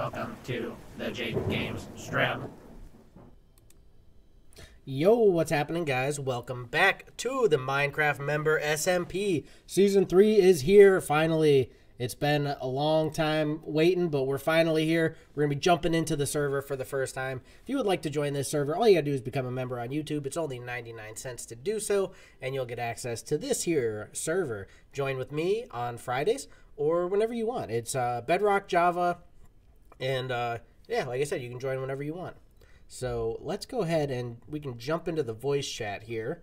Welcome to the Jake Games Stream. Yo, what's happening, guys? Welcome back to the Minecraft member SMP. Season 3 is here, finally. It's been a long time waiting, but we're finally here. We're going to be jumping into the server for the first time. If you would like to join this server, all you got to do is become a member on YouTube. It's only 99 cents to do so, and you'll get access to this here server. Join with me on Fridays or whenever you want. It's uh, Bedrock Java, and uh, yeah, like I said, you can join whenever you want. So let's go ahead and we can jump into the voice chat here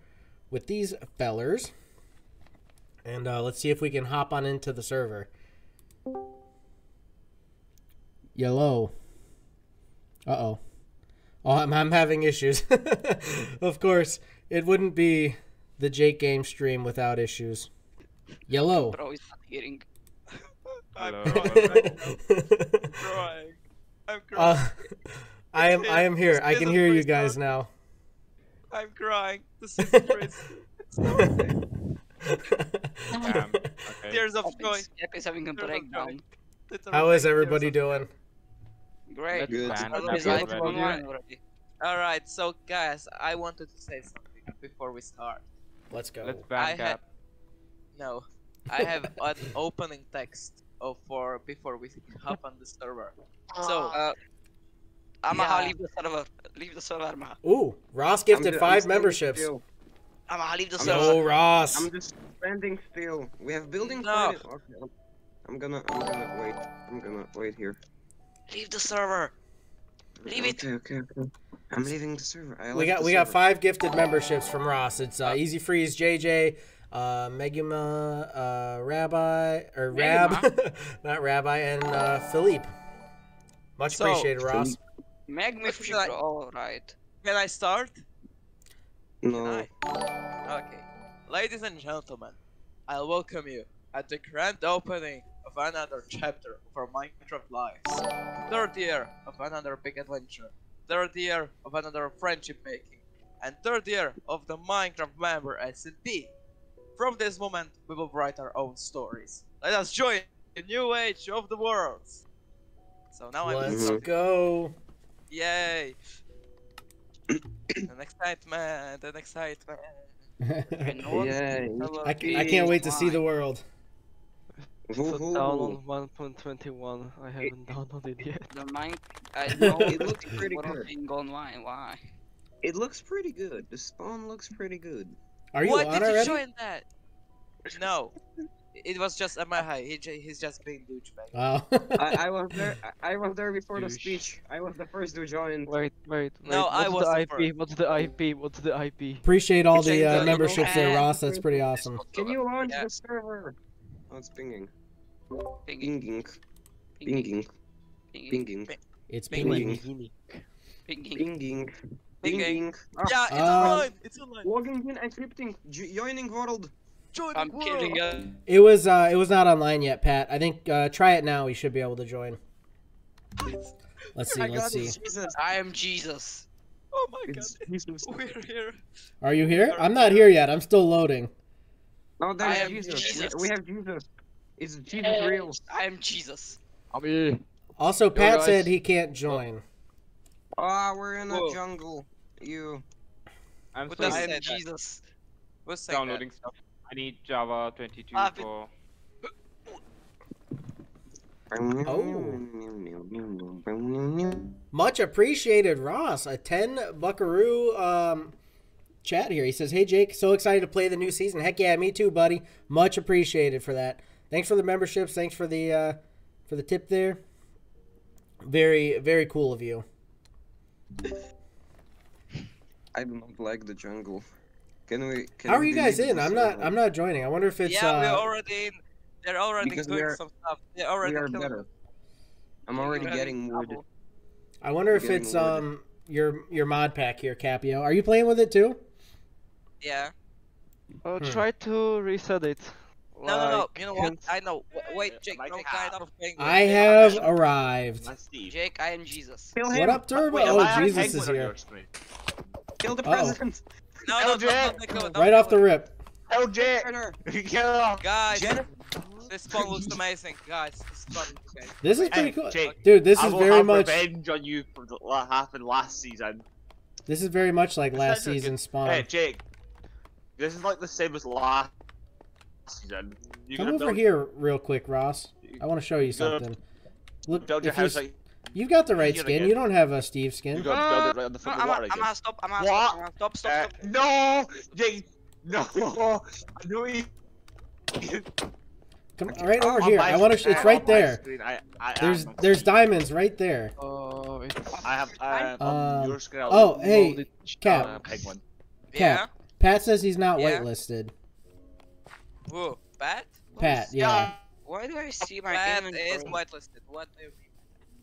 with these fellers. And uh, let's see if we can hop on into the server. Yellow. Uh-oh. Oh, I'm, I'm having issues. of course, it wouldn't be the Jake game stream without issues. Yellow. I'm Hello. crying. I'm crying. Uh, I am I am here. I can hear you guys Season now. I'm crying. The season is starting. Okay. Tears of Epic- joy. Epic is having a breakdown. How is everybody doing? Great. Good. It's Ban- already ban- live ban- online already. All right, so guys, I wanted to say something before we start. Let's go. Let's I ban had cap. no, I have an opening text of for before we hop on the server. So Uh, Amaha, Yeah. leave the server. Leave the server, Amaha. Ooh, Ross gifted I'm ju- I'm five memberships. still. Amaha, leave the I'm server. Yo, Ross. I'm just standing still. We have building No. Okay, I'm- I'm gonna, I'm gonna wait. I'm gonna wait here. Leave the server. Leave it. Okay, okay, okay. I'm leaving the server. I We left got the we got five gifted memberships from Ross. It's uh, Easy Freeze, JJ, uh, Meguma, uh, Rabbi or Rab, not Rabbi, and uh, Philippe. Much So, appreciated, Ross. Magnificent. Like- All right. can I start? No. Can I? Okay. Ladies and gentlemen, I welcome you at the grand opening of another chapter of our Minecraft lives. Third year of another big adventure. Third year of another friendship making. And third year of the Minecraft member SMP. From this moment, we will write our own stories. Let us join the new age of the worlds. So now I'm Let's go. Yay! an excitement, an excitement. And no one- Yay. I, I can't wait to see the why? world. Woohoo. download 1.21. I haven't downloaded it yet. The mine. I know. It looks pretty good. online. Why? It looks pretty good. The spawn looks pretty good. Are you what on did you join that? No, it was just Amaha. He j- he's just being douchebag. Wow. I, I was there. I, I was there before the speech. I was the first to join. Wait, wait, wait. No, I What's was the the IP? What's the IP? What's the IP? Appreciate all the the uh, little memberships there. Ross. That's pretty awesome. Can you launch Yeah. the server? Oh, it's pinging. Pinging. Pinging. Pinging. Pinging. Pinging. Pinging. It's Ping, pinging. Pinging. Pinging. Pinging. Pinging. Ah, Yeah, it's Uh, online. It's online. Logging in, encrypting, jo- joining world. Join I'm the killing world. It was uh, it was not online yet, Pat. I think uh, try it now. You should be able to join. Let's see. I Let's see. Jesus. I am Jesus. Oh my god, Jesus. we're here. Are you here? I'm not here yet. I'm still loading. No, I there's am Jesus. We- Jesus. We have Jesus. Is Jesus real? I am Jesus. Ami. Also, Pat guys. said he can't join. Ah, we're in a jungle. You. I'm What still does I'm that. Jesus. What's saying downloading stuff. I need Java 22 Ah, but- for. Much appreciated, Ross. A 10 buckaroo um, chat here. He says, Hey, Jake, so excited to play the new season. Heck yeah, me too, buddy. Much appreciated for that. Thanks for the memberships. Thanks for the uh, for the tip there. Very, very cool of you. I do not like the jungle. Can we? Can How are you guys in? I'm not. I'm not joining. I wonder if it's. yeah, we're uh, already in. They're already Because doing are- some stuff. They're already We are killing better. I'm already You're getting wood. I wonder if it's wood. um your your mod pack here, Capio. Are you playing with it too? Yeah. Uh, Hmm. try to reset it. No, no, no. You know what? I know. Wait, Jake. No, kind of penguin. I have arrived. Jake, I am Jesus. Kill What him! up, Turbo? Oh, Jesus is here. Kill the Uh-oh. president! No, no, no, don't let go, don't Right off the rip. LJ! Guys, Jennifer! This spawn looks amazing, guys. This spawn looks. This is pretty Hey, cool, Jake, dude. This I is will very have much. revenge on you for what happened last season. This is very much like last is a good- season's spawn. Hey, Jake. This is like the same as last season. You Come gonna over build, here real quick, Ross. I want to show you something. Look, build your if you, house s- like you've got the right skin. good. You don't have a Steve you skin. gotta build it right on the No, fucking I'm, water a, I'm gonna stop. I'm gonna stop. I'm gonna stop. Stop. Uh, stop. no, Jake. No, I knew he. Come right over On here. I want to. uh, It's right there. I, I, There's I'm- there's diamonds right there. Oh, it's I have uh, Um, your screen. oh, hey, Cap. uh, penguin. Yeah. Cap. Pat says he's not Yeah. whitelisted. Whoa, Pat? Pat, yeah. Why do I see my Pat inventory? is whitelisted. What do you mean?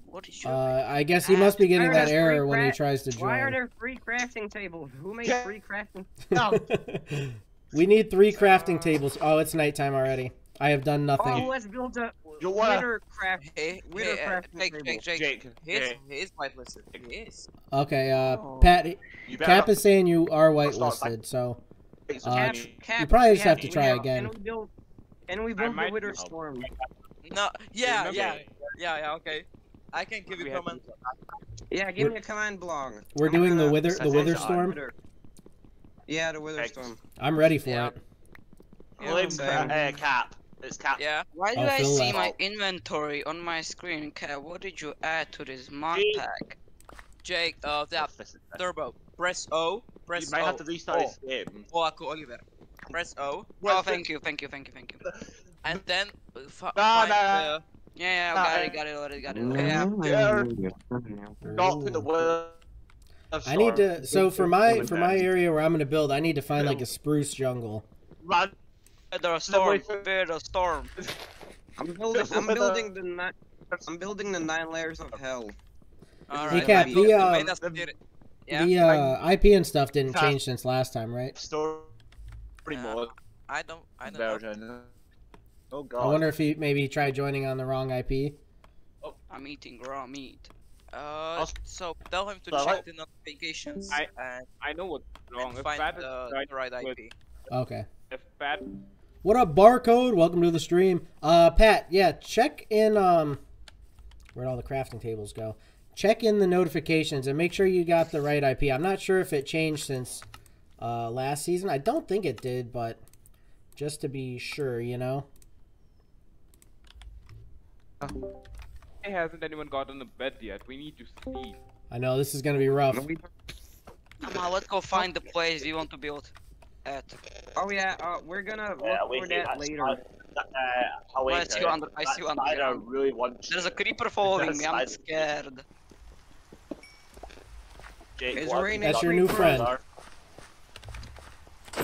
What is your? Uh, I guess he must be getting that error when he tries to join. Why are join. there free crafting tables? Who made Yeah. free crafting? we need three crafting tables. Oh, it's nighttime already. I have done nothing. Oh, nothing. let's build a You wanna- winter craft. Hey, Winter hey, uh, crafting Jake, table. Jake, Jake. Jake, He is, Jake, whitelisted. He is. Okay, uh, Oh. Pat, Cap is saying you are whitelisted, so take some uh, Cap. Cap, you probably just Cap, have to try yeah, again. And we build? Can we build the might- wither storm? No, yeah, Remember- yeah, yeah, yeah, okay. I can give We you had- comments. Yeah, give me a command block. we're I'm doing the gonna wither the wither storm. Wither. Yeah, the wither Thanks. storm. I'm ready for Yeah. it. Yeah, Blame same. uh, Cap. It's Cap. Yeah. Why do Oh, I see left. my inventory on my screen? Kat, what did you add to this mod pack? Jake, uh, that This turbo. Press O. Press You might O. have to restart Oh. this game. Oh, ako, Oliver. Press O. Oh, thank you, thank you, thank you, thank you. And then uh, fi- No, no. Yeah, yeah, No, got uh, it, got it, got it. Yeah. Not put the word. I need to. So for my for my area where I'm gonna build, I need to find like a spruce jungle. Run. Wither storm, wait for- wither storm. I'm building. I'm building the nine. I'm building the nine layers of hell. Alright. Cap, you the, made us get it. Yeah. The uh, IP and stuff didn't Cap. change since last time, right? Story Uh, mode I don't. I don't know. version. Oh god. I wonder if he maybe tried joining on the wrong IP. Oh, I'm eating raw meat. Uh, so tell him to So check like- the notifications I- and, I know what's wrong. and If find Pat the, right, the right with- IP. Okay. if Pat What up, barcode? Welcome to the stream. Uh, Pat, yeah, check in. Um, where'd all the crafting tables go? Check in the notifications and make sure you got the right IP. I'm not sure if it changed since uh, last season. I don't think it did, but just to be sure, you know. Why hasn't anyone gotten a bed yet? We need to sleep. I know this is gonna be rough. Come on, let's go find the place we want to build at. Oh yeah, uh, we're gonna look Yeah, for wait, that that's later. fine. Uh, I'll wait. I see you under- I see you That under- spider really wants. There's a creeper following me. I'm scared. Jake, It's raining That's your new creepers. friend.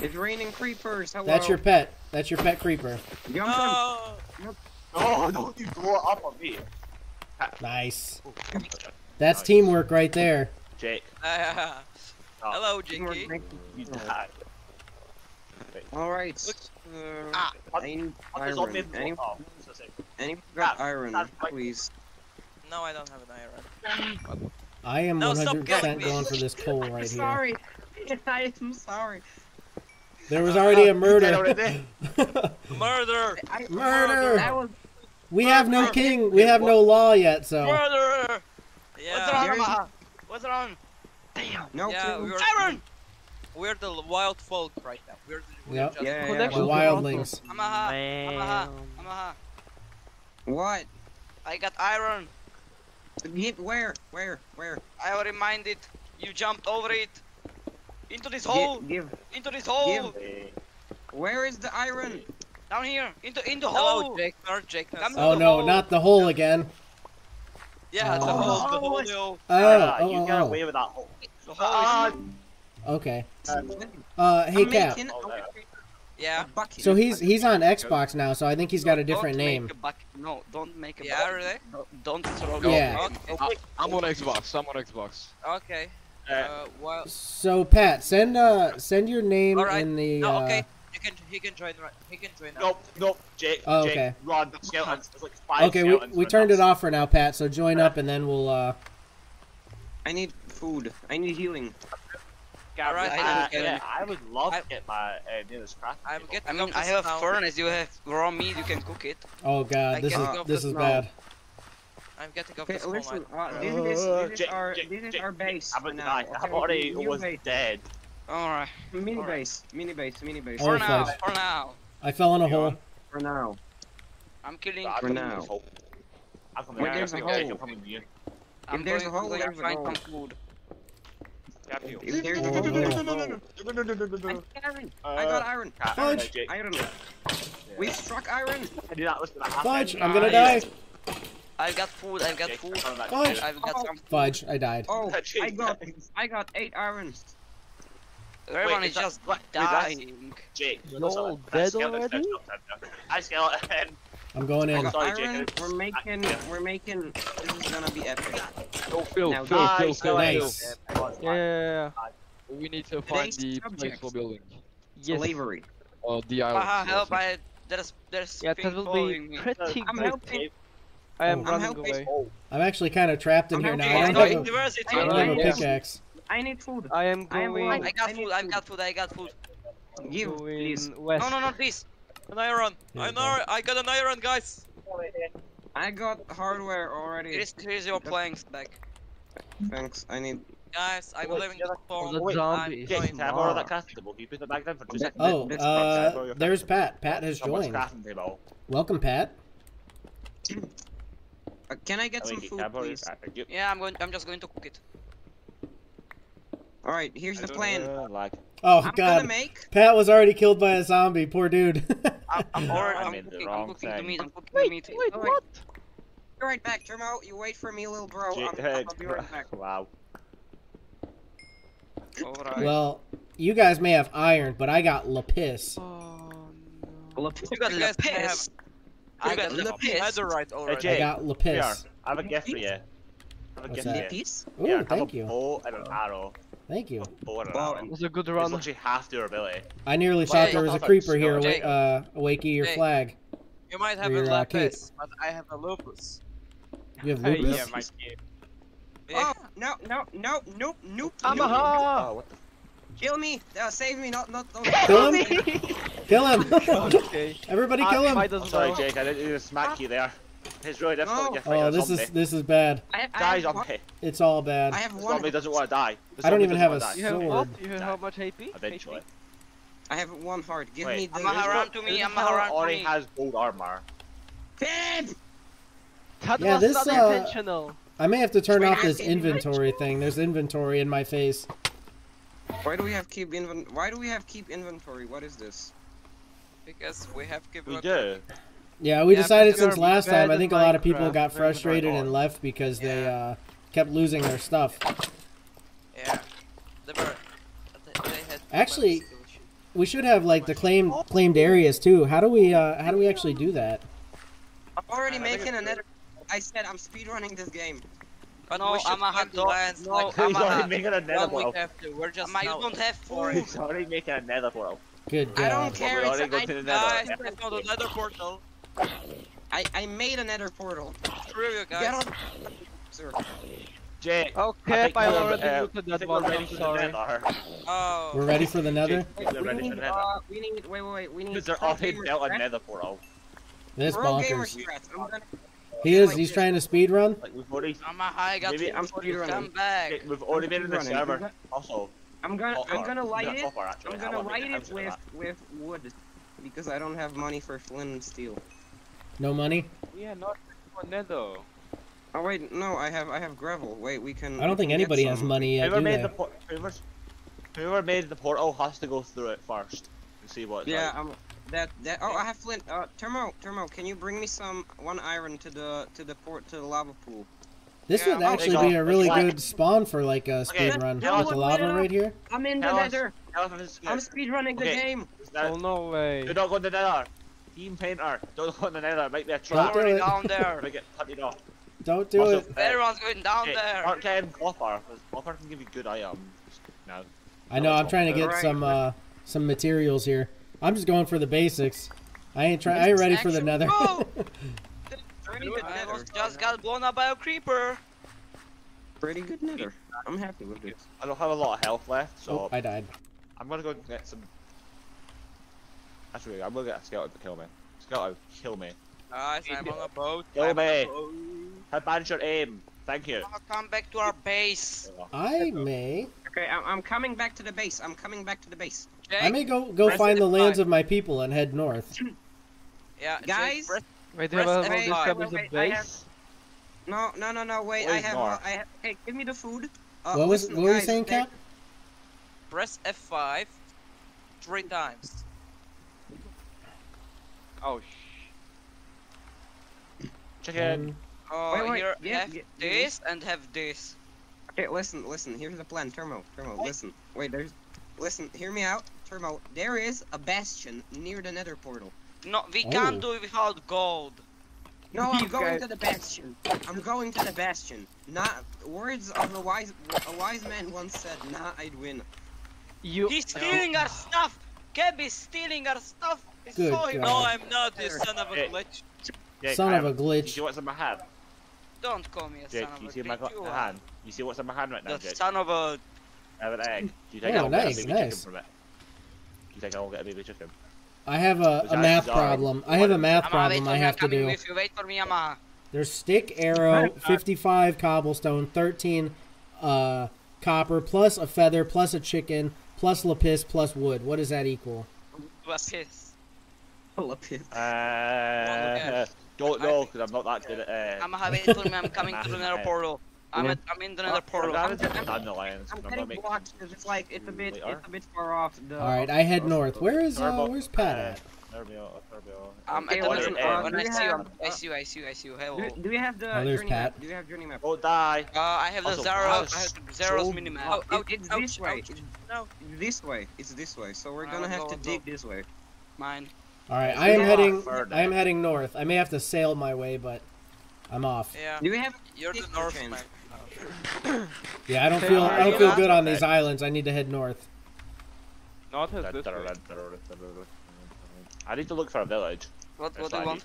It's raining creepers. Hello. That's your pet. That's your pet creeper. Jump on. No! No, don't you blow up on me. Nice. That's Nice. teamwork right there. Jake, Uh, hello, Jakey. you died. All right. Uh, Ah, I need What is on me? iron. Any, so any got That- iron, please. No, I don't have an iron. I am No, 100% going for this coal right here. sorry. I am sorry. There was already a murder. Murder! I, Murder! That was we have no king. We have no law yet, so. Murder! Yeah. What's wrong, There's- Amaha? What's wrong? Damn. no Yeah, kill. we were, Iron! we're the wild folk right now. We're, the, we're Yep. just Yeah, yeah, We're yeah. wildlings. Amaha, Amaha, Amaha. What? I got iron. Hit where? Where? Where? I already mined it. You jumped over it. Into this hole. give. Into this hole. Where is the iron? Down here. Into in the Hello, hole. Jake. Or Jake. Come Oh no, hole. not the hole again. Yeah, the Oh. hole, the Oh, hole, it's- the hole. Oh, Ah, oh, you oh, got oh. away with that hole. The hole Ah, is Okay. Uh, hey I'm Cap. making Oh, there. Yeah. a. So he's he's on Xbox now, so I think he's got a different don't name. A bucket. No, don't make a Yeah, bucket. really? Don't- Don't throw Yeah. Okay. I'm on Xbox. I'm on Xbox. Okay. Uh, Uh, well, So Pat, send uh send your name Alright. in the. no, Uh, okay. He can, he can join. right- He can join. now. Nope, nope, Jake. Oh, Jake, okay. Run, skeletons. There's like five Okay, we, we turned us. it off for now, Pat. So join up, and then we'll. uh I need food. I need healing. Alright, Uh, I don't yeah. I would love I- to get my uh, nearest craft. I'm table. getting I mean, I this have a furnace. You have raw meat. You can cook it. Oh god, this is this is bad. I'm getting up Okay, this whole listen. night. Uh, this, this, Uh, this is our this is Jake, our base. I'm about to now, die. okay? I'm already New was base. dead. All right. Mini Alright. base, mini base, mini base. Oh, For now. fudge. For now. I fell in a You hole. on? For now. I'm killing. I'm For now. to. I'm coming Where to there's a hole. hole. I'm coming to you. I'm there's going, a hole, to there's a find hole. Some food. Tap you. If there's a no. hole, there's a No, hole. no, no, no, no, no, no, no, I no. got iron. I got iron. Cat, Fudge. uh, Jake. Iron. We've struck iron. I did not listen to that. Fudge, happened. I'm gonna die. I've got food. I've got Jake, food. I'm coming back to Fudge. you. I've got some. Fudge, I died. Oh, I Jake, got I got eight iron. Everyone Wait, is is that- just wait, dying. Jake, You're all dead already? next up, then, no. I skeleton. I'm going I in. sorry, Jake, iron. I- We're making yeah. we're making this is gonna be epic. Go, Phil, Now Phil, Nice, Phil, Phil, nice. Phil. Yeah, yeah, yeah, yeah. We need to find Today's the place subject. for building. Yes. Slavery. Oh, the island. Haha, help! yes. I there's there's Yeah, thing that will following be me. pretty I'm good. helping. I am I'm running helping. away. Oh. I'm actually kind of trapped in I'm here now. helping. I Let's don't go have a, university. I don't have a Yeah. pickaxe. I need food. I am I am going. alive. I got I food. need I've food. got food. I got food. Give, going please. west. No, no, not this. An iron. Here An we iron. I got an iron, guys. I got hardware already. Here's here's your planks back. Thanks. I need. Guys, I'm Wait, leaving yeah, the phone. the Wait, zombies. Jake, going can I borrow that Mark. table? Can you put it back down for two seconds? Oh, uh, there's Pat. Pat has Someone's joined. Welcome, Pat. Uh, can I get some food, can I borrow your please? Yeah, I'm going. I'm just going to cook it. All right. Here's the plan. Uh, like, Oh I'm God, make. Pat was already killed by a zombie. Poor dude. I'm, I'm already. I I'm made the cooking. wrong I'm cooking the thing. meat. I'm cooking Wait, the meat. wait, Alright. what? Be right back, Termo. You wait for me, little bro. Jake, I'm, I'm, I'll be right back. wow. Alright. well, you guys may have iron, but I got lapis. Oh, You got You guys can lapis. I I got got lapis. netherite Hey, already. I got lapis. I have a gift for you. I have a What's gift for you. Peace? Ooh, Here, have thank a you. bow and an arrow. Thank you. A bow and an Bow arrow. and- was a good It's run. literally half your ability. I nearly Jake, thought there was a I'll creeper here, awa- Jake. uh, awaking your Jake. flag. You might have For a your, uh, but I have a lupus. You have Hey, lupus. yeah, my game. Oh no no no nope nope. I'm nope, a ha! Oh, what the Kill me! Uh, save me! Not not don't. Kill him. Kill him. okay. Everybody Ah, kill him. I'm sorry. Jake. I didn't mean to smack you there. It's really difficult No. when Oh, this zombie. is this is bad. I, I Die, have one, zombie. It's all bad. I have The one. zombie doesn't want to die. The I don't even have wanna a die. You have Sword. what? You have how much HP? Eventually. I have one heart. Give Wait. me the. I'm a around to me. This I'm a fella to already me. has gold armor. Pip! That Yeah, was this, not uh, intentional. I may have to turn Wait, off this inventory thing. There's inventory in my face. Why do we have keep invent? Why do we have keep inventory? What is this? Because we have given We do. Yeah, we Yeah, decided since last time. I think a lot of people got frustrated and left because they uh, kept losing their stuff. Yeah. They were. They, they had Actually- skill. We should have like the claimed claimed areas too. How do we uh, how do we actually do that? I'm already I making another. I said I'm speedrunning this game. But No, I'm a find hot dog. No, like I'm already making a nether one We have to. We're just Amma, now. don't have food. He's already making a nether portal. Good I don't care. We're already It's, going I, to the nether. I found another portal. I I made another portal. Screw you Get on. Sir. Jake. Okay, think I we're, already uh, looted that one. we're ready I'm for the sorry. nether. Oh. We're ready for the nether. Jake, we're We ready need, the nether. uh, we need. Wait, wait, wait. We need. Because they're pro already gamer built a nether portal. This Pro gamer bonkers. gonna. He is. He's trying to speed run. Like we've already, I'm a high. got Maybe I'm for you. speedrunning. Come back. Jake, we've already been in the Running. server. Also, I'm gonna. copper. I'm gonna light it. copper. I'm gonna light it house out of with with wood, because I don't have money for flint and steel. No money. Yeah, not for nether. Oh wait, no, I have I have gravel. Wait, we can. I don't think anybody has money yet, Whoever do made they? the por- whoever's, whoever made the portal has to go through it first and see what. Yeah, like. um, that that. Oh, I have flint. Uh, Termo, Termo, can you bring me some one iron to the to the port to the lava pool? This Yeah, would oh, actually be a really Like- good spawn for like a Okay, speed run. tell With us- the lava wait, right here. I'm in Tell the us- nether. Elephant I'm scared. speedrunning the game. Oh no way. You Do not go to the nether. Team painter, don't go in the nether. It might be a Don't trap. do Already it. down there. Might get hunted off. Don't do Also, it. uh, Everyone's going down okay, there. Start getting copper. 'cause Copper can give you good items. No. I know. I'm trying to get Alright. some uh some materials here. I'm just going for the basics. I ain't trying. I ain't ready for the nether. Whoa! Ready the I nether. just got blown up by a creeper. Pretty good nether. I'm happy with it. I don't have a lot of health left, so Oh, I died. I'm gonna go get some. Actually, I'm gonna get a skeleton to kill me. Skeleton, kill me. Guys, I'm on a boat. Kill I'm me. boat. How your aim? Thank you. Oh, come back to our base. I may. Okay, I'm, I'm coming back to the base. I'm coming back to the base. Jake, I may go go find the F5. lands of my people and head north. Yeah, Guys? press- Wait, do you have Press a F5. well-established Wait, wait, I have- base? No, no, no, no. Wait, I have. Uh, I have. Hey, give me the food. Uh, what was listen, what were you saying, Cap? Press F5 three times. Oh, sh. Chicken. Um, Oh, Wait, wait, here yeah, have yeah, this and have this. Okay, listen, listen. Here's the plan, Turmo. Turmo, listen. Wait, there's. Listen, hear me out, Turmo. There is a bastion near the Nether portal. No, we Oh. can't do it without gold. No, I'm These going guys- to the bastion. I'm going to the bastion. Not words of a wise a wise man once said, "Nah, I'd win." You. He's stealing our stuff. Keb is stealing our stuff. It's Good so God. No, I'm not, you son of a glitch. Jake, Son I of a have- glitch. You see what's in my hand? Don't call me a Jake, son of you a see my bitch. gl- You are hand? You see what's in my hand right now, the Jake? son of a. I have an egg. Do you think Oh, I'll get a baby nice. chicken from it? Do you think I'll get a baby chicken? I have a, Which a I math desire. problem. I have a math Yamaha, wait problem I have to do. with you. Wait for me, Yamaha. There's stick, arrow, 55 cobblestone, 13 uh, copper, plus a feather, plus a chicken, plus lapis, plus wood. What does that equal? Lapis. Lapis. Uh, don't know because I'm not that good at. Uh, Yamaha, wait for me. I'm coming to another Uh, portal. I'm, Yeah. at, I'm in the nether portal. I'm I'm, gonna I'm, do dandelions. I'm I'm getting make blocked because it's like it's a bit it's a bit far off. The, All right, I head north. Where is uh, where's Pat at? There we are, there we are. I'm Okay, at listen, nether uh. When I see you, have, I uh, see you, I see you, I see you. Hello. Do, do you have the Oh, journey Pat. map? Do you have journey map? Don't die. Uh, I have the Also, zero. Pat I have the zeros so- minimap. Oh, Oh, it, it's ouch, this way. ouch. No. this way. It's this way. So we're Uh, gonna have go, to go. dig this way. Mine. All right, I am Yeah. heading. Further. I am heading north. I may have to sail my way, but I'm off. Yeah, Do we have? you're the Stick Northman. Yeah, I don't feel. I don't feel good on these islands. I need to head north. North is this way. I need to look for a village. What, what do you I want?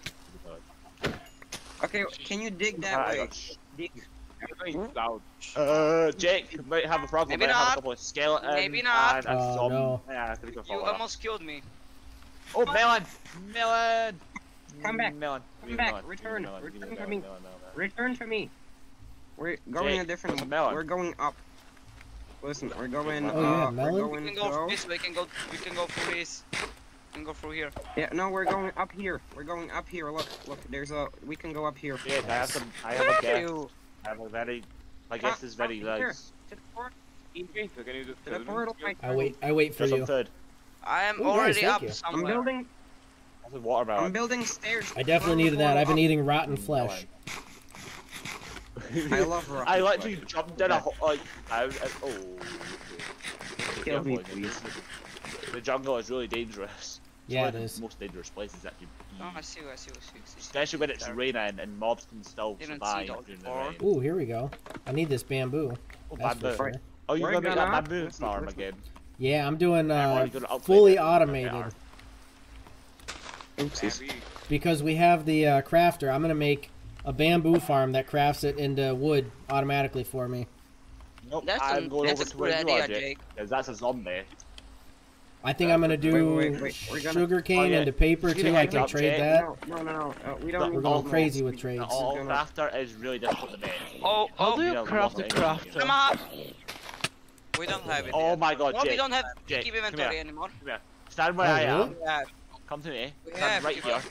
Okay, can you dig that way? Dig. You're going loud. Uh, Jake might have a problem. Maybe might have not. a couple of skeletons. Maybe not. And a Oh, zom- no. Yeah, I You almost killed me. Oh, melon! Melon! Come back. Melon. Come back. melon. Give me Return. melon. Me Return to me. melon, melon, melon. Return to me. We're going Jake, a different. what's a melon? We're going up. Listen, we're going. Oh, yeah, uh, melon? We're We can go this way. We can go. We can go through this. We can go through here. Yeah, no, we're going up here. We're going up here. Look, look. There's a. We can go up here. Jake, I have some. I have a guess. I have a very. My guess is very Up here. nice. To the port. Okay, so can you just To the portal. my I wait. I wait for There's you. food. I am Ooh, already thank up you. I'm building. That's a watermelon. I'm building stairs. I definitely needed that. I've been eating rotten flesh. I love rock. I literally jumped in a hole, like, I I, uh, oh. Kill me, please. The jungle is really dangerous. It's Yeah, one it of the most dangerous places that you. Oh, I see you. I see you. I see you. I see you. Especially when it's raining and mobs can still Didn't survive see during the rain. Ooh, here we go. I need this bamboo. Oh, That's for bamboo. sure. Oh, you're We're gonna make that bamboo listen, farm listen. again. Yeah, I'm doing uh, already fully it. automated Oopsies. Because we have the uh, crafter. I'm gonna make a bamboo farm that crafts it into wood automatically for me. Nope, That's I'm a, going that's over a to where you idea, are, Jake. Jake. Because that's a zombie. I think I'm gonna do Wait, wait, wait, we're gonna- sugar cane Oh, yeah. into paper Give too. a I heads can trade Jake. that. No, no, no, no. Uh, we We're don't. We're going those crazy with trades. The this is all crafter is really difficult to make. Oh, How oh, do you Yeah, craft a we crafter? come on. We don't have it Oh yet. my god, No, we Jake. don't have Jake, keep come inventory here. anymore. Stand where Oh, I am. Yeah, Come to me. we Stand have right keep here.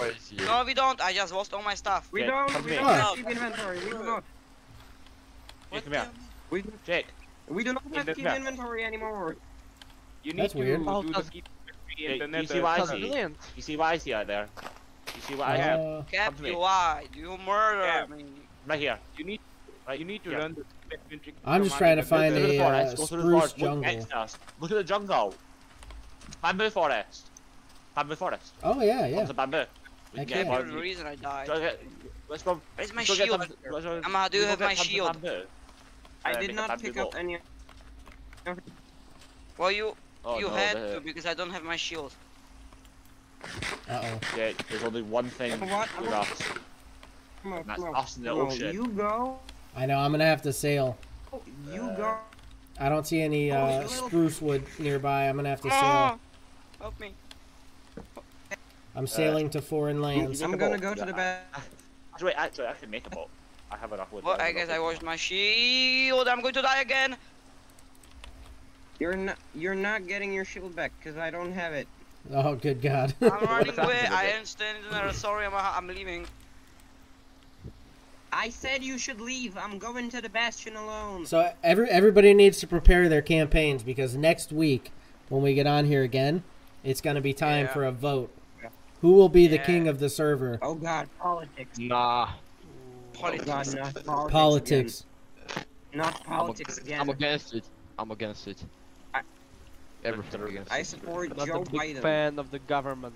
it. No, we don't. I just lost all my stuff. We Jake, don't. come We don't have Oh. keep inventory. We do not. Jake, come here. We Jake, we do not have the keep inventory anymore. You need That's to weird. Oh, do the that's- keep Hey, the you see why I see? you see what I see out there? You see what I have? Uh, Cap, Come you lied. You murdered Yeah. me. Right here. You need Right you need to here. learn the inventory I'm just trying to in the find Go nether. through the forest. uh, Go through the spruce. Look jungle. us. Look at the jungle. Bamboo forest. Bamboo forest. oh yeah, What's yeah. the bamboo? We Heck can get yeah. a You're bar- the reason I died. Let's go get- Where's my let's go shield? some- let's go- Amma, do you let's have my shield? I Uh, did not pick up any. Well, you Oh, you no, had to because I don't have my shield. Uh oh. Yeah, there's only one thing You what? with us. Come on, That's come on. us in the Come on, ocean. You go. I know. I'm gonna have to sail. You go. I don't see any Oh, uh, little- spruce wood nearby. I'm gonna have to sail. Ah, help me. I'm sailing to foreign lands. I'm gonna go to the back. Actually, wait, actually, I can make a boat. I have enough wood. Well, have I guess I washed my shield. I'm going to die again. You're not. You're not getting your shield back because I don't have it. Oh, good God. I'm running What's away. happening I again? am standing there. Sorry, I'm, I'm leaving. I said you should leave. I'm going to the bastion alone. so every everybody needs to prepare their campaigns because next week, when we get on here again, it's gonna be time Yeah. for a vote. Who will be the king of the server? Oh God, politics. Nah. Oh God, not politics. Politics. again. Not politics I'm again. against it. I'm against it. I- Everything against I it. support I'm not Joe a big Biden. fan of the government.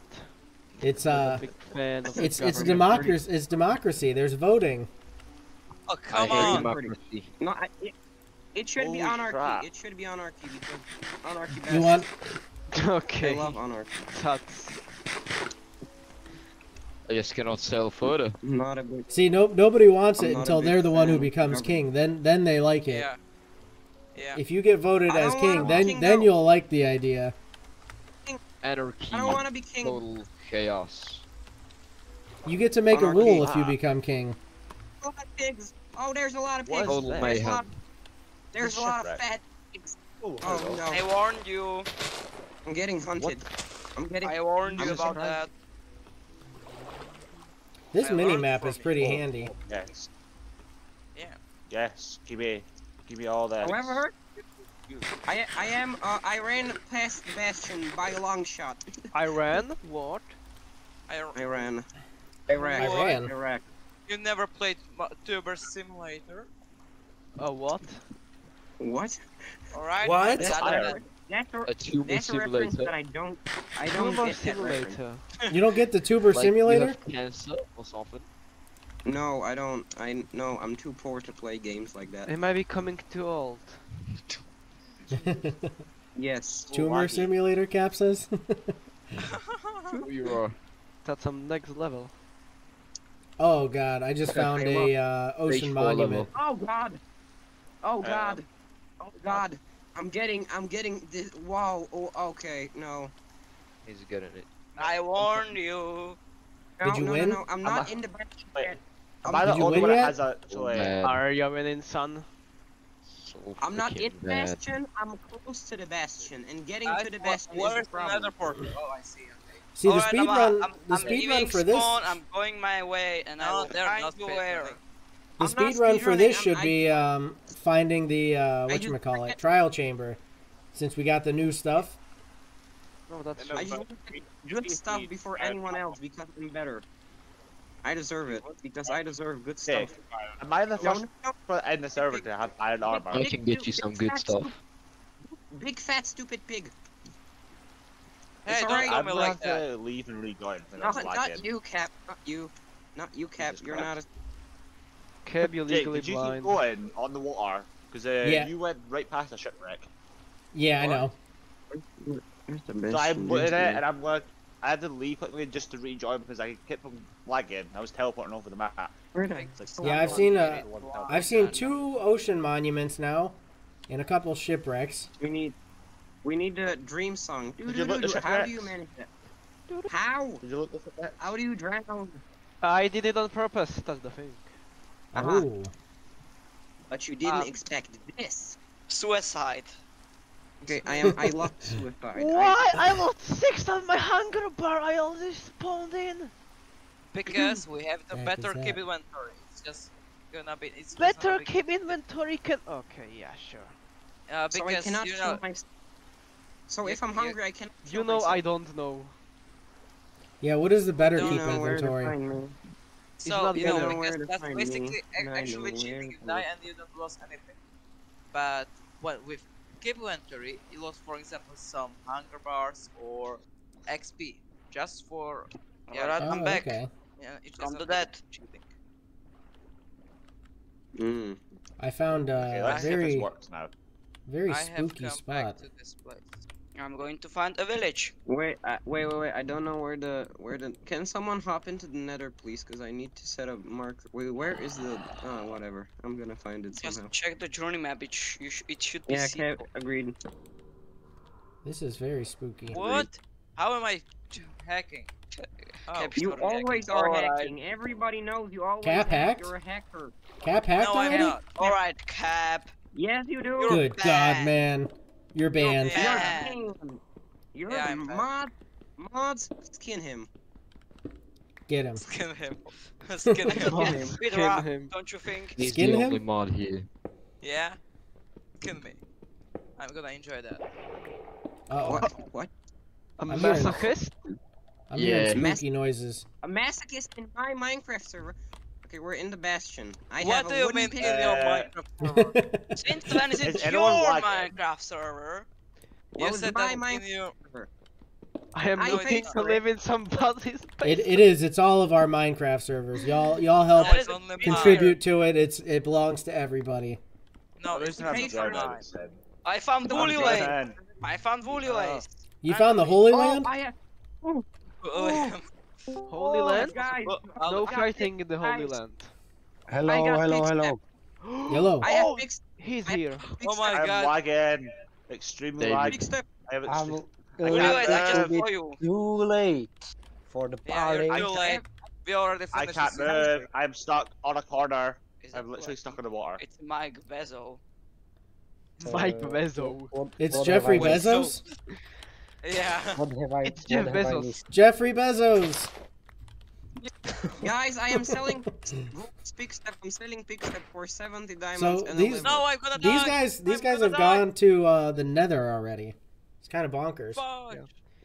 It's uh, a big fan of the it's it's government. democracy. It's democracy. There's voting. Oh, come hate on. democracy. No, I, it, it should be Holy anarchy. crap. It should be anarchy because anarchy. You want? okay. I love anarchy. That's... I just cannot sell further. Not a big. See, no nobody wants I'm it until they're the one who becomes king. Then then they like it. Yeah. Yeah. If you get voted as king, then king, then though. you'll like the idea. Anarchy. I don't want to be king. Total chaos. You get to make a rule if you Ah. become king. A lot of pigs. Oh, there's a lot of pigs. is Total that? There's a lot, mayhem. there's a lot of fat pigs. Oh, Oh no, I warned you. I'm getting hunted. I'm getting. I warned you I'm about surprised. that. This I mini map is pretty Oh. handy. Yes. Yeah. Yes. Give me, give me all that. However, I I am uh, I ran past bastion by a long shot. I ran What? I, ran. I ran. Iraq. I ran. Iraq. You never played Tuber Simulator? A what? What? Alright. What? That's Fire. That's a, A tuber that's a reference simulator. that I don't. I don't Tuber get simulator. You don't get the tuber Like, simulator? You have cancer or something. No, I don't. I no. I'm too poor to play games like that. Am I becoming too old? Yes. Tumor wacky. simulator, Cap says. you are. That's some next level. oh God, I just Okay, found a uh, ocean stage four monument. Oh God. Oh Uh, God. Oh God. I'm getting. I'm getting this. Wow. Oh. Okay. No. He's good at it. I warned you. No, Did you no, win? No, no, I'm I'm not in the bastion Wait. yet. Am I the you only one that yet? has actually? Man. Are you winning, son? So I'm not in the bad. bastion. I'm close to the bastion, and getting I- to the wh- bastion is Where's the the problem. Oh, I see. Okay. See the Alright, speed I'm, run. I'm, the I'm speed run for this. I'm going my way, and I No, will they're find not you where. The I'm speed run for this speedrunning, should I'm- be um, finding the uh, what just- you call it trial chamber, since we got the new stuff. No, that's I but- just good stuff before anyone else because I'm better. I deserve it because I deserve good Okay. stuff. Am I the No, first no, no, person in the server to have iron armor? I can get you some good stuff. Big fat stupid pig. Hey, It's don't alright. tell I'm me gonna like have that. to leave and rejoin. when No, I'm not lagging. you, Cap. Not you. Not you, Cap. Jesus You're Christ. not a. Cab, you're Jake, legally did you blind. keep going on the water? Because uh, Yeah. you went right past a shipwreck. Yeah, I What? know. Where's the So bastion? I Where's put it and I'm like, I had to leave quickly just to rejoin because I kept on lagging. I was teleporting over the map. Where the- It's like, Yeah, I've seen uh, everyone teleporting. I've seen two ocean monuments now, and a couple shipwrecks. We need. We need the dream song. Did you look the Doo-doo-doo-doo. How do you manage it? How? Did you look at that? How do you drown? I did it on purpose. That's the thing. Oh, But you didn't Um, expect this. Suicide. Okay, I am. I love suicide. Why? I lost six of my hunger bar. I only spawned in. Because we have the Heck better is that? keep inventory. It's just gonna be. It's Better gonna be, keep inventory can. Okay, yeah, sure. Uh, so I because cannot you know, my. So You- if I'm you- hungry, I can. You know, I don't know. yeah. What is the better keep know where to inventory? find me. so you know know because that's basically me, ac- and I actually cheating. You die and you don't lose anything. But what with keep inventory, you lost, for example, some hunger bars or XP just for yeah. Alright, Oh, I'm back. okay. yeah it's From just the a- dead. cheating. Mm. I found uh, Okay, a let's see if this very works now. very I have spooky come spot. Back to this place. I'm going to find a village. Wait, uh, wait, wait, wait. I don't know where the where the. Can someone hop into the Nether, please? Cause I need to set up mark. Wait, where is the? Oh, whatever. I'm gonna find it Just somehow. check the journey map. It, sh- you sh- it should be Yeah, okay, agreed. This is very spooky. What? How am I hacking? Oh. You storm hack. always are Alright. hacking. Everybody knows you always. Cap hack. You're a hacker. Cap hacked No, I'm already? not. Alright, Cap. Yes, you do. You're Good God, man. You're banned. bad. You're Yeah. banned. You're Yeah, the mod. Mods, skin him. Get him. Skin him. Skin him. Kill him. Bit Kill rough, him. don't you think? He's Skin the him? only mod here. Yeah? Skin me. I'm gonna enjoy that. Uh-oh. What? What? A I'm hearing- masochist? I'm hearing Yeah. spooky noises. A masochist in my Minecraft server. Okay, we're in the Bastion. I what have do a you wooden mean in your Uh, Minecraft server? Since when is it Is your like- Minecraft server? Well, you it's said my Minecraft server. I am I looking to live in somebody's It, it is. It's all of our Minecraft servers. Y'all y'all help No, it's only mine. contribute to it. It's it belongs to everybody. No, At it's least I have pay a for job, mine. instead. I found Don't Woolly do Way. I found Woolly Ways. You found the the- Holy Oh, I have. Holy oh, Land? Guys, I'll- No got fighting in the Holy guys. Land. Hello, hello, hello. Yellow. I have Oh, fixed. He's I- here. fixed Oh my I'm god. lagging. Extremely David. lagging. Fixed up. I have I'm extre- Woolly can't Ways, I just move. saw you. too late for the Yeah, you're party. too late. We already finished. I can't move. I'm stuck on a corner. Is I'm literally what? stuck in the water. It's Mike Bezo. Mike Uh, Bezos. What, It's what Jeffrey have I? Bezos. Yeah. What have I? It's what Jeff have I Bezos. Jeffrey Bezos. Guys, I am selling Pigstep. I'm selling Pigstep for 70 diamonds So and these- No, I'm gonna. These guys these I'm guys have die. gone to uh, the Nether already. It's kind of bonkers. Fudge.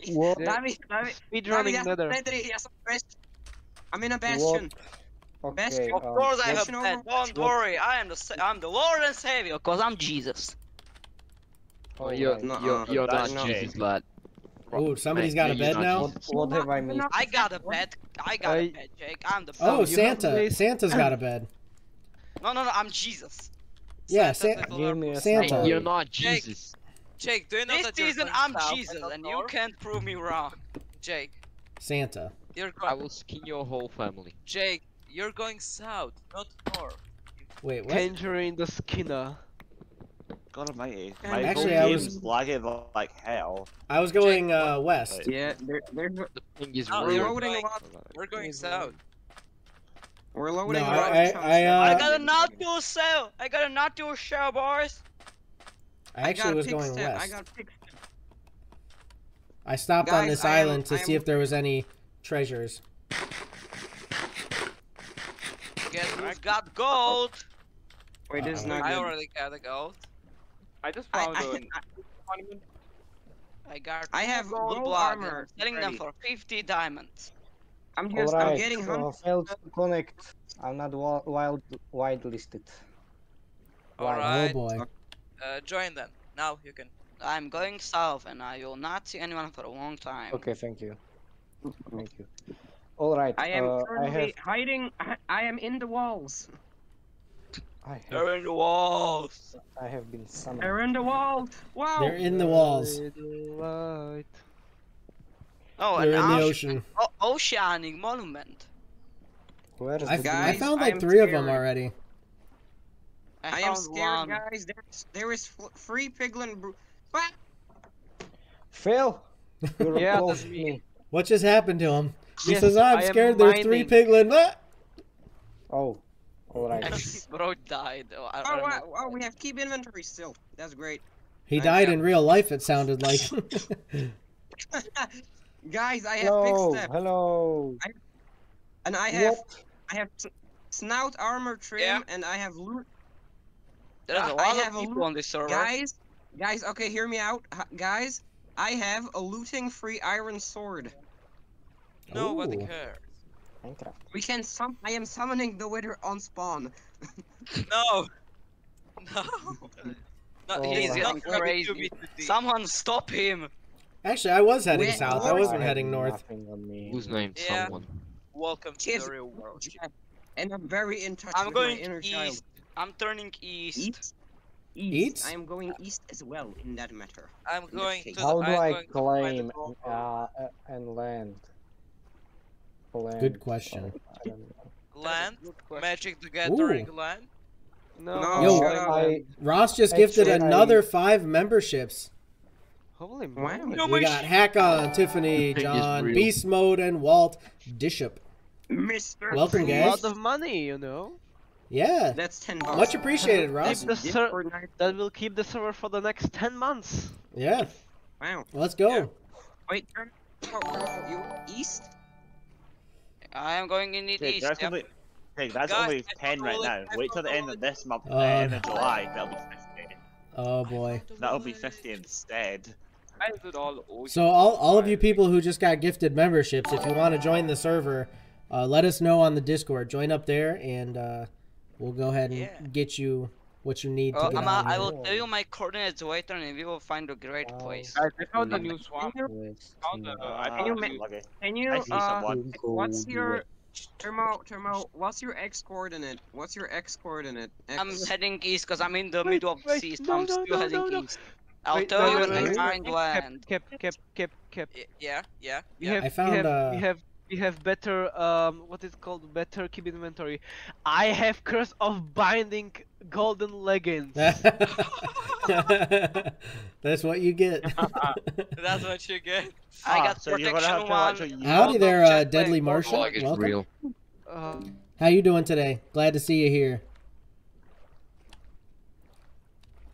What? David, David, David, Nether. David, yes, yes. I'm in a bastion. Okay. Bastion. Of um, course I have pet. Don't worry, I am the I'm the Lord and Savior, cause I'm Jesus. all you're right. No, you're, uh, you're not Jesus, Jake. lad. Oh, somebody's got a bed now. What, what have I missed? I got a bed. I got a I- bed, Jake. I'm the. Oh, Santa. Santa's got a bed. No, no, no. I'm Jesus. Yeah, Santa Sa- little Give me a Santa. summary. You're not Jesus. Jake, do you know This that you're season I'm Jesus, and you can't prove me wrong. Jake, Santa. you're I going. will skin your whole family. Jake, you're going south, not north. Wait, what? Tangerine the Skinner. God almighty. Yeah, My actually, whole I game's was- lagging like hell. I was going uh, west. Yeah, there, there's a, The thing is, Oh, we're you're we're, loading a going- lot. We're going south. We're No, loading a lot. I. I, uh, I got a not to sell. I got a not to show, boys. I actually got was going Step, west. I got Pig Step. I stopped on this I am- island to I see am- if there was any treasures. Get I got gold. Wait, this is Uh-oh. not I good. already got the gold. I just found I, a monument. I got I have gold gold armor I'm selling them for 50 diamonds. I'm just, I'm getting uh, hunted. failed to connect. I'm not wa- wild whitelisted. Wow. Alright. Oh boy. Uh, join then. Now you can. I'm going south, and I will not see anyone for a long time. Okay, thank you. Thank you. All right. I am uh, I currently have. hiding. I, I am in the walls. I have. They're in the walls. I have been summoned. They're in the walls. Wow. They're in the walls. Right. Oh, They're an in the ocean. oceanic monument. Where is I, the I Guys, found I like am three of them already. I, I am scared, one. guys. There's there is free piglin. Br- what? Phil? Yeah, that's me. me. What just happened to him? He Yes, says, ah, I'm I am scared there's three piglin. What? Oh, all right. Bro died. Oh, I, I Oh, don't wow, wow, oh, we have keep inventory still. That's great. He I died am- in real life, it sounded like. guys, I have hello, Pigstep, hello. and I have What? I have snout armor trim, Yeah. and I have loot. There's a lot have of people loot- on this server. Guys, guys, okay, hear me out, H- guys. I have a looting free iron sword. Nobody Ooh. cares. Minecraft. We can sum. I am summoning the wither on spawn. No. No. No, Oh, he's wow. not Getting crazy. meet the team. Someone stop him! Actually, I was heading Wait, south. I wasn't I heading north. Nothing on me. who's named Yeah. someone? Welcome to Cheers. the real world. And I'm very in touch I'm with going my inner east. child. I'm turning east. East? Eats? I am going east as well in that matter. I'm In going to How do I'm I going to find claim the gold. uh, uh, and land? Land. Good uh, question. I land, Good question. Magic the Gathering Ooh. land. No, No, Yo. I, Ross just gifted I- another five memberships. holy Wow. moly. No, We got Hack on, Tiffany, John. Beast Mode, and Walt Bishop. Mr. Welcome, A lot of money, you know. Yeah, That's ten bucks. much appreciated, Keep Ross. the Gift ser- for night- that will keep the server for the next 10 months. Yeah, Wow. let's go. Yeah. Wait, turn. Oh, you east? I am going in it Jake, east. that's Yep. only, Jake, that's Guys, only 10 right now. it- Wait till found the end of this month, Uh, uh, end of July, that'll be 50. Oh boy. That'll be 50 instead. Why is it all? So all, all of you people who just got gifted memberships, if you want to join the server, uh, let us know on the Discord. Join up there, and uh, we'll go ahead and Yeah. get you what you need to Uh, get I'm, on I will tell you my coordinates later, and we will find a great Wow. place. I found a Mm. new swamp. West, Found a, east, I Ah, you a ma- Can you, I see uh, what's your Termo, Termo, what's your X coordinate? What's your X coordinate? X. I'm heading east because I'm in the Wait, middle of the sea, so no, I'm no, still no, heading no, no. east. I'll Wait, tell no, you no, when I no, find Cap, land. cap, cap, cap, cap. Y- Yeah, yeah, We yeah. have, I found, we have, uh, we have, we have better, um, what is called better keep inventory. I have curse of binding golden leggings. That's what you get. That's what you get. I Ah, got so you're gonna have protection to one. Howdy there, uh, Deadly Welcome. Marshal. Like Welcome. real. Uh, How you doing today? Glad to see you here.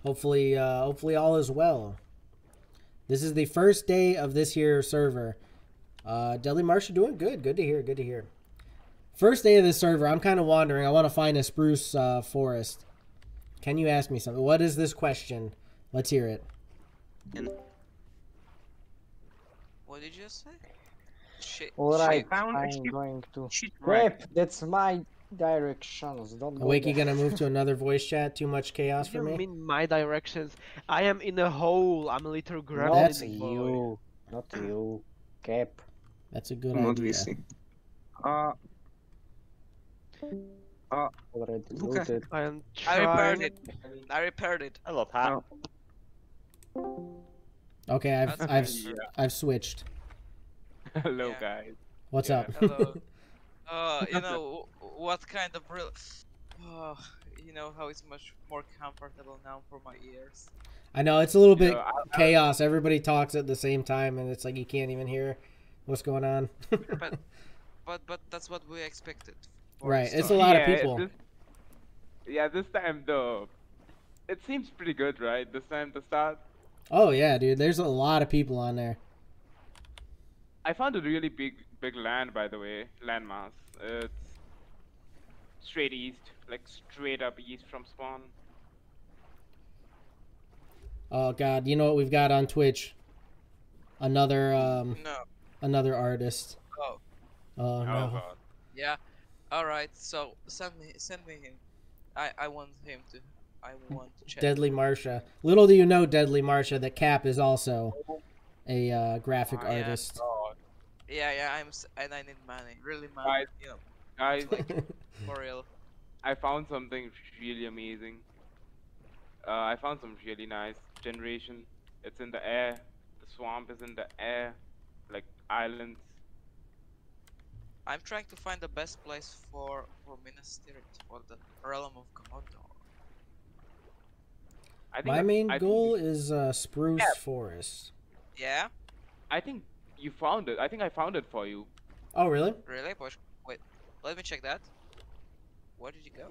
Hopefully, uh, hopefully all is well. This is the first day of this here server. Uh, Deadly Marshal doing good. Good to hear. Good to hear. First day of this server. I'm kind of wandering. I want to find a spruce uh, forest. Can you ask me something? What is this question? Let's hear it. What did you just say? Shit. Alright, found a I'm ship. going to. Shit, right. Crap, that's my directions. Don't go Awake, you gonna move to another voice chat? Too much chaos what for do you me? mean my directions? I am in a hole. I'm a little Not gravity That's- boy. you. Not you. Cap. That's a good Not idea. VC. Uh, Already Luca. looted. I am I repaired it. I repaired it. Hello, Pat. Okay, I've That's I've Yeah. I've switched. Hello, Yeah. guys. What's Yeah, up? Hello. Uh, you know what kind of real? Uh, you know how it's much more comfortable now for my ears. I know it's a little bit Yeah, I- I- chaos. Everybody talks at the same time, and it's like you can't even hear what's going on. But but that's what we expected. For Right, the it's a start. lot of people. This, yeah, this time though, it seems pretty good, right? This time to start. oh yeah, dude. There's a lot of people on there. I found a really big big land, by the way, landmass. It's straight east, like straight up east from spawn. Oh god, you know what we've got on Twitch? Another um No. another artist. Oh. Oh Oh no. god. Yeah. All right. So send me send me him. I I want him to. I want to check. Deadly Marsha. Little do you know, Deadly Marsha, that Cap is also a uh, graphic Oh, yeah. artist. God. Yeah, yeah. I'm and I need money. Really money. Guys. You know, Guys, for real. I found something really amazing. Uh, I found some really nice generation. It's in the air. The swamp is in the air, like islands. I'm trying to find the best place for for Minas Tirith for the realm of Komodo. I think My I- main I think goal you- is uh, spruce Yeah. forest. Yeah. I think you found it. I think I found it for you. Oh really? Really? Push. Wait. Let me check that. Where did you go?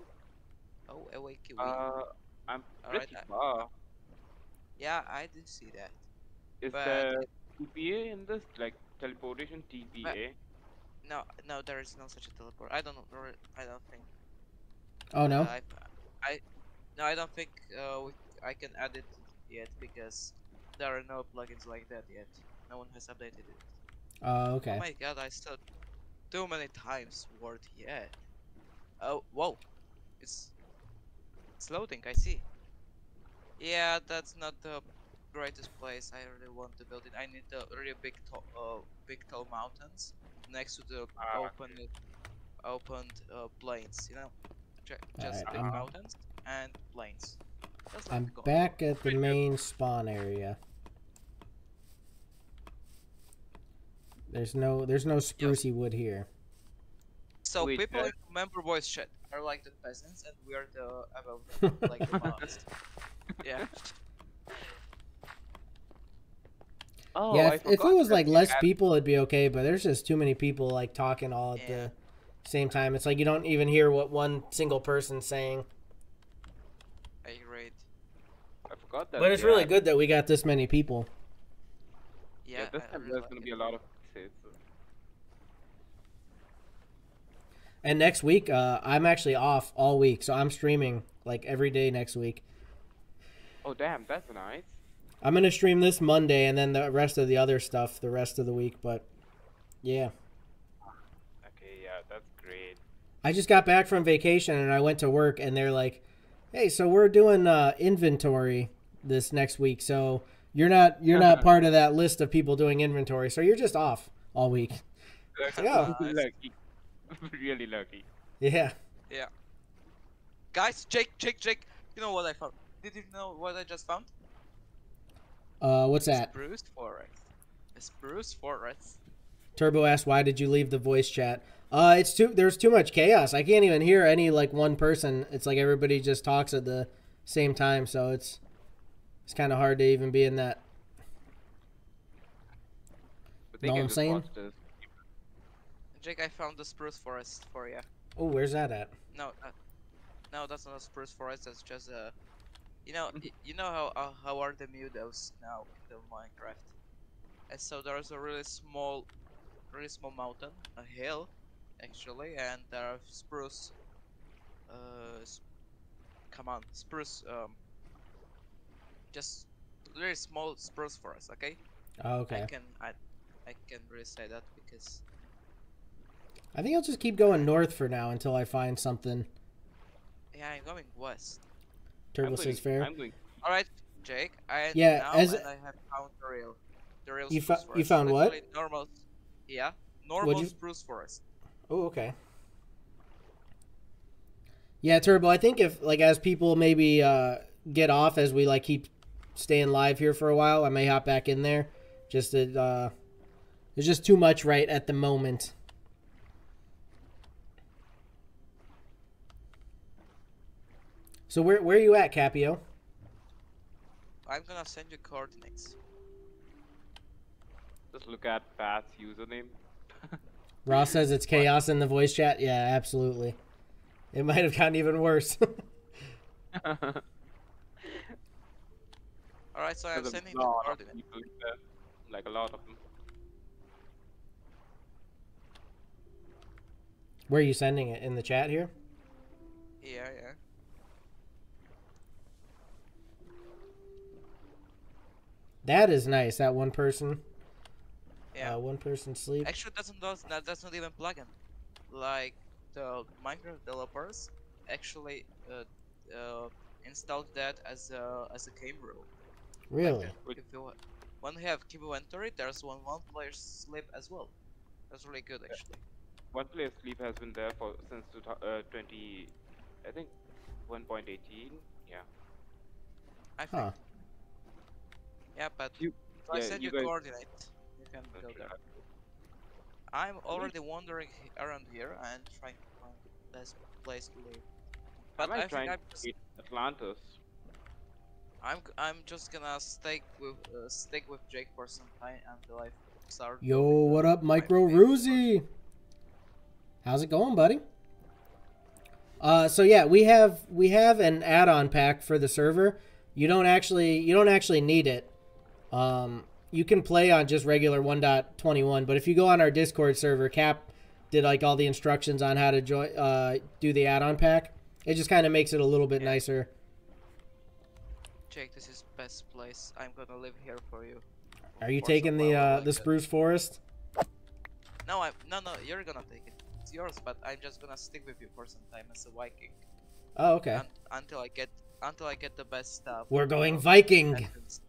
Oh, awake you. Uh, I'm Alright, pretty I- far. yeah, I did see that. Is but- there TPA in this? Like teleportation TPA? No, no, there is no such a teleport. I don't know. I don't think. Oh no. I, I, no, I don't think uh, we, I can add it yet because there are no plugins like that yet. No one has updated it. Oh okay. Oh my god, I still too many times word yet. Oh, whoa, it's it's loading. I see. Yeah, that's not the greatest place. I really want to build it. I need the really big, tall, uh, big tall mountains next to the Ah, open, opened uh, plains. You know, just Alright, big um, mountains and plains. Just I'm like back at the main spawn area. There's no there's no sprucey wood here. So Wait, people uh, in member voice chat are like the peasants, and we are the above like the monks. Yeah. Oh, yeah, I if, if it was like less had- people, it'd be okay. But there's just too many people like talking all at Yeah. the same time. It's like you don't even hear what one single person's saying. I agree. I forgot that. But it's really had- good that we got this many people. Yeah. Yeah, this time there's like gonna it. be a lot of faces. And next week, uh, I'm actually off all week, so I'm streaming like every day next week. Oh damn, that's nice. I'm gonna stream this Monday, and then the rest of the other stuff the rest of the week. But yeah, Okay, yeah, that's great. I just got back from vacation and I went to work, and they're like, "Hey, so we're doing uh, inventory this next week, so you're not you're not part of that list of people doing inventory, so you're just off all week." Yeah. lucky. really lucky. Yeah. Yeah. Guys, Jake, Jake, Jake. You know what I found? Did you know what I just found? Uh, what's that? Spruce forest. A spruce forest. Turbo asked, "Why did you leave the voice chat?" Uh, it's too there's too much chaos. I can't even hear any like one person. It's like everybody just talks at the same time, so it's it's kind of hard to even be in that. Know what I'm saying? Jake, I found the spruce forest for you. Oh, where's that at? No, uh, no, that's not a spruce forest. That's just a. You know, you know how uh, how are the meadows now in the Minecraft? And so there's a really small, really small mountain, a hill, actually, and there are spruce. Uh, s- come on, spruce. Um. Just very small spruce forest, okay? Oh, I can I, I can really say that because I think I'll just keep going north for now until I find something. yeah, I'm going west. Turbo I'm says fair. I'm going. All right, Jake. I Yeah, now as- and I have found the real, the real You spruce you found what? Normal. Yeah, normal you- spruce forest. Oh, okay. Yeah, Turbo. I think if like as people maybe uh, get off as we like keep staying live here for a while, I may hop back in there. Just that uh, there's just too much right at the moment. So where where are you at, Capio? I'm gonna send you coordinates. Just look at Pat's username. Ross says it's chaos in the voice chat. Yeah, absolutely. It might have gotten even worse. All right, so I'm sending the coordinates. like a lot of them. Where are you sending it? In the chat here? Yeah, yeah. That is nice. That one person. Yeah. Uh, one person sleep. Actually, doesn't that, that's not even plugin. Like the Minecraft developers actually uh, uh, installed that as a as a game rule. Really? If you when you have keep inventory, there's one one player sleep as well. That's really good actually. One player sleep has been there for since two uh, 20, I think, 1.18. Yeah. I think. Huh. Yeah, but You- if I yeah, send you you, guys- coordinates, you can go there. I'm already wandering around here and trying to find the best place to live. But Am I I think trying I'm to just, beat Atlantis? I'm g- I'm just gonna stick with uh, stick with Jake for some time until I start. Yo, what up, Micro base. Ruzy? How's it going, buddy? Uh, so yeah, we have we have an add-on pack for the server. You don't actually you don't actually need it. Um, you can play on just regular 1.21, but if you go on our Discord server, Cap did like all the instructions on how to join uh, do the add-on pack. It just kind of makes it a little bit Yeah. nicer. Jake, this is best place. I'm gonna live here for you. Are you For taking the uh, like the spruce forest? No, I'm no no. You're gonna take it. It's yours, but I'm just gonna stick with you for some time as a Viking. Oh, okay. un- until I get until I get the best stuff. We're going uh, Viking. weapons.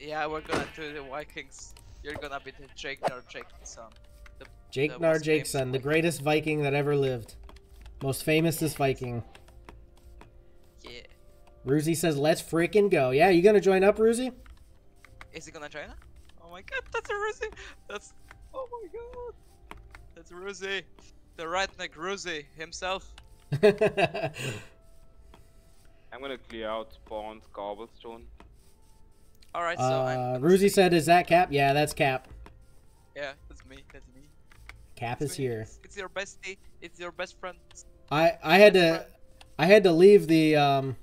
Yeah, we're gonna do the Vikings. You're gonna be the Jake or Jake son. The, Jake the Nar most Jakeson, the greatest Viking that ever lived. Most famous is Viking. Yeah. Ruzy says, "Let's freaking go." Yeah, you gonna join up, Ruzy? Is he gonna join us? Oh my god, that's a Ruzy! That's. Oh my god! That's Ruzy! The redneck Ruzy himself! I'm gonna clear out spawns cobblestone. Alright, so uh, I'm. Ruzy said, "Is that Cap?" Yeah, that's Cap. Yeah, that's me, that's me. Cap It's is me, here. It's, it's your bestie, it's your best friend. I I had to I had to leave the um.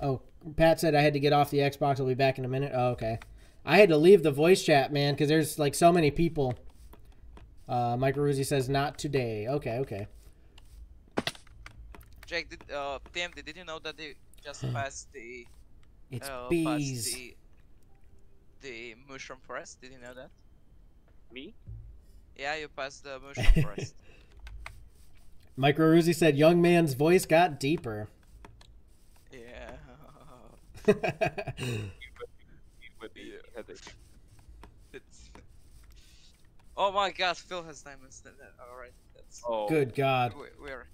Oh, Pat said I had to get off the Xbox. I'll be back in a minute. Oh, okay. I had to leave the voice chat, man, because there's like so many people. Uh, Micro Ruzy says not today. Okay, okay. Jake, did, uh, Tim, did you know that they just passed the. It's uh, bees. The, the mushroom forest? Did you know that? Me? Yeah, you passed the mushroom forest. Micro Ruzy said young man's voice got deeper. Yeah. With the headache. It's... Oh my god, Phil has diamonds. That, that, Alright, that's. Oh, Good God. We, we're.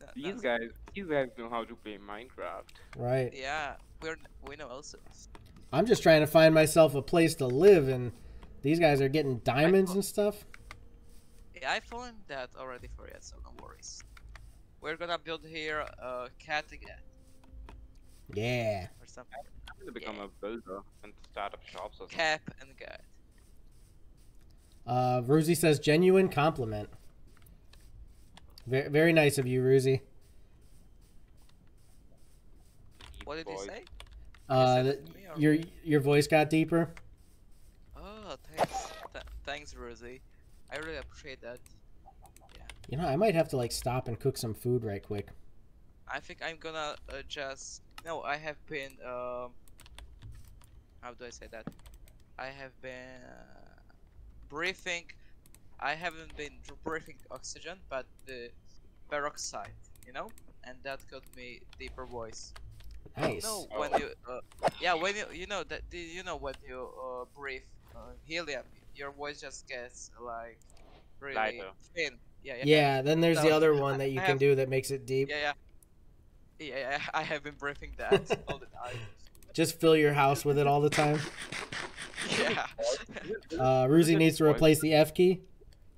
that- these guys, these guys know how to play Minecraft. Right. Yeah, we're we know also. I'm just trying to find myself a place to live, and these guys are getting diamonds and stuff. Yeah, I found that already for you, so no worries. We're gonna build here a cat again Yeah. or something. I'm gonna become a builder and start up shops or something. Cap and cat. Uh, Ruzy says genuine compliment. Very, very nice of you, Ruzy. What did he say? Uh, said th- me or- your your voice got deeper. Oh, thanks. Th- thanks, Ruzy. I really appreciate that. Yeah. You know, I might have to like stop and cook some food right quick. I think I'm gonna uh, just. No, I have been. Um, how do I say that? I have been uh, briefing. I haven't been dr- briefing oxygen, but the peroxide, you know, and that got me deeper voice. Nice. No, when you, uh, yeah, when you, you know that, you know when you uh, breathe uh, helium, your voice just gets like really Lighter. thin. Yeah, yeah. Yeah. Then there's the other one that you I can have- do that makes it deep. Yeah, yeah. Yeah, yeah, I have been breathing that all the time. Just fill your house with it all the time. Yeah. Uh, Ruzy needs to replace the F key.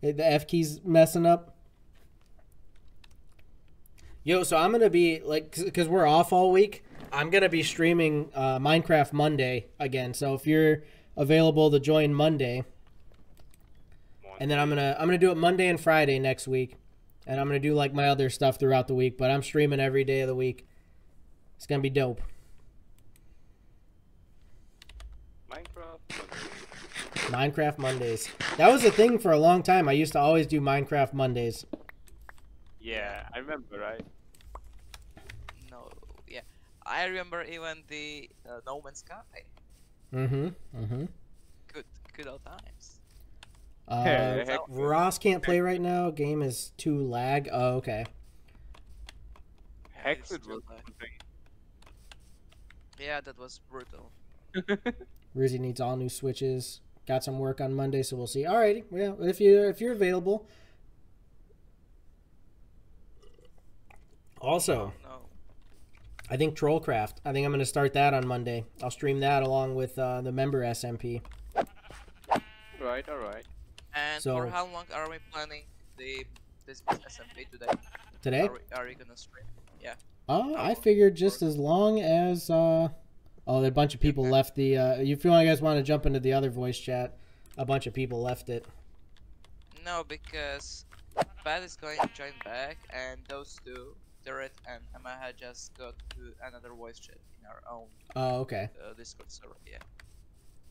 Eh, The F key's messing up. Yo, so I'm gonna be like, cause we're off all week. I'm gonna be streaming uh, Minecraft Monday again. So if you're available to join Monday, and then I'm gonna I'm gonna do it Monday and Friday next week, and I'm gonna do like my other stuff throughout the week. But I'm streaming every day of the week. It's gonna be dope. Minecraft. Minecraft Mondays. That was a thing for a long time. I used to always do Minecraft Mondays. Yeah, I remember, right? No, yeah. I remember even the uh, No Man's Sky. Mm-hmm. Mm-hmm. Good, good old times. Uh, Hey, heck- Ross can't play right now. Game is too lag. Oh, okay. Hexed It's was. Yeah, that was brutal. Rizzy needs all new switches. Got some work on Monday, so we'll see. Alrighty. Well, if you if you're available. Also, No. I think Trollcraft. I think I'm gonna start that on Monday. I'll stream that along with uh, the member SMP. right, alright. And So- for how long are we planning the this SMP today? Today? Are we, are we gonna stream? Yeah. Uh, I figured just as long as uh oh, a bunch of people left the uh if you guys want to jump into the other voice chat, a bunch of people left it. No, because Pat is going to join back, and those two, Turret and Amaha, just got to another voice chat in our own Oh, okay. uh, Discord server. Yeah.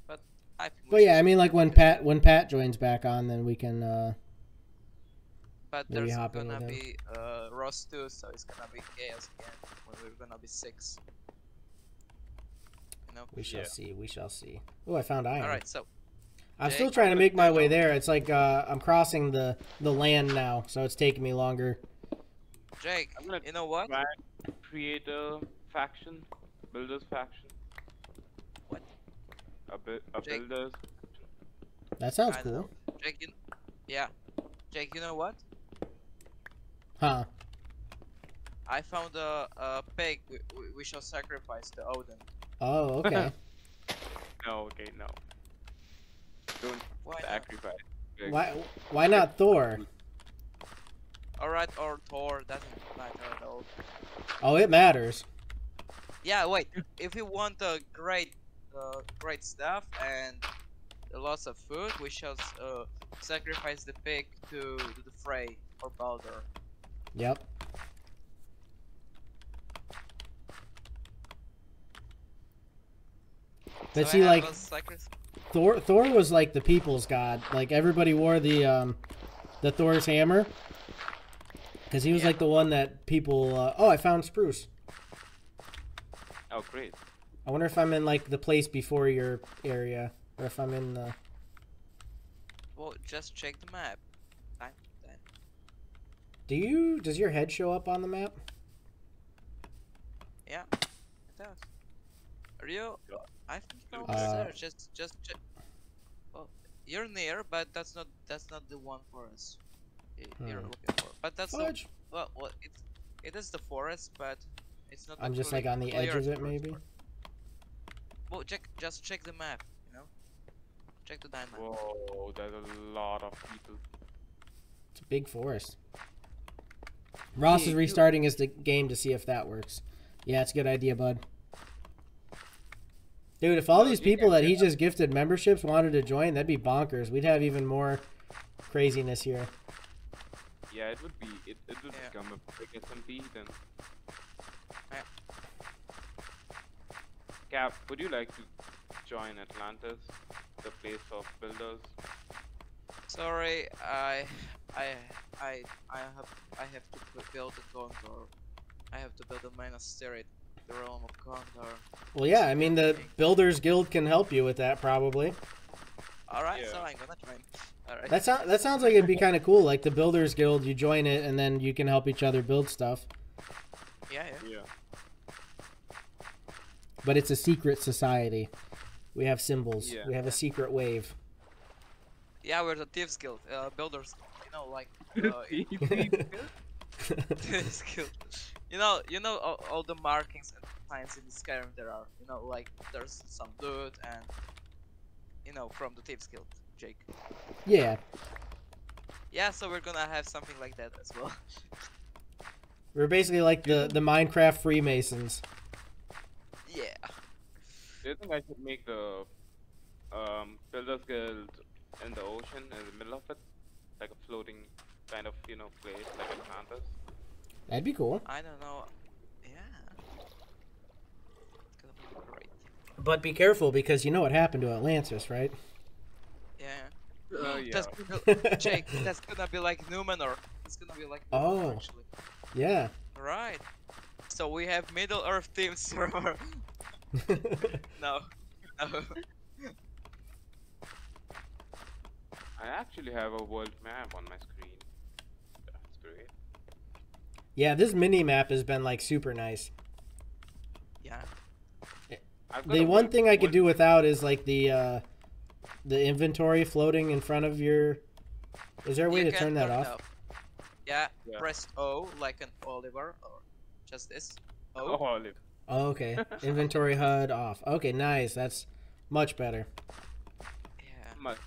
But I think But yeah, I mean like when continue. Pat when Pat joins back on then we can uh But maybe there's hop gonna be uh, Ross too, so it's gonna be chaos again when we're gonna be six. You know. we shall Yeah. see, we shall see. Oh, I found iron. All right, so I'm Jake, still trying to make my way there. It's like uh I'm crossing the the land now, so it's taking me longer. Jake, I'm gonna you know what? create a faction, builders faction. What? A, bu- a Jake. builders. That sounds I cool. know. Jake, you... yeah. Jake, you know what? Huh. I found a, a pig. We, we, we shall sacrifice to Odin. Oh, okay. No, okay, no. Don't Why sacrifice. Like, why why not Thor? Alright, or Thor, doesn't matter at all. Oh, it matters. Yeah, wait. If we want a great, uh, great stuff and lots of food, we shall uh, sacrifice the pig to, to the Frey or Baldur. Yep. But So see, like Thor, Thor was like the people's god. Like everybody wore the um, the Thor's hammer, because he was Yeah. like the one that people. Uh, oh, I found spruce. oh, great. I wonder if I'm in like the place before your area, or if I'm in the. well, just check the map. Time to time. Do you? Does your head show up on the map? Yeah, it does. Are you? I think you're Uh, almost there. Just, just check. Well, you're near, but that's not that's not the one forest y- you're Hmm. looking for. But that's the, well, well, it's it is the forest, but it's not. I'm just like on the edge of it, maybe. part. Well, check just check the map. You know, check the diamond. Whoa, there's a lot of people. It's a big forest. Ross Hey, is you- restarting his the game to see if that works. Yeah, it's a good idea, bud. Dude, if all No, these people that he do just gifted memberships wanted to join, that'd be bonkers. We'd have even more craziness here. Yeah, it would be. It, it would Yeah. become a big SMP then. Yeah. Cap, would you like to join Atlantis, the place of builders? Sorry, I, I, I, I have, I have to build a Gondor. I have to build a monastery, the realm of Gondor. Well, yeah, I mean the Builders Guild can help you with that probably. All right, so I'm gonna join. All right. That sounds that sounds like it'd be kind of cool. Like the Builders Guild, you join it and then you can help each other build stuff. yeah, yeah. Yeah. But it's a secret society. We have symbols. Yeah. We have a secret wave. Yeah, we're the Thieves Guild, uh, builders. You know, like uh, Thieves Guild. You know, you know all, all the markings and signs in Skyrim there are. You know, like there's some dude and you know from the Thieves Guild, Jake. Yeah, Yeah, so we're gonna have something like that as well. we're basically like the the Minecraft Freemasons. yeah. Do you think I should make the um, Builders Guild in the ocean, in the middle of it? Like a floating kind of, you know, place, like Atlantis? That'd be cool. I don't know. Yeah. It's gonna be great. But be careful because you know what happened to Atlantis, right? Yeah. Uh, yeah. That's gonna, Jake, that's gonna be like Numenor. It's gonna be like Numenor, Oh. actually. Yeah. Right. So we have Middle Earth team server. no. No. I actually have a world map on my screen. That's great. yeah, this mini map has been like super nice. Yeah. I've got The one thing I could do without is like the uh the inventory floating in front of your Is there a way You to turn that it off? up. Yeah, Yeah. Press O like an Oliver or just this. O. Oh, Olive. Oh, okay. Inventory HUD off. Okay, nice. That's much better. Yeah. Much.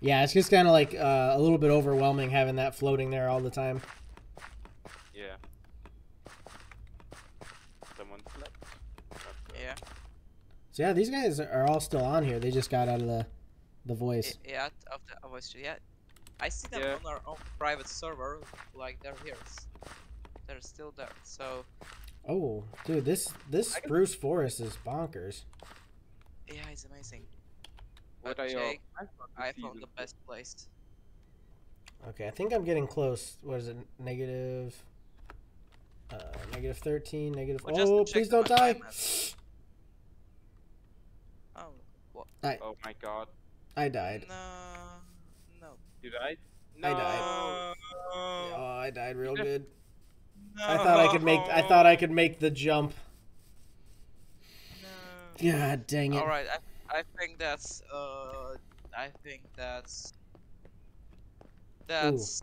Yeah, it's just kind of like uh, a little bit overwhelming having that floating there all the time. Yeah. Someone slept. That's good. Yeah. So yeah, these guys are all still on here. They just got out of the the voice. Yeah, of the of us- yeah. I see them Yeah. on our own private server, like they're here. They're still there. So Oh, dude, this this I spruce forest is bonkers. yeah, it's amazing. What But are your Jake, plans for the I found the best place. Okay, I think I'm getting close. What is it? Negative. Uh, negative thirteen. Negative. Well, oh, please don't my die. diamond. Oh, what? Oh my god. I died. No, no, You died? I died. no. Oh, I died real good. no. I thought I could make. I thought I could make the jump. No. God dang it. All right, I, I think that's uh, I think that's that's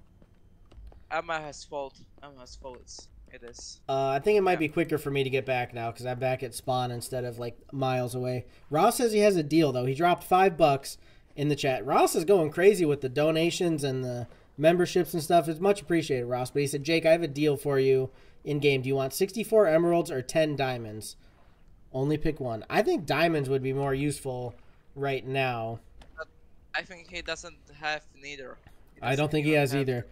Emma has fault. Emma has fault. It's, it is. Uh, I think it might Yeah. be quicker for me to get back now because I'm back at spawn instead of like miles away. Ross says he has a deal though. He dropped five bucks in the chat. Ross is going crazy with the donations and the memberships and stuff. It's much appreciated, Ross. But he said, Jake, I have a deal for you in game. Do you want 64 emeralds or 10 diamonds? Only pick one. I think diamonds would be more useful right now. I think he doesn't have neither. He I don't think he has either.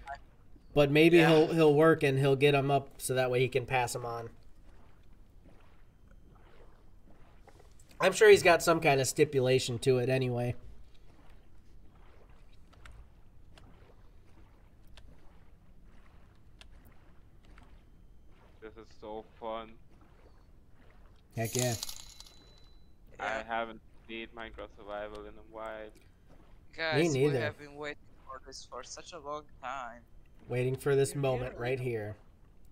But maybe Yeah. he'll he'll work and he'll get them up so that way he can pass them on. I'm sure he's got some kind of stipulation to it anyway. This is so fun. Heck yeah. I haven't played Minecraft Survival in a while. Guys, we neither. have been waiting for this for such a long time. Waiting for this moment right here.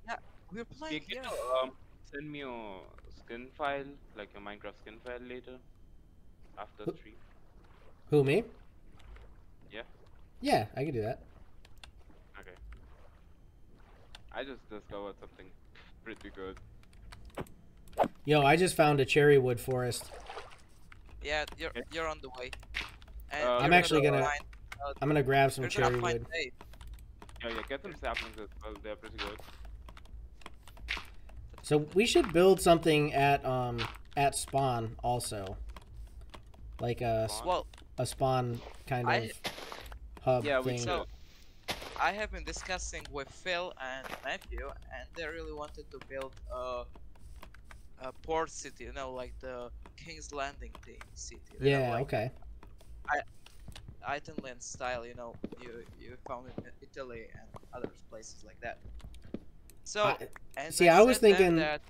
Yeah, we're playing can here. um, send me your skin file, like your Minecraft skin file later. After Who- stream. Who me? Yeah. Yeah, I can do that. Okay. I just discovered something pretty good. Yo, I just found a cherry wood forest. Yeah, you're you're on the way. And Uh, I'm actually gonna- find- I'm gonna grab some cherry wood. Dave. Yeah, yeah, get some saplings as well. They're pretty good. So we should build something at um at spawn also. Like a Spawn? Well, a spawn kind I- of hub Yeah, we thing. so I have been discussing with Phil and Matthew, and they really wanted to build a a port city. You know, like the King's Landing thing city. you know, yeah, like okay. Itonland style. You know, you you found in Italy and other places like that. So, and see, I was thinking- that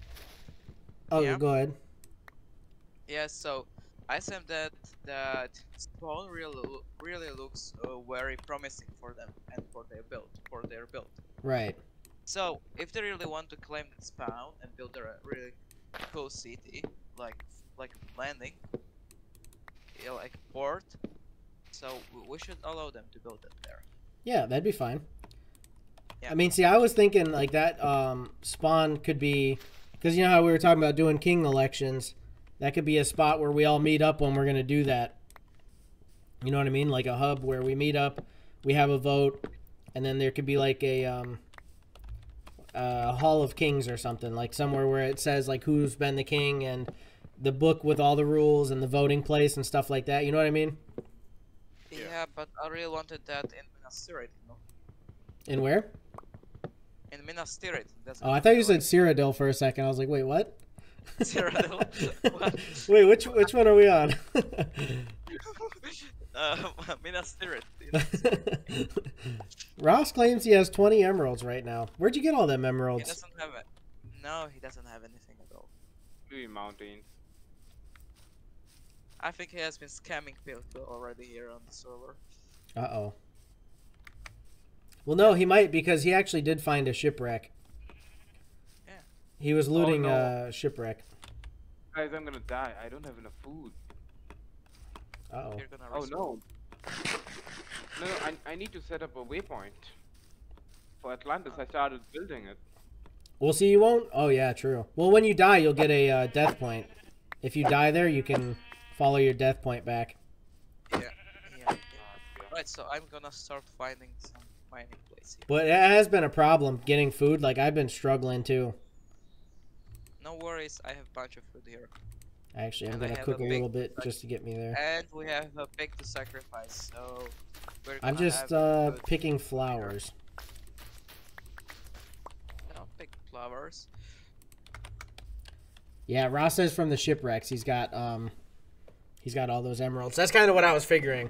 Oh, yeah. go ahead. Yeah, so I said that that spawn really really looks uh, very promising for them and for their build for their build. Right. So if they really want to claim that spawn and build a really cool city like like landing, yeah, like port, so we should allow them to build it there. Yeah, that'd be fine. Yeah. I mean, see, I was thinking like that um, spawn could be because you know how we were talking about doing king elections. That could be a spot where we all meet up when we're gonna do that. You know what I mean? Like a hub where we meet up, we have a vote, and then there could be like a um, uh, hall of kings or something, like somewhere where it says like who's been the king and the book with all the rules and the voting place and stuff like that. You know what I mean? Yeah, but I really wanted that in Minas Tirith, you know. In where? In Minas Tirith. That's Oh, I thought you said Cyrodiil for a second. I was like, wait, what? Cyrodiil? What? Wait, which which one are we on? uh, Minas Tirith. Ross claims he has 20 emeralds right now. Where'd you get all them He emeralds? doesn't have it. No, he doesn't have anything at all. Maybe mountains. I think he has been scamming people already here on the server. Uh oh. Well, no, he might because he actually did find a shipwreck. Yeah. He was looting no. a shipwreck. Guys, I'm gonna die. I don't have enough food. Uh oh. Oh no. No, no, I, I need to set up a waypoint. For Atlantis, I started building it. Well, see, you won't. Oh yeah, true. Well, when you die, you'll get a uh, death point. If you die there, you can follow your death point back. Yeah, yeah, yeah. Right, so I'm gonna start finding some mining place here. But it has been a problem getting food. Like I've been struggling too. No worries, I have a bunch of food here. Actually, I'm And gonna cook a a little bit just to get me there. And we have a pig to sacrifice, so we're I'm gonna just have uh, food. picking flowers. I'll pick flowers. Yeah, Ross says from the shipwrecks he's got um he's got all those emeralds. That's kind of what I was figuring.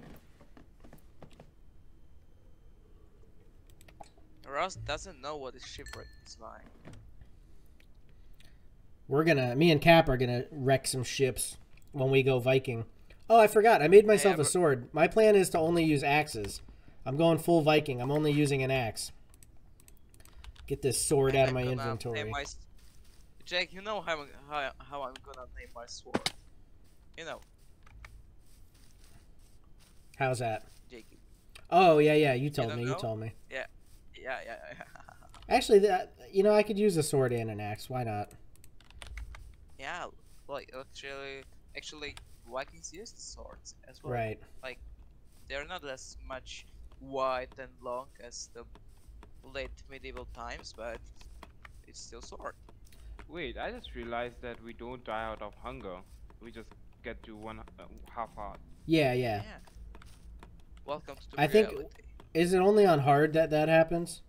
Ross doesn't know what a shipwreck is like. We're gonna me and Cap are gonna wreck some ships when we go Viking. Oh, I forgot. I made myself a sword. My plan is to only use axes. I'm going full Viking. I'm only using an axe. Get this sword out of I'm my inventory. my Jake, you know how, how, how I'm gonna name my sword. You know, How's that? Jake. Oh yeah, yeah. You told don't me. You told me. y- Yeah, yeah, yeah. Actually, that you know, I could use a sword and an axe. Why not? yeah, like actually, actually, Vikings used swords as well. Right. Like, they're not as much wide and long as the late medieval times, but it's still sword. Wait, I just realized that we don't die out of hunger. We just get to one uh, half heart. Yeah, yeah. Welcome to the I think is it only on hard that that happens?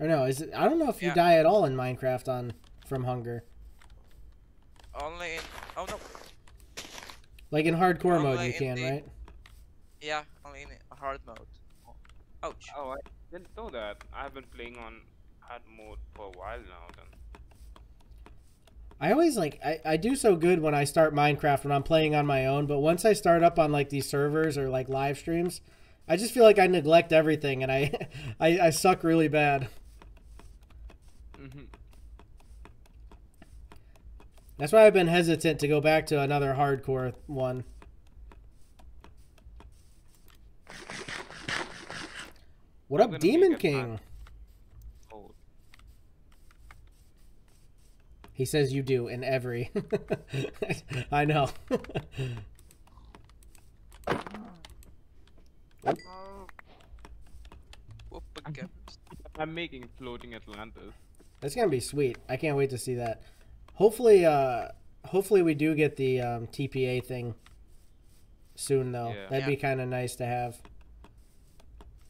Or no? Is it? I don't know if you Yeah. die at all in Minecraft on from hunger. Only in oh no, Like in hardcore mode, you can, the- right? yeah, only in a hard mode. Ouch. Oh, I didn't know that. I've been playing on hard mode for a while now. Then. I always like I, I do so good when I start Minecraft when I'm playing on my own, but once I start up on like these servers or like live streams, I just feel like I neglect everything and I I, I suck really bad. Mhm. That's why I've been hesitant to go back to another hardcore one. What up, Demon King? Oh, He says you do in every. I know. I'm- making floating Atlantis. That's gonna be sweet. I can't wait to see that. Hopefully, uh, hopefully we do get the um, TPA thing soon, though. Yeah. That'd be kind of nice to have.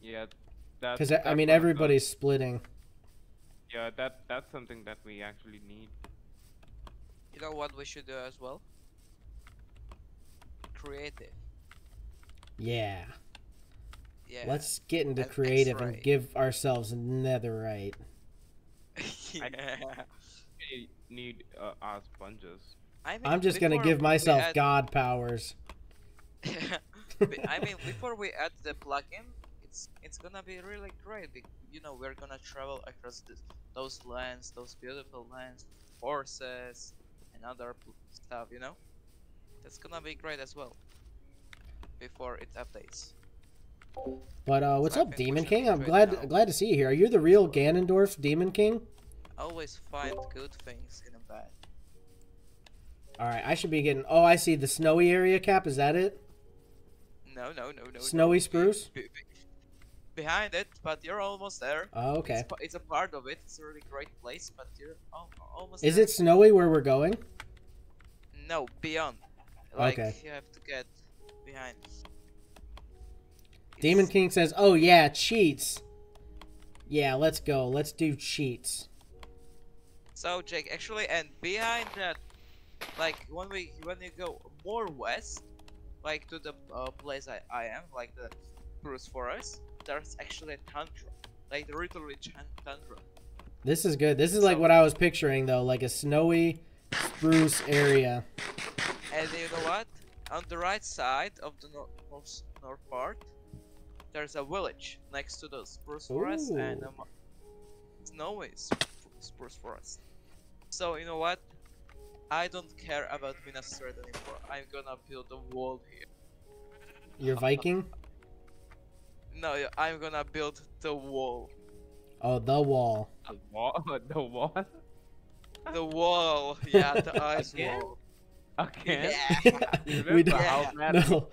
Yeah. Because I mean, everybody's splitting. Yeah, that that's something that we actually need. You what we should do as well? Creative. Yeah. Yeah. Let's get into An creative and give ourselves netherite. yeah. We need uh, our sponges. I mean, I'm just gonna give myself add- god powers. Be- I mean, before we add the plugin, it's it's gonna be really great. bec- You know, we're gonna travel across this, those lands, those beautiful lands, horses, and other stuff. You know, that's gonna be great as well. Before it updates. But uh, what's I up, Demon King? I'm glad now. glad to see you here. Are you the real Ganondorf Demon King? Always find good things in a bad. All right, I should be getting. Oh, I see the snowy area cap. Is that it? No, no, no, no. Snowy no. spruce? be- be- behind it, but you're almost there. Oh, okay. It's, it's a part of it. It's a really great place, but you're al- almost. Is there. it snowy where we're going? No, beyond. Like Okay. you have to get behind. Demon King says, "Oh yeah, cheats. Yeah, let's go. Let's do cheats." So Jake, actually, and behind that, like when we when you go more west, like to the uh, place I, I am, like the Spruce Forest, there's actually a tundra, like literally tundra. This is good. This is like So- what I was picturing though, like a snowy spruce area. And you know what? On the right side of the north north, north part, there's a village next to the spruce forest and Ooh. um, snowy sp- spruce forest. So you know what? I don't care about Minas Tirith anymore. I'm gonna build a wall here. You're Viking? No, I'm gonna build the wall. Oh, the wall. The wall? the wall? The wall, yeah, the ice Again? wall. Again? Yeah. We remember don't, how bad no,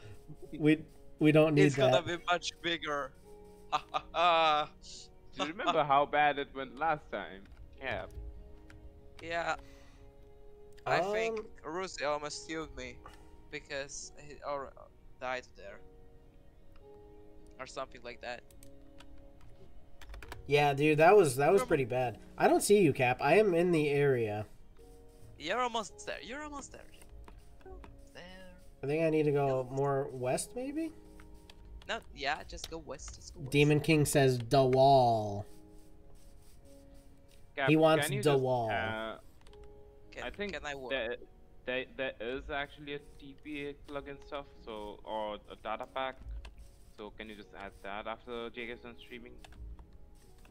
we we don't need It's gonna be much bigger. Ha ha ha. Do you remember how bad it went last time? Yeah. Yeah. I think Um, Ruzy almost killed me because he or died there. Or something like that. Yeah, dude, that was that was pretty bad. I don't see you, Cap. I am in the area. You're almost there. You're almost there. Almost There. I think I need to go more west, maybe. No, yeah, just go west. Just go west. Demon King says the wall. Cap, He wants can the wall. Uh, I think can I walk? there, there, there is actually a TPA plugin stuff, so or a data pack. So can you just add that after Jake is done streaming?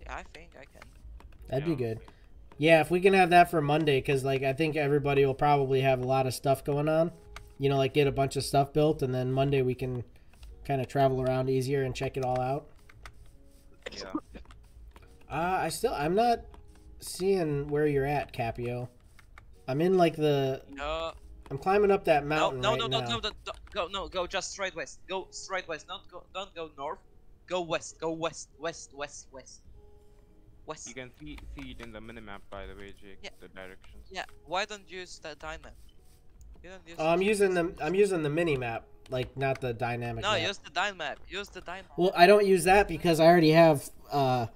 Yeah, I think I can. That'd be good. Yeah, if we can have that for Monday, because like I think everybody will probably have a lot of stuff going on. You know, like get a bunch of stuff built, and then Monday we can kind of travel around easier and check it all out. Yeah. Uh, I still I'm not seeing where you're at, Capio. I'm in like the No, I'm climbing up that mountain no, right no, now. no, no, no, no, go, no, go just straight west. Go straight west. Don't go, don't go north. Go west. Go west, west, west, west, west. You can see see it in the minimap, by the way, Jake. Yeah. The directions. Yeah. Why don't you use the dynmap? You don't use. Oh, I'm using the I'm using the mini map, like not the dynamic. No, map. use the dynmap. Use the dynmap. Well, I don't use that because I already have uh,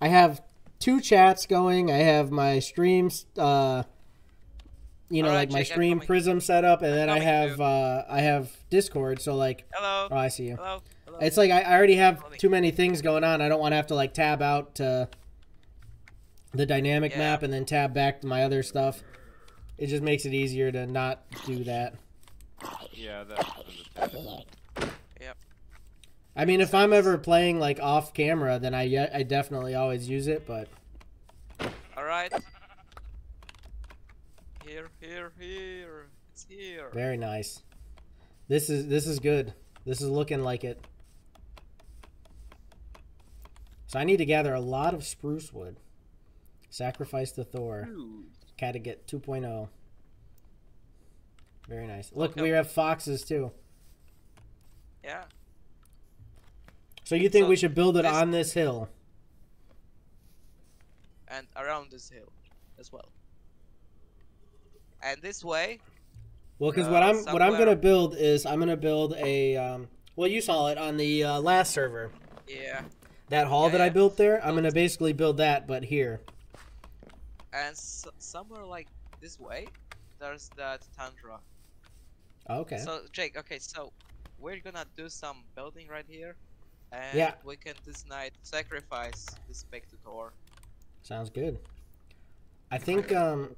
I have two chats going. I have my streams, uh, you know, Alright, like my Jake, I'm stream coming. Prism setup, and then I have uh, I have Discord. So like, Hello. oh, I see you. Hello. Hello. It's like I, I already have too many things going on. I don't want to have to like tab out to the dynamic Yeah. map and then tab back to my other stuff. It just makes it easier to not do that. Yeah, that's understandable. I mean, if I'm ever playing like off camera, then I I definitely always use it. But All right. Here, here, here. It's here. very nice. This is this is good. This is looking like it. So I need to gather a lot of spruce wood. Sacrifice to Thor. Kattegat 2.0. Very nice. Look, we have foxes too. Yeah. So you think So we should build it this- on this hill? And around this hill, as well. And this way. Well, because what Uh, I'm what I'm gonna build is I'm gonna build a um. Well, you saw it on the uh, last server. Yeah. That hall Yeah, that I built there, I'm gonna basically build that, but here. And s- somewhere like this way, there's that tundra. Okay. So Jake, okay, so we're gonna do some building right here, and Yeah. we can this night sacrifice this pig to Thor. Sounds good. I think um,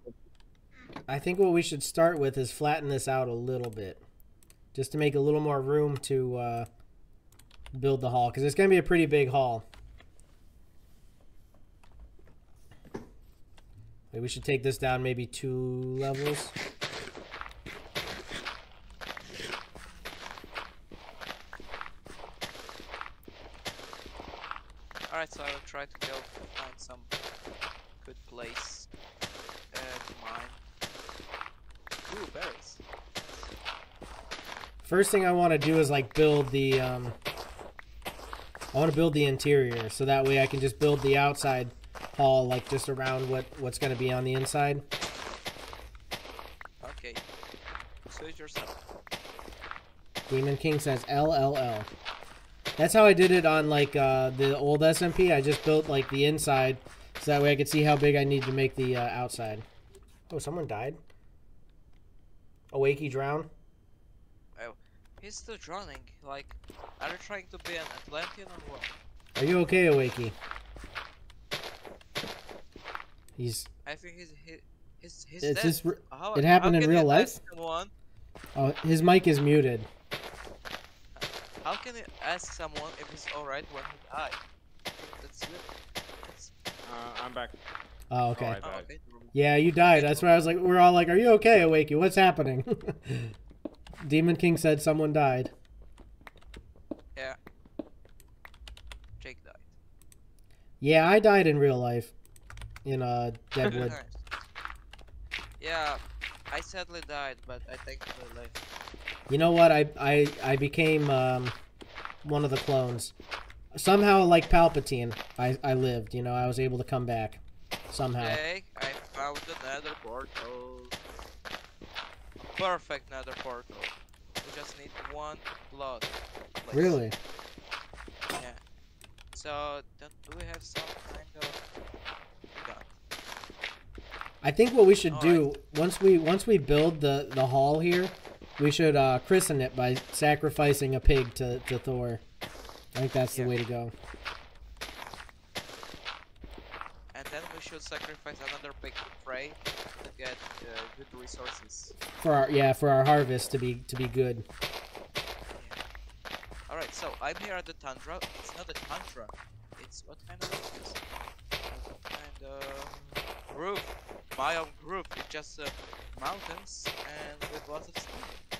I think what we should start with is flatten this out a little bit, just to make a little more room to uh, build the hall, because it's gonna be a pretty big hall. We should take this down maybe two levels. Alright, so I will try to go find some good place uh, to mine. Ooh, berries. First thing I want to do is like build the um I want to build the interior so that way I can just build the outside hall like just around what what's going to be on the inside. Okay. Suit yourself. Demon King says LLL. That's how I did it on like uh the old SMP. I just built like the inside so that way I could see how big I need to make the uh, outside. Oh, someone died. Awakey drown. Oh, he's still drowning. Like, are you trying to be an Atlantean or what? Are you okay, Awakey? He's I think he's he, he's he's It's dead. just re- How- it happened how in real life? Someone, oh his mic is muted. how can you ask someone if he's alright when he died? That's weird. That's, Uh, I'm back. Oh, okay. I oh, okay. Yeah, you died. That's why I was like, we're all like, "Are you okay, Awakey? What's happening?" Demon King said someone died. Yeah. Jake died. Yeah, I died in real life, in uh Deadwood. Yeah, I sadly died, but I thankfully lived. you know what? I I I became um one of the clones. Somehow, like Palpatine, I I lived. You know, I was able to come back somehow. Jake, I found another portal. Perfect nether portal. We just need one blood. place. Really? Yeah. So, don't, do we have some kind of? I think what we should All do once we once we build the the hall here, we should uh, christen it by sacrificing a pig to to Thor. I think that's Yeah. the way to go. And then we should sacrifice another pig to Frey to get uh, good resources. For our yeah, for our harvest to be to be good. Alright, so I'm here at the tundra. It's not a tundra. It's what kind of is the group, biome group, it's just uh, mountains and with lots of snow.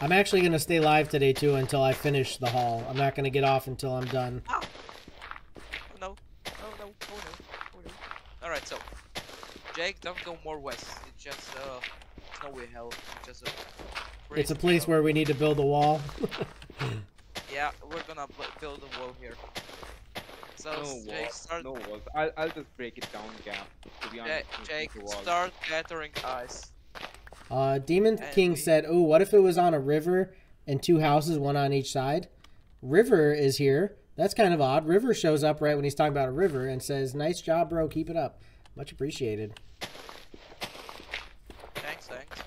I'm actually going to stay live today too until I finish the haul. I'm not going to get off until I'm done. Ah. Oh, no. Oh no. Oh no. Oh no. All right, so Jake, don't go more west. It's just uh snowy hell. It's just a It's a place hell. where we need to build a wall. yeah, we're going to build a wall here. So No Jake, walls, start. no walls. I'll, I'll just break it down, Gap. To be Ja- honest, Jake, make a wall. start gathering ice. Uh, Demon And King we- said, "Oh, what if it was on a river and two houses, one on each side?" River is here. That's kind of odd. River shows up right when he's talking about a river and says, "Nice job, bro. Keep it up. Much appreciated." Thanks, thanks.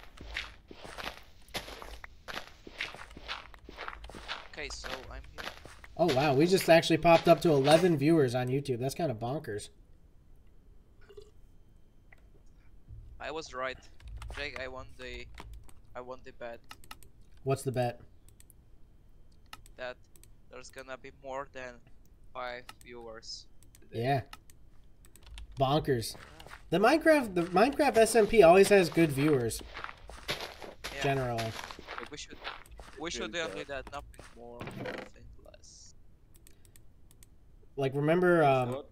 Okay, so I'm here. Oh wow, we just actually popped up to 11 viewers on YouTube. That's kind of bonkers. I was right. Jake, I won the, I won the bet What's the bet? that there's gonna be more than five viewers. today. Yeah. Bonkers. The Minecraft the Minecraft SMP always has good viewers Yeah, generally. we should, we should Really only that, nothing more, nothing less. Like remember um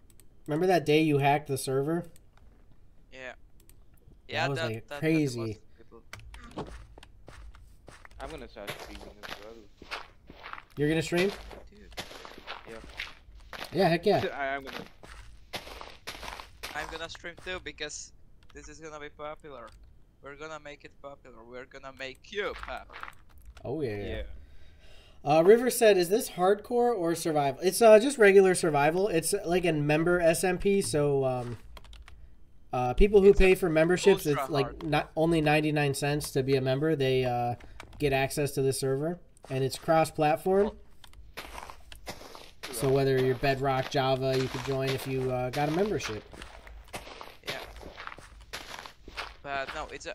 remember that day you hacked the server? Yeah. Yeah, that was, that, like, that, crazy. That people. I'm gonna start streaming as well. You're going to stream? Dude, Yeah, heck yeah. I, I'm gonna. I'm gonna stream too because this is gonna be popular. We're gonna make it popular. We're gonna make you popular. Oh yeah. Yeah. Uh, River said, "Is this hardcore or survival?" It's uh, just regular survival. It's like a member SMP, so um, uh, people who It's pay for memberships, it's ultra like not only ninety nine cents to be a member. They uh, get access to the server, and it's cross platform. So whether you're Bedrock, Java, you could join if you uh, got a membership. Yeah. But no, it's a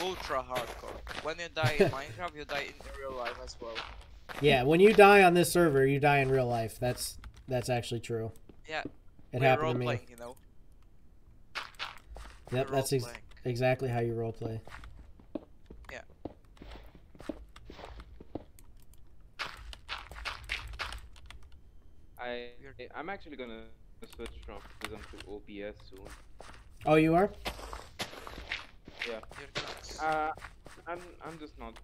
ultra hardcore. When you die in Minecraft, you die in real life as well. Yeah, when you die on this server, you die in real life. That's that's actually true. Yeah. It happened to me. role-playing, you know. Yep, We're that's ex- role-playing. exactly how you roleplay. I Weird. I'm actually gonna switch from Prism to OBS soon. Oh, you are? Yeah. Uh, I'm I'm just not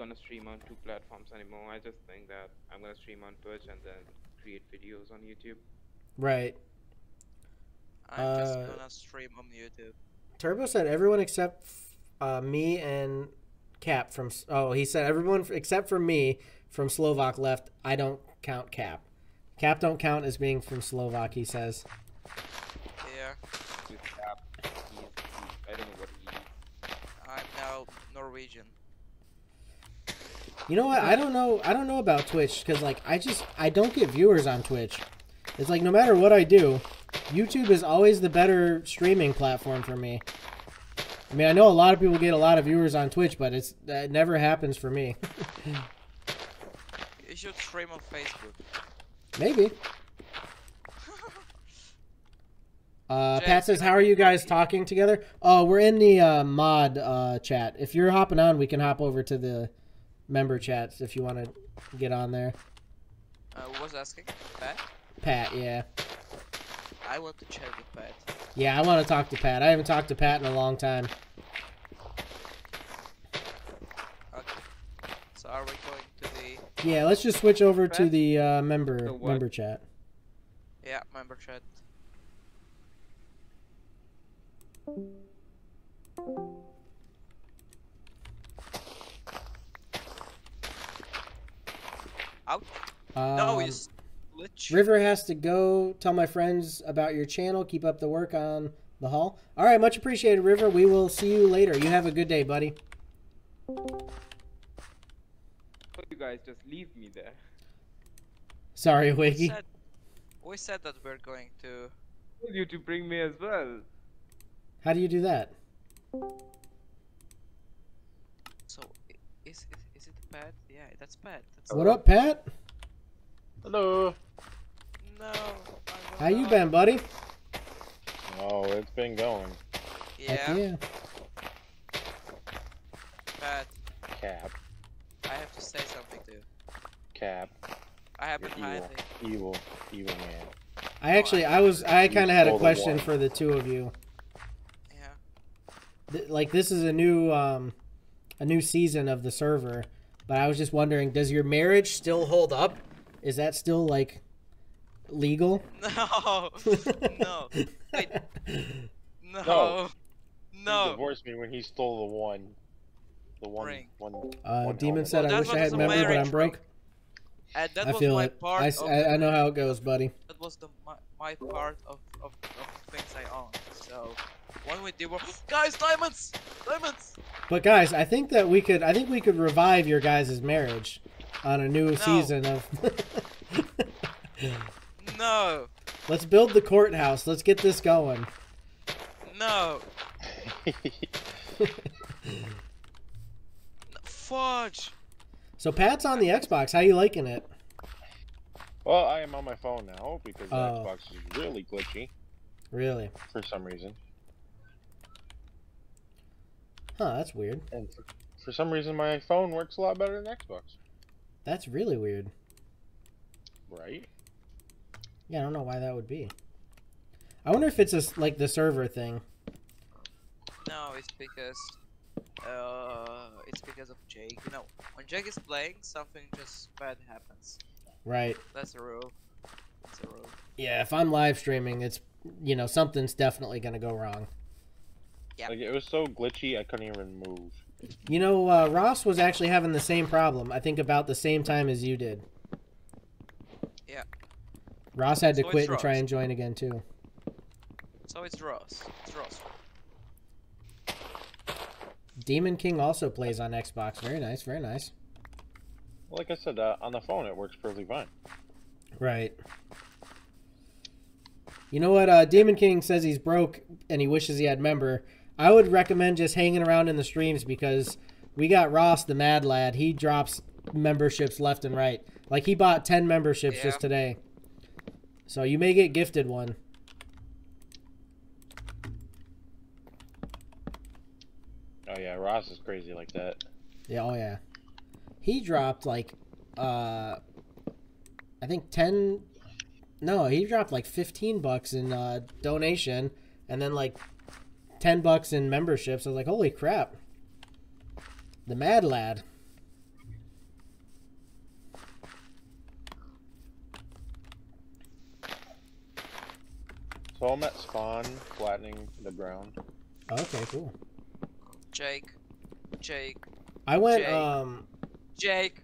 gonna stream on two platforms anymore. I just think that I'm gonna stream on Twitch and then create videos on YouTube. Right. I'm just uh, gonna stream on YouTube. Turbo said everyone except uh, me and Cap from. Oh, he said everyone except for me from Slovak left. I don't count Cap. Cap don't count as being from Slovak. He says. Yeah. With Cap, he's, he's I don't know what he is. I'm now Norwegian. You know what? I don't know. I don't know about Twitch because like I just I don't get viewers on Twitch. It's like no matter what I do, YouTube is always the better streaming platform for me. I mean, I know a lot of people get a lot of viewers on Twitch, but it's that never happens for me. You should stream on Facebook. Maybe. Uh, Pat says, "How are you guys talking together?" Oh, we're in the uh, mod uh, chat. If you're hopping on, we can hop over to the member chats if you want to get on there. Uh, who was asking? Pat? Pat, yeah, I want to chat with Pat. yeah. I want to talk to Pat. I haven't talked to Pat in a long time. Okay. So are we going to the Yeah, let's just switch over to the uh, member The member chat. yeah member chat? Ouch! no, Um, you glitch. River has to go. Tell my friends about your channel. Keep up the work on the hall. All right, much appreciated, River. We will see you later. You have a good day, buddy. You guys just leave me there. Sorry, We Wiggy. said, we said that we're going to. told you to bring me as well. How do you do that? So i- is it is it Pat? Yeah, that's Pat. That's What up, Pat? Hello. No. How you been, buddy? Oh, it's been going. Heck Yeah, yeah. Pat. Cap, I have to say something to you. Cap, I have been you're evil, hiding. evil, evil man. I actually, I was, I kind of had a question for the two of you. Yeah. th- like this is a new um, a new season of the server, but I was just wondering, does your marriage still hold up? Is that still like legal? No, no, wait, no, No. He no. divorced me when he stole the one. The one. Ring. one Uh, one Demon helmet. said, Well, "I wish I had a member, but I'm broke." And that I was feel my it. part I, s- of, I- I know how it goes, buddy. that was the my, my part of, of, of things I own. So when we divorce, guys, diamonds, diamonds. But guys, I think that we could. I think we could revive your guys' marriage on a new season of. No, Let's build the courthouse. Let's get this going. no, fudge. So Pat's on the Xbox. How you liking it? Well, I am on my phone now because the Oh. Xbox is really glitchy Really? for some reason, Huh? That's weird. and for, for some reason my phone works a lot better than Xbox. That's really weird. Right? Yeah, I don't know why that would be. I wonder if it's a s like the server thing. No, it's because uh, it's because of Jake. You know, when Jake is playing, something just bad happens. Right. That's a rule. That's a rule. Yeah. If I'm live streaming, it's you know something's definitely gonna go wrong. Yeah. Like it was so glitchy I couldn't even move. You know, uh, Ross was actually having the same problem. I think about the same time as you did. Yeah. Ross had to So it's quit and try and join again too. So it's Ross. It's Ross. Demon King also plays on Xbox. Very nice. Very nice. Like I said, uh, on the phone it works perfectly fine. Right. You know what? Uh, Demon King says he's broke and he wishes he had member. I would recommend just hanging around in the streams because we got Ross, the Mad Lad. He drops memberships left and right. Like he bought ten memberships Yeah. just today. So you may get gifted one. Oh yeah, Ross is crazy like that. Yeah, oh yeah. He dropped like uh I think 10 No, he dropped like 15 bucks in uh donation and then like 10 bucks in memberships. I was like, "Holy crap." The Mad Lad. So I'm at spawn, flattening the ground. Okay, cool. Jake. Jake. I went Jake. um Jake.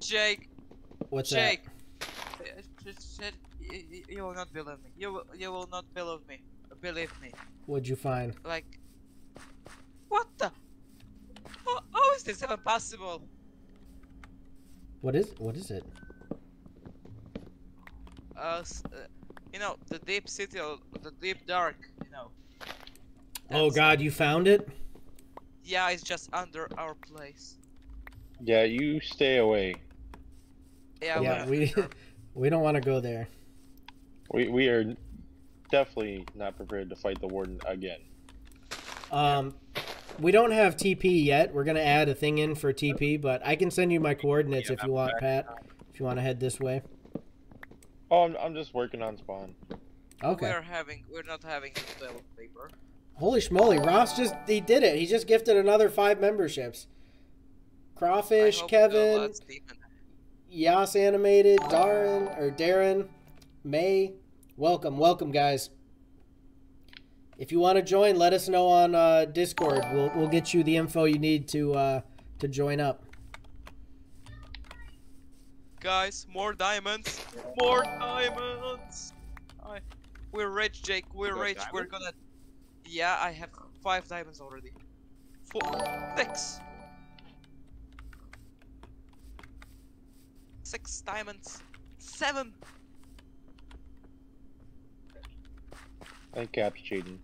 Jake. what's Jake. Just- just- You, you- you will not believe me. You will, you will not believe me. Believe me. What'd you find? Like. What the? How, how is this even possible? What is what is it? Uh, uh, you know, the deep city, or the deep dark, you know. Oh god, you found it? Yeah, it's just under our place. Yeah, you stay away. Yeah, yeah, we we don't want to go there. We we are definitely not prepared to fight the warden again. Um, we don't have TP yet. We're gonna add a thing in for TP, but I can send you my coordinates if you want, Pat. If you want to head this way. Oh, I'm, I'm just working on spawn. Okay. We're having, we're not having a toilet paper. Holy schmoly, Ross just he did it. He just gifted another five memberships. Crawfish, Kevin, No, that's demon. Yas Animated, Darren or Darren, May. Welcome, welcome guys. If you want to join, let us know on uh, Discord. We'll we'll get you the info you need to uh, to join up. Guys, more diamonds. More diamonds. I, we're rich, Jake. We're got rich. We're gonna. Yeah, I have five diamonds already. Four, six, six diamonds, seven. I think Cap's cheating.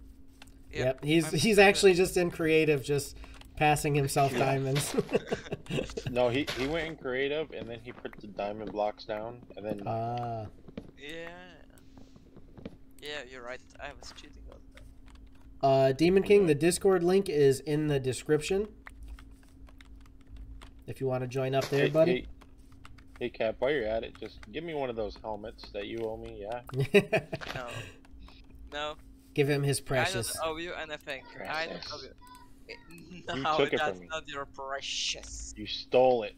Yeah, yep, he's I'm- he's actually just in creative, just passing himself Yeah. diamonds. No, he he went in creative and then he put the diamond blocks down and then Ah, Yeah. Yeah, you're right. I was cheating on that. uh, Demon King. The Discord link is in the description. If you want to join up there, hey, buddy. Hey, hey Cap, while you're at it, just give me one of those helmets that you owe me. Yeah. No. No. Give him his precious. I precious. don't owe you anything. I don't owe you. No, took it that's from me. not your precious. You stole it.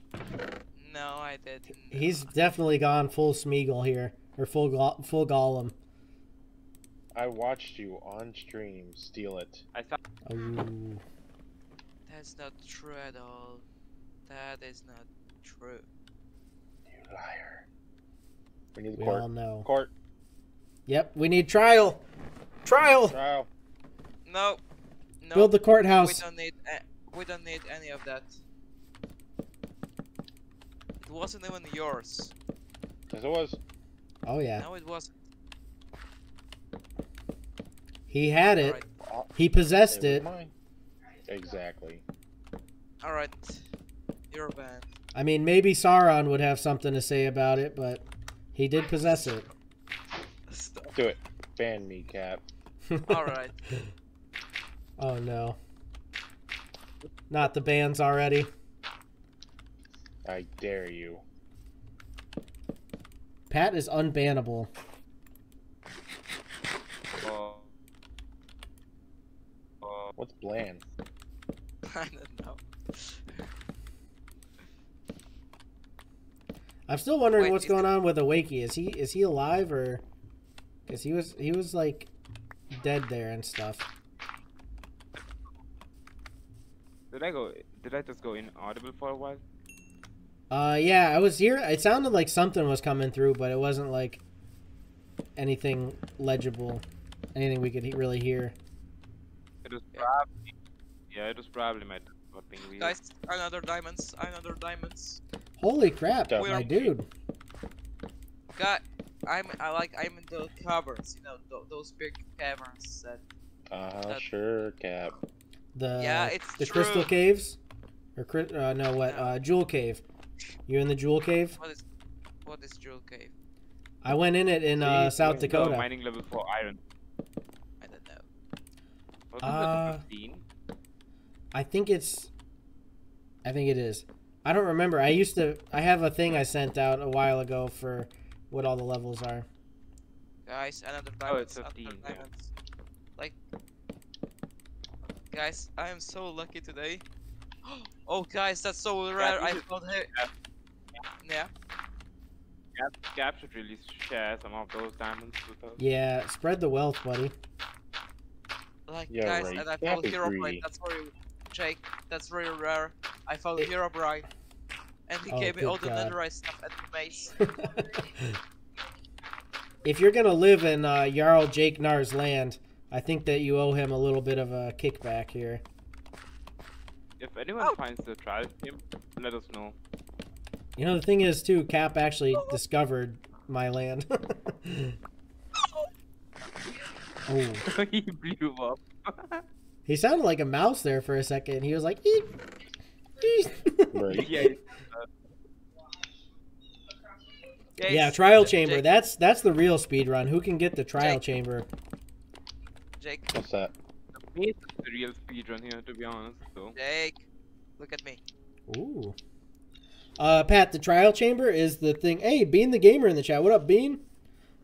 No, I didn't. He's definitely gone full Smeagol here, or full go- full Gollum. I watched you on stream steal it. I thought. Ooh. That's not true at all. That is not true. You liar. We need the We court. all know. Court. Yep, we need trial. Trial. Trial. No. No. Build the courthouse. We don't need. A- we don't need any of that. It wasn't even yours. Yes, it was. Oh yeah, No, it wasn't. he had it. Alright. He possessed It it. mine. Exactly. Alright. You're banned. I mean, maybe Sauron would have something to say about it, but he did possess it. Stop. Do it. Ban me, Cap. Alright. Oh no. Not the bans already. I dare you. Pat is unbannable. Uh, uh, What's bland? I don't know. I'm still wondering Wait, what's going it- on with Awakey. Is he is he alive or? Cause he was he was like dead there and stuff. did I go? Did I just go inaudible for a while? Uh, yeah, I was here. It sounded like something was coming through, but it wasn't like anything legible, anything we could he- really hear. It was probably. Yeah, it was probably my network being weird. Guys, another diamonds. Another diamonds. Holy crap, Duh. my dude! God, I'm. I like. I'm in the caverns. You know, th- those big caverns that. Uh. That- Sure, Cap. The Yeah, it's the crystal caves, or cri- uh, no, what? No. Uh, jewel cave. You in the jewel cave? What is? What is jewel cave? I went in it in uh, South you know, Dakota. mining level for iron. I don't know. Wasn't Uh, I think it's. I think it is. I don't remember. I used to. I have a thing I sent out a while ago for what all the levels are. Guys, another Oh, diamonds. it's another 15, yeah. Like. Guys, I am so lucky today. Oh, guys, that's so rare. you I should- found it. Yeah. Cap, Cap should really share some of those diamonds with us. Yeah, spread the wealth, buddy. Like Yeah, guys, right. and I found be Hero greedy. Bright. That's very Jake. That's very rare. I found It- Herobrine, and he Oh, gave me good all the God. netherite stuff at the base. if you're gonna live in uh, Jarl Jake Nar's land, I think that you owe him a little bit of a kickback here. If anyone Oh. finds the trial game, let us know. You know, the thing is, too, Cap actually discovered my land. oh, he blew up. he sounded like a mouse there for a second. He was like, eep, eep. Right. yeah. Yeah, trial chamber. Jake, That's that's the real speed run. Who can get the trial Jake. chamber? Jake, What's that? The base is the real speedrun here, to be honest. So Jake, look at me. Ooh. Uh, Pat, the trial chamber is the thing. Hey, Bean the gamer in the chat. What up, Bean?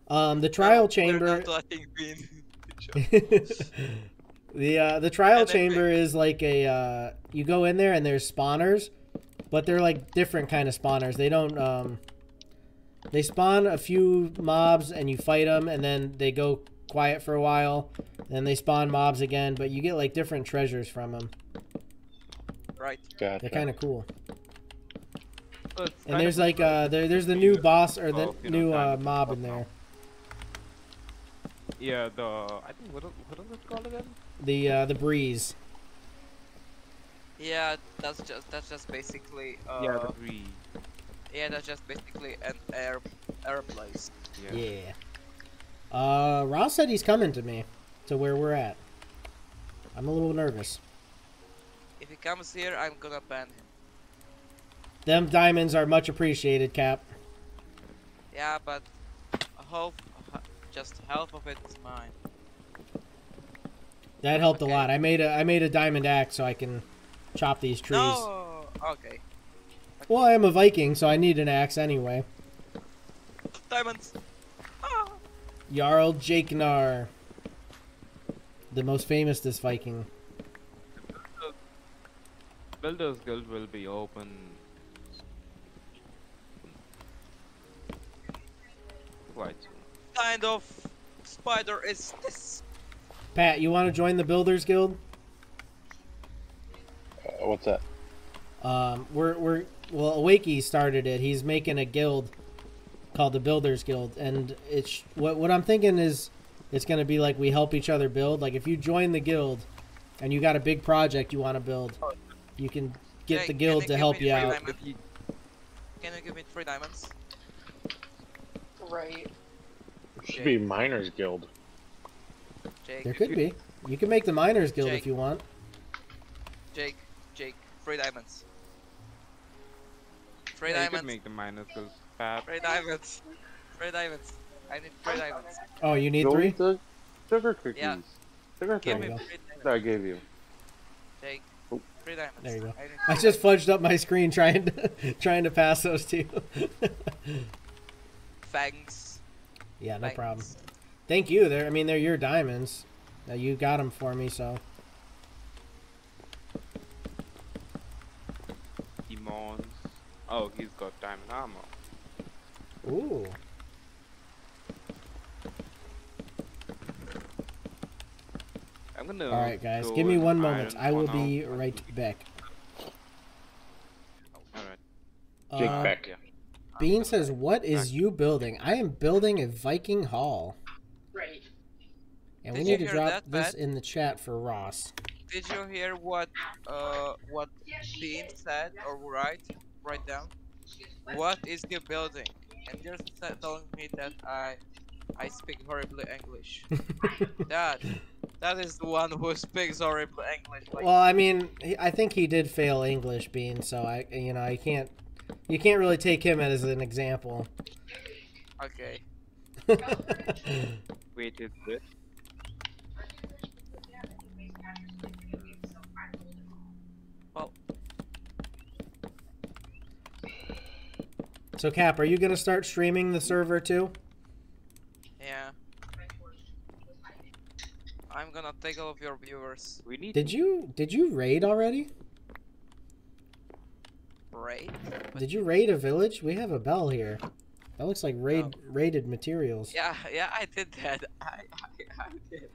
Um, the trial We're chamber. not letting Bean. the uh, the trial And then chamber is like a uh, you go in there and there's spawners, but they're like different kind of spawners. They don't um, they spawn a few mobs and you fight them and then they go quiet for a while. Then they spawn mobs again, but you get like different treasures from them. right. Gotcha. They're kind of cool. So And there's like uh there, there's the new boss or the of, you know, new uh, mob in there. Yeah, the I think what is- what is it called again? The uh, the breeze. Yeah, that's just that's just basically uh yeah, the breeze. yeah, that's just basically an air air place. Yeah. Yeah. Uh, Ross said he's coming to me, to where we're at. I'm a little nervous. If he comes here, I'm gonna ban him. Them diamonds are much appreciated, Cap. Yeah, but a half, just half of it is mine. That helped Okay. a lot. I made a I made a diamond axe so I can chop these trees. No. Okay. Well, I am a Viking, so I need an axe anyway. Diamonds. Ah. Jarl Jakenar, the most famous this Viking. Builders Guild will be open. Quite kind of spider is this? Pat, you want to join the Builders Guild? Uh, what's that? Um, we're we're well, Awakey started it. He's making a guild called the Builders Guild, and it's what what I'm thinking is it's gonna be like we help each other build. Like if you join the guild and you got a big project you want to build, you can get Jake, the guild to help you out. diamonds? Can you give me three diamonds? Right. It should be Miners Guild. Jake, There could be. You can make the Miners Guild Jake. if you want. Jake, Jake, three diamonds. Three Yeah, you could diamonds. make the Miners Guild. Fab. Three diamonds. Three diamonds. I need three diamonds. Oh, you need Go three? eat the sugar cookies. Yeah. Sugar Give me things three that I gave you. Jake, Oh. three diamonds. There you go. I, I just fudged up my screen trying to trying to pass those to you. diamonds. Fangs. yeah, no Thanks. problem. Thank you. They're I mean they're your diamonds. Uh, you got them for me, so Demons. Oh, he's got diamond armor. ooh. I'm gonna. All right, guys, give me one moment. I will for be right back. Alright. Jake Uh, Beck. Bean says, "What is you building? I am building a Viking hall." Right. And Did we need to drop that, this Pat? in the chat for Ross. Did you hear what uh what Dean said or write? Write down. What is the building? And you're telling me that I I speak horribly English. that that is the one who speaks horribly English. Like, Well, I mean, I think he did fail English, Bean. So I, you know, I can't, you can't really take him as an example. okay. Wait, is this? Well, so Cap, are you gonna start streaming the server too? yeah. I'm gonna take all of your viewers. We need. Did you did you raid already? Right? Did you raid a village? We have a bell here. That looks like raid raided materials. Yeah, yeah, I did that. I, I, I did.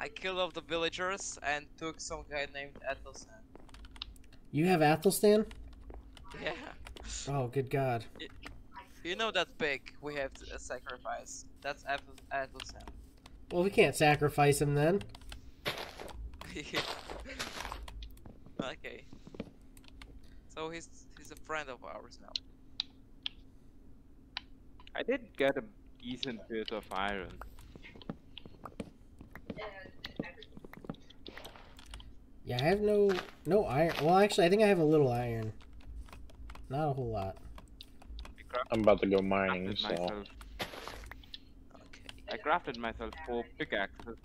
I killed off the villagers and took some guy named Athelstan. You have Athelstan? Yeah. Oh, good God. You know that pig we have to uh, sacrifice. That's Athelstan. Well, we can't sacrifice him then. okay. So he's he's a friend of ours now. I did get a decent bit of iron. Yeah, I have no no iron. Well, actually, I think I have a little iron. Not a whole lot. I'm about to go mining, so myself. I crafted myself four pickaxes.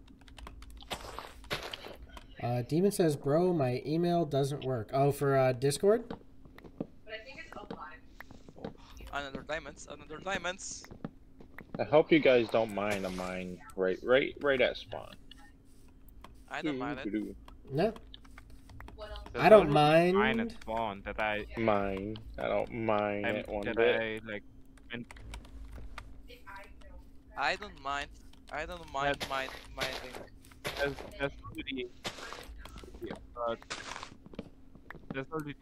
Uh, Demon says, "Bro, my email doesn't work." Oh, for uh, Discord. Another diamonds, another diamonds. I hope you guys don't mind a mine right, right, right at spawn. I don't mind it. No. I don't already Mine mind. at spawn that I Mine. I don't mind I'm- it one that bit. I like went I don't mind. I don't mind mind minding. there's there's already uh, there's already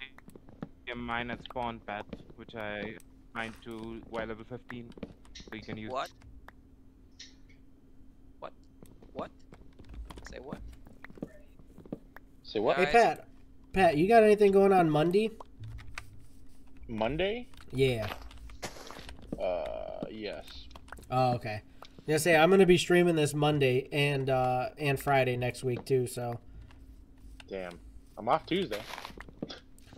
a mine at spawn pad which I mined to Y level 15 so you can use What? What? What? Say what? Say what? Hey Pat, Pat, you got anything going on Monday? Monday? Yeah. Uh, yes. Oh, okay. Yeah, say I'm gonna be streaming this Monday and uh and Friday next week too. So Damn. I'm off Tuesday.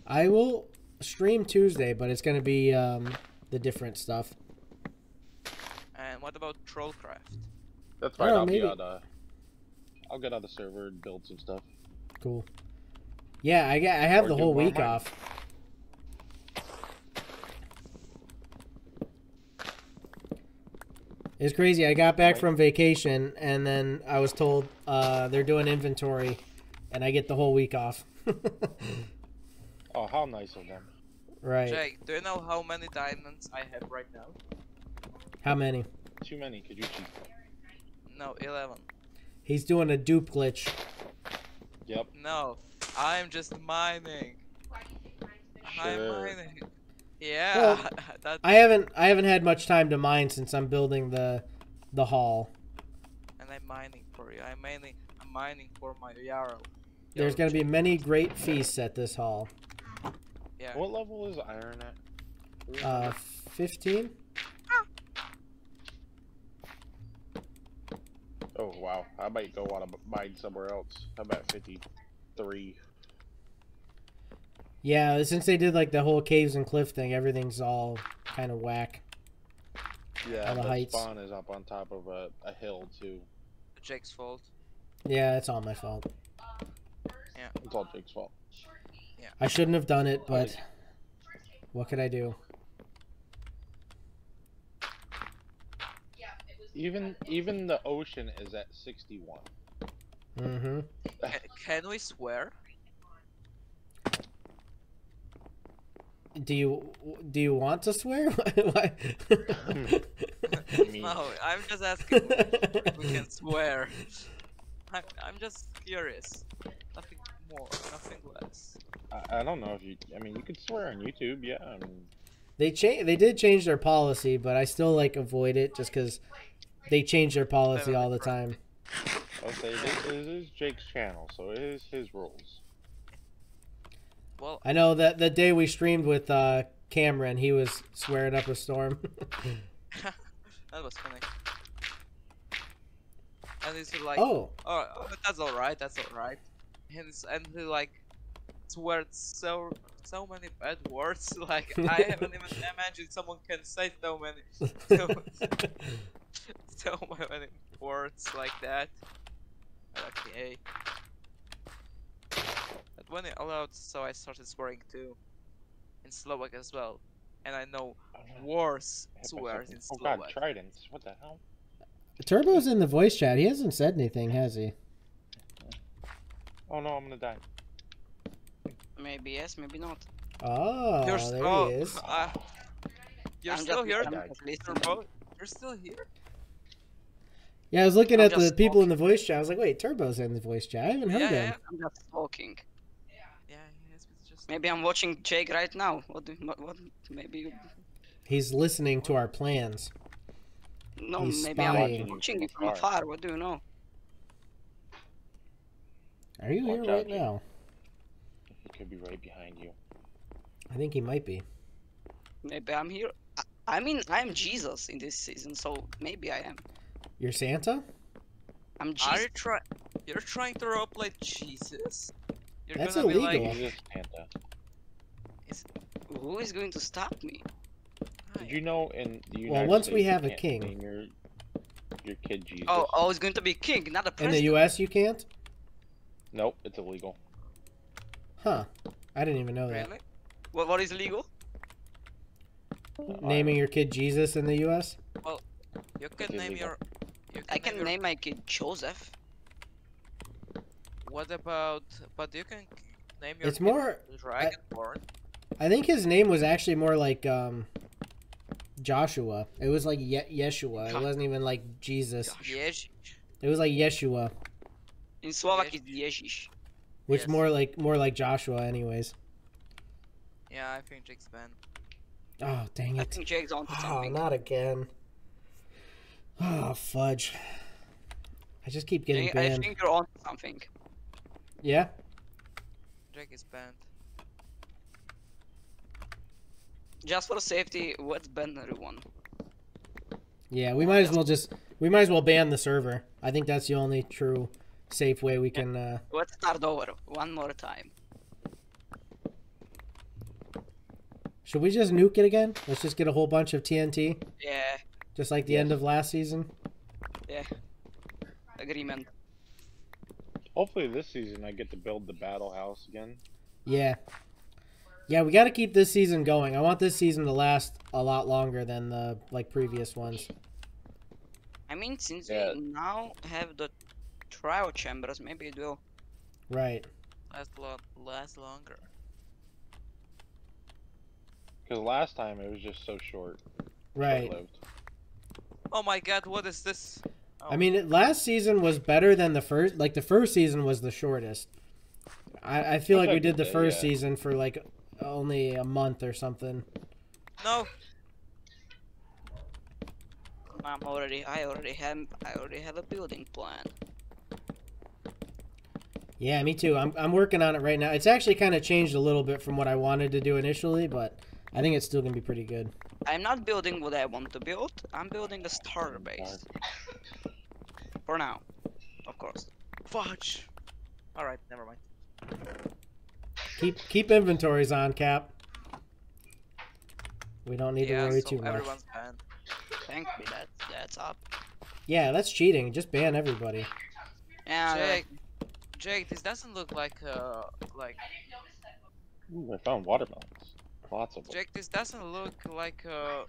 I will stream Tuesday, but it's gonna be um the different stuff. And what about Trollcraft? That's right. don't I'll maybe- be on. Uh, I'll get on the server and build some stuff. Cool. Yeah, I get I have Or the whole week off. It's crazy. I got back from vacation and then I was told uh, they're doing inventory and I get the whole week off. Oh, how nice of them. Right. Jake, do you know how many diamonds I have right now? How many? Too many, Kajuchi. No, 11. He's doing a dupe glitch. Yep. No, I'm just mining. I'm mining. Yeah, Well, I haven't I haven't had much time to mine since I'm building the the hall. and I'm mining for you. I'm mining. I'm mining for my Yarrow. There's gonna be many great feasts at this hall. Yeah. What level is iron at? Uh, fifteen. Oh wow, I might go on a mine somewhere else. How about fifty-three? Yeah, since they did like the whole caves and cliff thing, everything's all kind of whack. Yeah, All the the heights. spawn is up on top of a, a hill too. Jake's fault. Yeah, it's all my fault. Yeah. It's all Jake's fault. I shouldn't have done it, but what could I do? Even even the ocean is at sixty-one. Mm-hmm. Ca- can we swear? Do you do you want to swear? Why? No, I'm just asking if we can swear. I'm, I'm just curious. Nothing more, nothing less. I, I don't know if you. I mean, you could swear on YouTube. Yeah. I mean, They cha- They did change their policy, but I still like avoid it just because they change their policy all the time. I'll this is Jake's channel, so it is his rules. Well, I know that the day we streamed with uh, Cameron, he was swearing up a storm. that was funny. And he's like, Oh. oh, oh, that's all right, that's all right. And and he like swears so so many bad words. Like I haven't even imagined someone can say so many so, so many words like that. Okay. But when it allowed, so I started swearing too, in Slovak as well, and I know uh-huh. worse swears in Slovak. Oh god, Slovak. tridents. What the hell? Turbo's in the voice chat. He hasn't said anything, has he? Oh no, I'm gonna die. Maybe yes, maybe not. Oh, You're there oh, he is. Uh, you're I'm still just- here? I'm just. Turbo? You're still here? Yeah, I was looking I'm at the just people in the voice chat. I was like, wait, Turbo's in the voice chat. I haven't heard Yeah, him. yeah. I'm just talking. Yeah, yes, it's just. Maybe I'm watching Jake right now. What? Do, what, what? Maybe. He's listening to our plans. No, He's maybe spying. I'm watching it from afar. What do you know? Are you here right out, now? He could be right behind you. I think he might be. Maybe I'm here. I, I mean, I'm Jesus in this season, so maybe I am. You're Santa? I'm Jesus. Are you try? You're trying to roleplay Jesus? You're That's gonna illegal. be like, Jesus Santa. Who is going to stop me? Did you know in the United Well, once we States you have a king. your your kid Jesus? Oh, oh, it's going to be king, not a In president. the U.S., you can't? Nope, it's illegal. Huh. I didn't even know that. Really? What? What is legal? Naming your kid Jesus in the U.S.? Well, you can It's name illegal. your. You I can your- name my kid Joseph. What about? But you can name your. It's kid more- Dragonborn. I think his name was actually more like um, Joshua. It was like Ye- Yeshua. It wasn't even like Jesus. Yes. It was like Yeshua, In Slovak, it's Ježiš. which Yes. more like more like Joshua, anyways. Yeah, I think Jake's banned. Oh dang it! I it! think Jake's onto Oh, something. not again. Oh fudge! I just keep getting Jake, I think you're on something. Yeah. Jake is banned. Just for safety, let's ban everyone. Yeah, we might as well just we might as well ban the server. I think that's the only true safe way we can. Uh, Let's start over one more time. should we just nuke it again? Let's just get a whole bunch of TNT, Yeah, just like the end of last season. yeah. Agreement. Hopefully this season I get to build the battle house again. Yeah. Yeah, we got to keep this season going. I want this season to last a lot longer than the like previous ones. I mean, since Yeah. we now have the trial chambers, maybe it will. Right. Last long, last longer. Because last time it was just so short. Right. short-lived. Oh my god, what is this? Oh. I mean, it- last season was better than the first. Like the first season was the shortest. I, I feel like we did the Technically, first yeah. season for like only a month or something. No. I'm already. I already have. I already have a building plan. Yeah, me too. I'm I'm working on it right now. It's actually kind of changed a little bit from what I wanted to do initially, but I think it's still gonna be pretty good. I'm not building what I want to build. I'm building a starter base. For now, of course. Fudge. All right, never mind. Keep keep inventories on, Cap. We don't need yeah, to worry so too much. everyone's banned. Thankfully, that that's up. Yeah, that's cheating. Just ban everybody. Yeah, Jake, Jake, this doesn't look like uh like Ooh, I found watermelons. Lots of them. Jake. This doesn't look like uh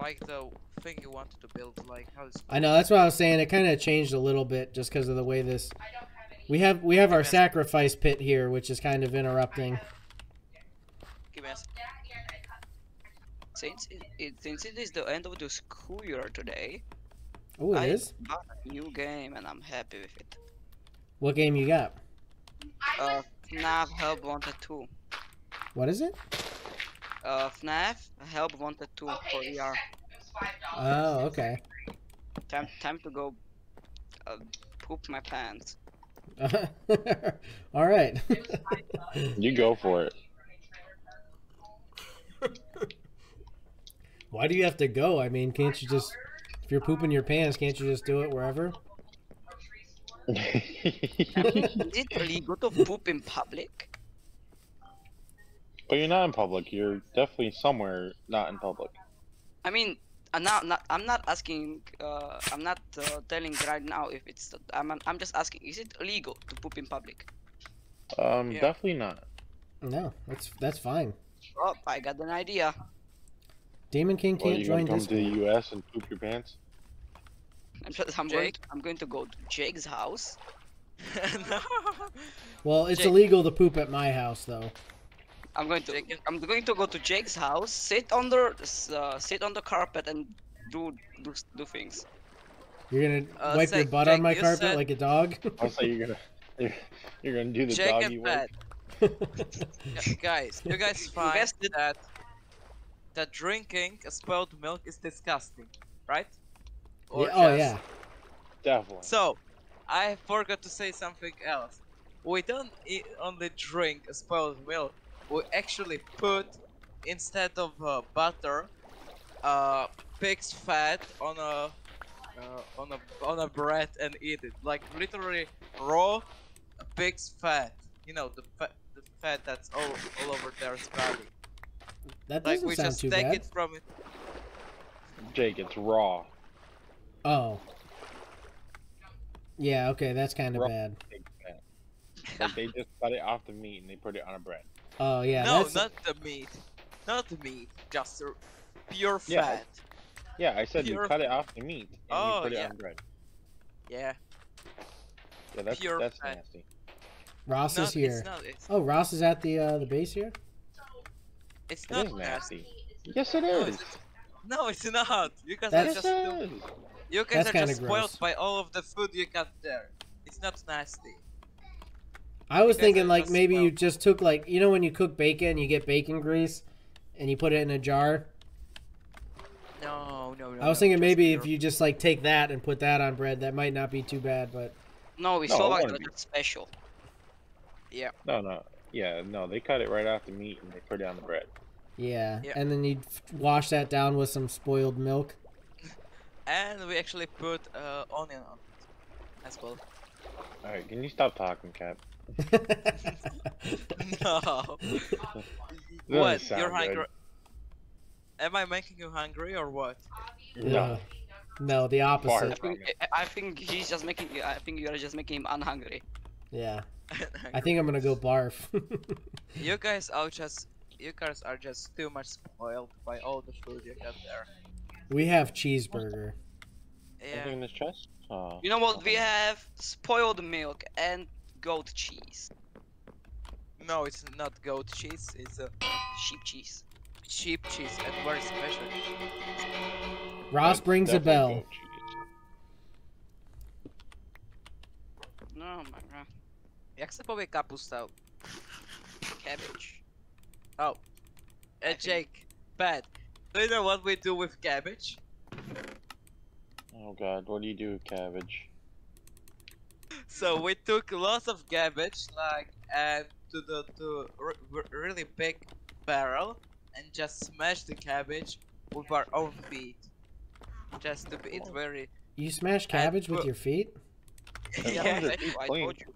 like the thing you wanted to build. Like how this. I know that's what I was saying. It kind of changed a little bit just because of the way this. We have we have our sacrifice pit here, which is kind of interrupting. Give me Since it, it since it is the end of the school year today, Oh, it I is. got a new game and I'm happy with it. What game you got? Uh, FNAF Help Wanted 2. What is it? Uh, FNAF Help Wanted 2 for VR. Oh, okay. Time time to go. Uh, poop my pants. All right. You go for it. Why do you have to go? I mean, can't you just if you're pooping your pants, can't you just do it wherever? I mean, is it illegal to poop in public? But you're not in public. You're definitely somewhere not in public. I mean, I'm not, not I'm not asking. Uh, I'm not uh, telling right now if it's. I'm I'm just asking. Is it illegal to poop in public? Um, Yeah. definitely not. No, that's that's fine. Oh, I got an idea. Demon King can't you gonna join come this. to the U.S. and poop your pants? I'm just, I'm going. Jake? To, I'm going to go to Jake's house. no. Well, it's Jake. illegal to poop at my house though. I'm going to. Jake- I'm going to go to Jake's house. Sit on the uh, sit on the carpet and do do do things. You're gonna Uh, wipe your butt Jake, on my carpet said- like a dog. I was like, you're gonna, you're, you're gonna do the Jake doggy work. Pat, guys, you guys find guys did- that that drinking spoiled milk is disgusting, right? Yeah, oh yeah. Definitely. So, I forgot to say something else. We don't e- only drink spoiled milk. We actually put instead of uh, butter, uh, pig's fat on a uh, on a on a bread and eat it. Like literally raw pig's fat. You know the fat the fat that's all all over their body. That Like doesn't we sound just too take bad. it from it. Jake, it's raw. Oh. Yeah. Okay, that's kind of bad. Like they just cut it off the meat and they put it on a bread. Oh yeah. no, that's, not the meat. Not the meat. Just the pure Yeah. fat. Yeah, I said Pure- you cut it off the meat and Oh, you put it yeah. on bread. Yeah. Yeah, that's Pure that's fat. nasty. Ross not, is here. It's not. It's, Oh, Ross is at the uh, the base here. it's It not is nasty. nasty. Yes, it No, it's, no, it's not. You guys That's- are just Yes, too, it is. You guys That's are kinda just spoiled gross. by all of the food you got there. It's not nasty. I was thinking like just maybe you just took like you know when you cook bacon, you get bacon grease, and you put it in a jar. No, no, no. I was thinking just maybe if you just like take that and put that on bread, that might not be too bad. But No, we No, it saw like wouldn't the special. No, no. Yeah, no, they cut it right off the meat and they put it on the bread. yeah, Yeah. and then you'd wash that down with some spoiled milk. And we actually put uh, onion on it as well. Alright, can you stop talking, Cap? no. What? You're good. hungry? Am I making you hungry or what? no, no, the I opposite. think, I- I think he's just making. I think you are just making him unhungry. Yeah, I think I'm gonna go barf. you guys are just you guys are just too much spoiled by all the food you got there. We have cheeseburger. Yeah. in this chest? Oh. You know what? We have spoiled milk and goat cheese. No, it's not goat cheese. It's a Sheep cheese. sheep cheese and very special. Ross brings a bell. goat. No, my god. Jak se powie kapusta? Cabbage. Oh. Uh, Jake, bad. Do you know what we do with cabbage? Oh god, what do you do with cabbage? So we took lots of cabbage, like, and to the to r- r- really big barrel, and just smashed the cabbage with our own feet, just to be it very. You smash cabbage with your feet? As yeah, long as I, it's I clean. told you.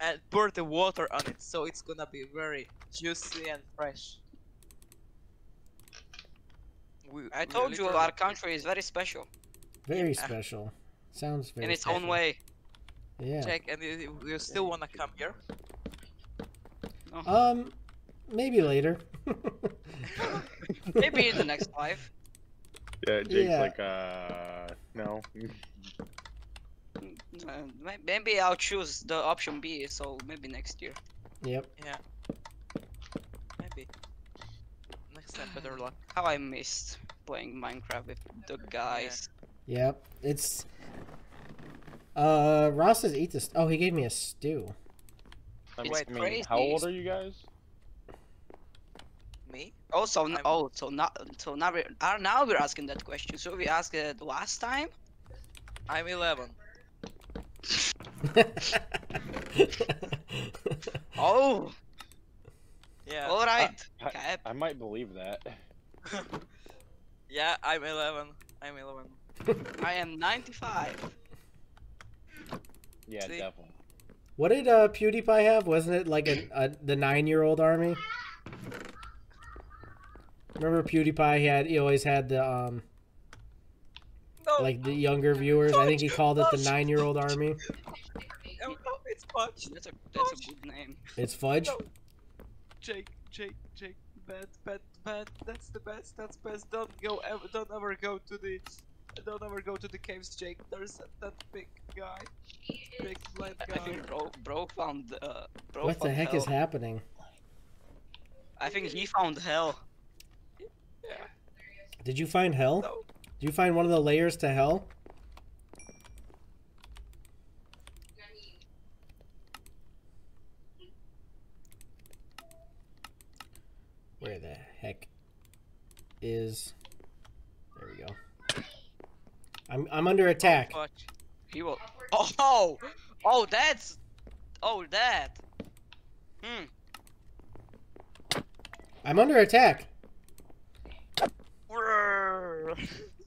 and pour the water on it, so it's gonna be very juicy and fresh. We, I told you our country is very special Very Yeah. special. Sounds very in its special. own way. Yeah. Check, and you, you still wanna come here? Um, maybe later. Maybe in the next life. Yeah, Jake's Yeah. like, uh, no. Uh, maybe I'll choose the option B. So maybe next year. Yep. Yeah. Maybe. Next time, better luck. How I missed playing Minecraft with the guys. Yep. It's. Uh, Ross says eat this. Oh, he gave me a stew. I mean, It's I mean, how old are you guys? Me? Also, n I'm- oh, so now, so now we're uh, now we're asking that question. So we asked it last time. I'm 11. Oh, Yeah. all right. I, Cap. I might believe that. Yeah, I'm 11. I'm 11. I am 95. Yeah, See? definitely. what did uh, PewDiePie have? Wasn't it like a, a the nine-year-old army? Remember PewDiePie? He had he always had the um No, like the younger viewers. I think he called it the nine-year-old army. no, no, it's Punch. That's a that's a good name. It's Fudge. No. Jake, Jake, Jake. Bad, bad, bad. That's the best. That's best. Don't go ever. Don't ever go to the. Don't ever go to the caves, Jake. There's that, that big guy. Big blind I think bro bro found uh bro What the heck hell. is happening? I think he found hell. Yeah. Did you find hell? No. Did you find one of the layers to hell? Where the heck is? There we go. I'm I'm under attack. Fuck. He will. Oh, oh, that's. Oh, that. Hmm. I'm under attack.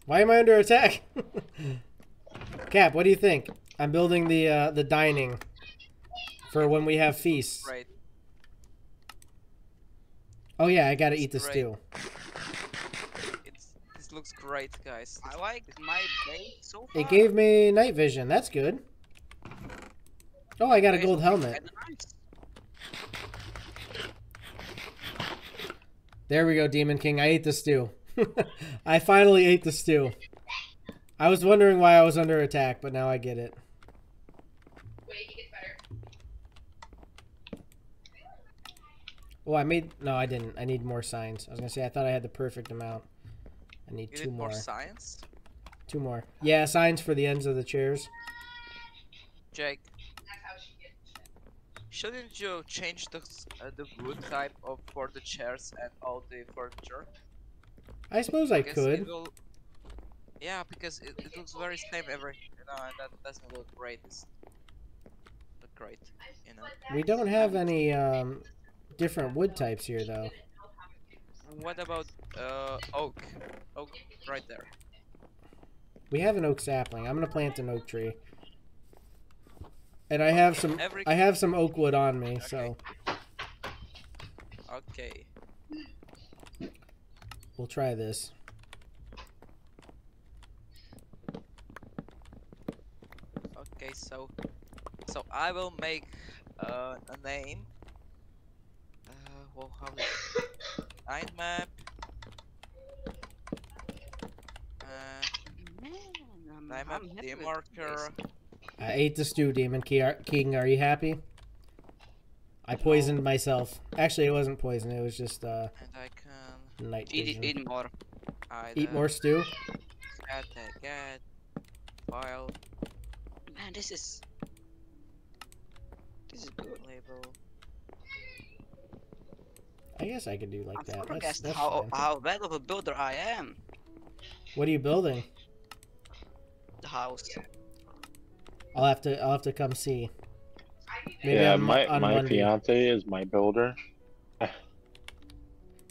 Why am I under attack? Cap, what do you think? I'm building the uh, the dining for when we have feasts. Right. Oh yeah, I gotta eat the Great. stew. It's. Looks great, guys. I like my bait so far. It gave me night vision. That's good. Oh, I got a gold helmet. There we go, Demon King. I ate the stew. I finally ate the stew. I was wondering why I was under attack, but now I get it. Oh, I made no, I didn't. I need more signs. I was gonna say I thought I had the perfect amount. I need You two need more more. science, Two more. Yeah, signs for the ends of the chairs. Jake. Shouldn't you change the uh, the wood type of for the chairs and all the furniture? I suppose I Because could. Will... Yeah, because it, it looks very same every. No, and that doesn't look great. It's look great, you know. We don't have any um, different wood types here, though. What about uh oak? Oak right there. We have an oak sapling. I'm gonna plant an oak tree. And I have some. Every- I have some oak wood on me, so Okay. we'll try this. Okay, so so I will make uh, a name. Uh, well, how is map. Uh, I'm, nine map. I'm The marker. I ate the stew, Demon King. Are you happy? I poisoned myself. Actually, it wasn't poison. It was just uh, And I can night Eat, vision. eat more. hide Eat more stew. Cat, a cat. File. Man, this is. This is good. Label. I guess I could do like I'm that. That's, flabbergasted that's how fine. how bad of a builder I am. What are you building? The house. I'll have to. I'll have to come see. Maybe yeah, on, my on my Monday. fiance is my builder.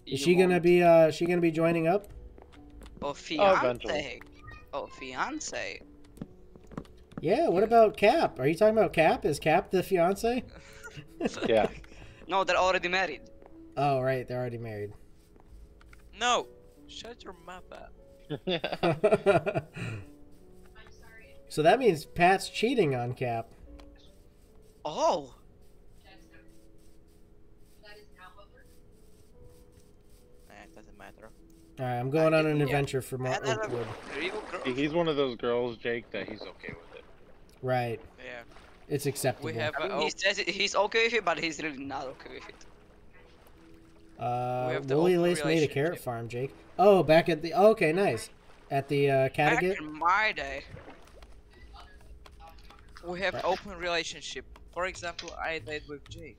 Is she gonna be? Uh, she gonna be joining up? Oh, eventually. fiance. Oh, fiance. Yeah. What about Cap? Are you talking about Cap? Is Cap the fiance? Yeah. No, they're already married. Oh right, they're already married. No! Shut your mouth up. so that means Pat's cheating on Cap. Oh. Nah, it doesn't matter. All right, I'm going on an adventure for more And then Oakwood. He's one of those girls, Jake, that he's okay with it. Right, Yeah. it's acceptable. We have I a mean, he says it, he's okay with it, but he's really not okay with it. Uh, We Woolly open Lace made a carrot relationship. farm, Jake. Oh, back at the. Oh, okay, nice. At the uh, Back in my day. we have open relationship. For example, I date with Jake.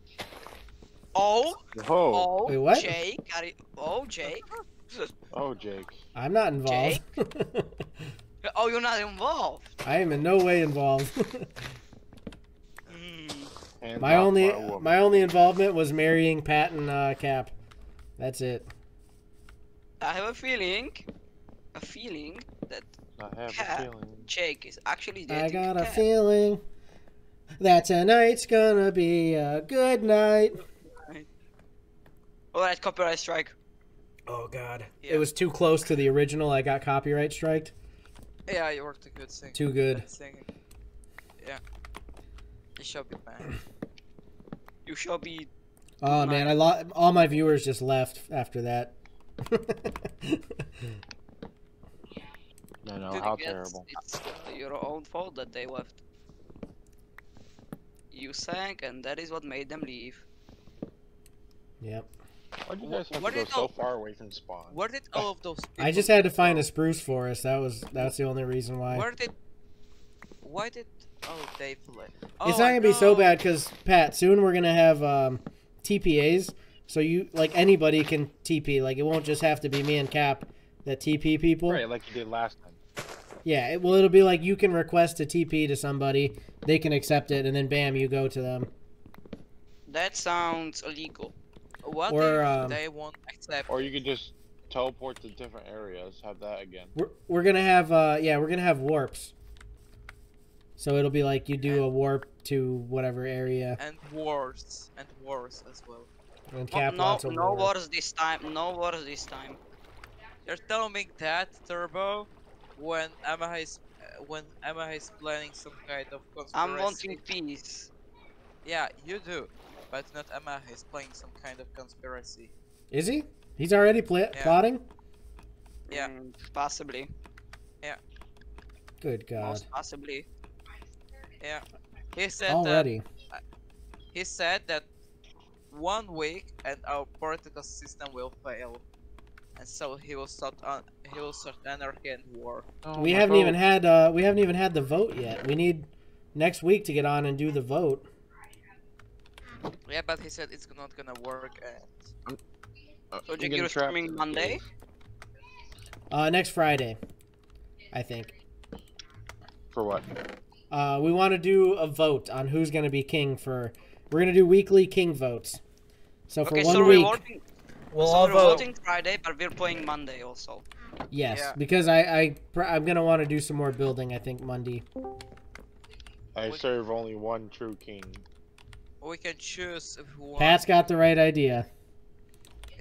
Oh, Oh, Wait, what? Jake, got it. Oh, Jake. oh, Jake. I'm not involved. Oh, you're not involved. I am in no way involved. Hands my off only my woman. my only involvement was marrying Pat and uh, Cap. That's it. I have a feeling, a feeling that I have Cat. a feeling. Jake is actually dead. I dating got a feeling that tonight's gonna be a good night. Oh, All right, copyright strike. Oh God, Yeah. it was too close to the original. I got copyright striked. Yeah, you worked a good thing. Too good. Good thing. Yeah. You shall be banned. You shall be. Oh man, I lost all my viewers just left after that. No, no, Dude, how it's- terrible. It's uh, your own fault that they left. You sank, and that is what made them leave. yep. Why do you guys have what to go so all- far away from spawn? Where did all of those people I just had to find a spruce forest. That was that's the only reason why. Where did why did oh Dave left? it's Oh, not gonna be so bad because Pat, soon we're gonna have um, TPAs, so you like anybody can TP. Like it won't just have to be me and Cap that TP people. Right, like you did last time. Yeah, it, well, it'll be like you can request a TP to somebody, they can accept it, and then bam, you go to them. That sounds illegal. What Or, if um, they won't accept Or you could just teleport to different areas. Have that again. We're, we're gonna have uh yeah, we're gonna have warps. So it'll be like you do a warp to whatever area, and wars and wars as well. and No, Cap no, wants a no warp. wars this time. No wars this time. You're telling me that Turbo when Emma is uh, when Emma is planning some kind of conspiracy. I'm wanting peace. Yeah, you do, but not Emma is playing some kind of conspiracy. Is he? He's already pla- Yeah. plotting. Yeah. Mm, possibly. Yeah. Good God! Most possibly. Yeah, he said Already. that he said that one week and our political system will fail, and so he will start on he will start anarchy and war. Oh, we haven't even had uh we haven't even had the vote yet. We need next week to get on and do the vote. Yeah, but he said it's not gonna work. And Uh, So I'm Jake, getting you're trapped streaming Monday? Uh, next Friday, I think. For what? Uh, we want to do a vote on who's gonna be king for. We're gonna do weekly king votes. So for okay, one so week, we're voting. we'll so all we're vote. voting Friday, but we're playing Monday also. Yes, Yeah. because I, I I'm gonna want to do some more building. I think Monday. I What- serve only one true king. we can choose if we want. Pat's got the right idea.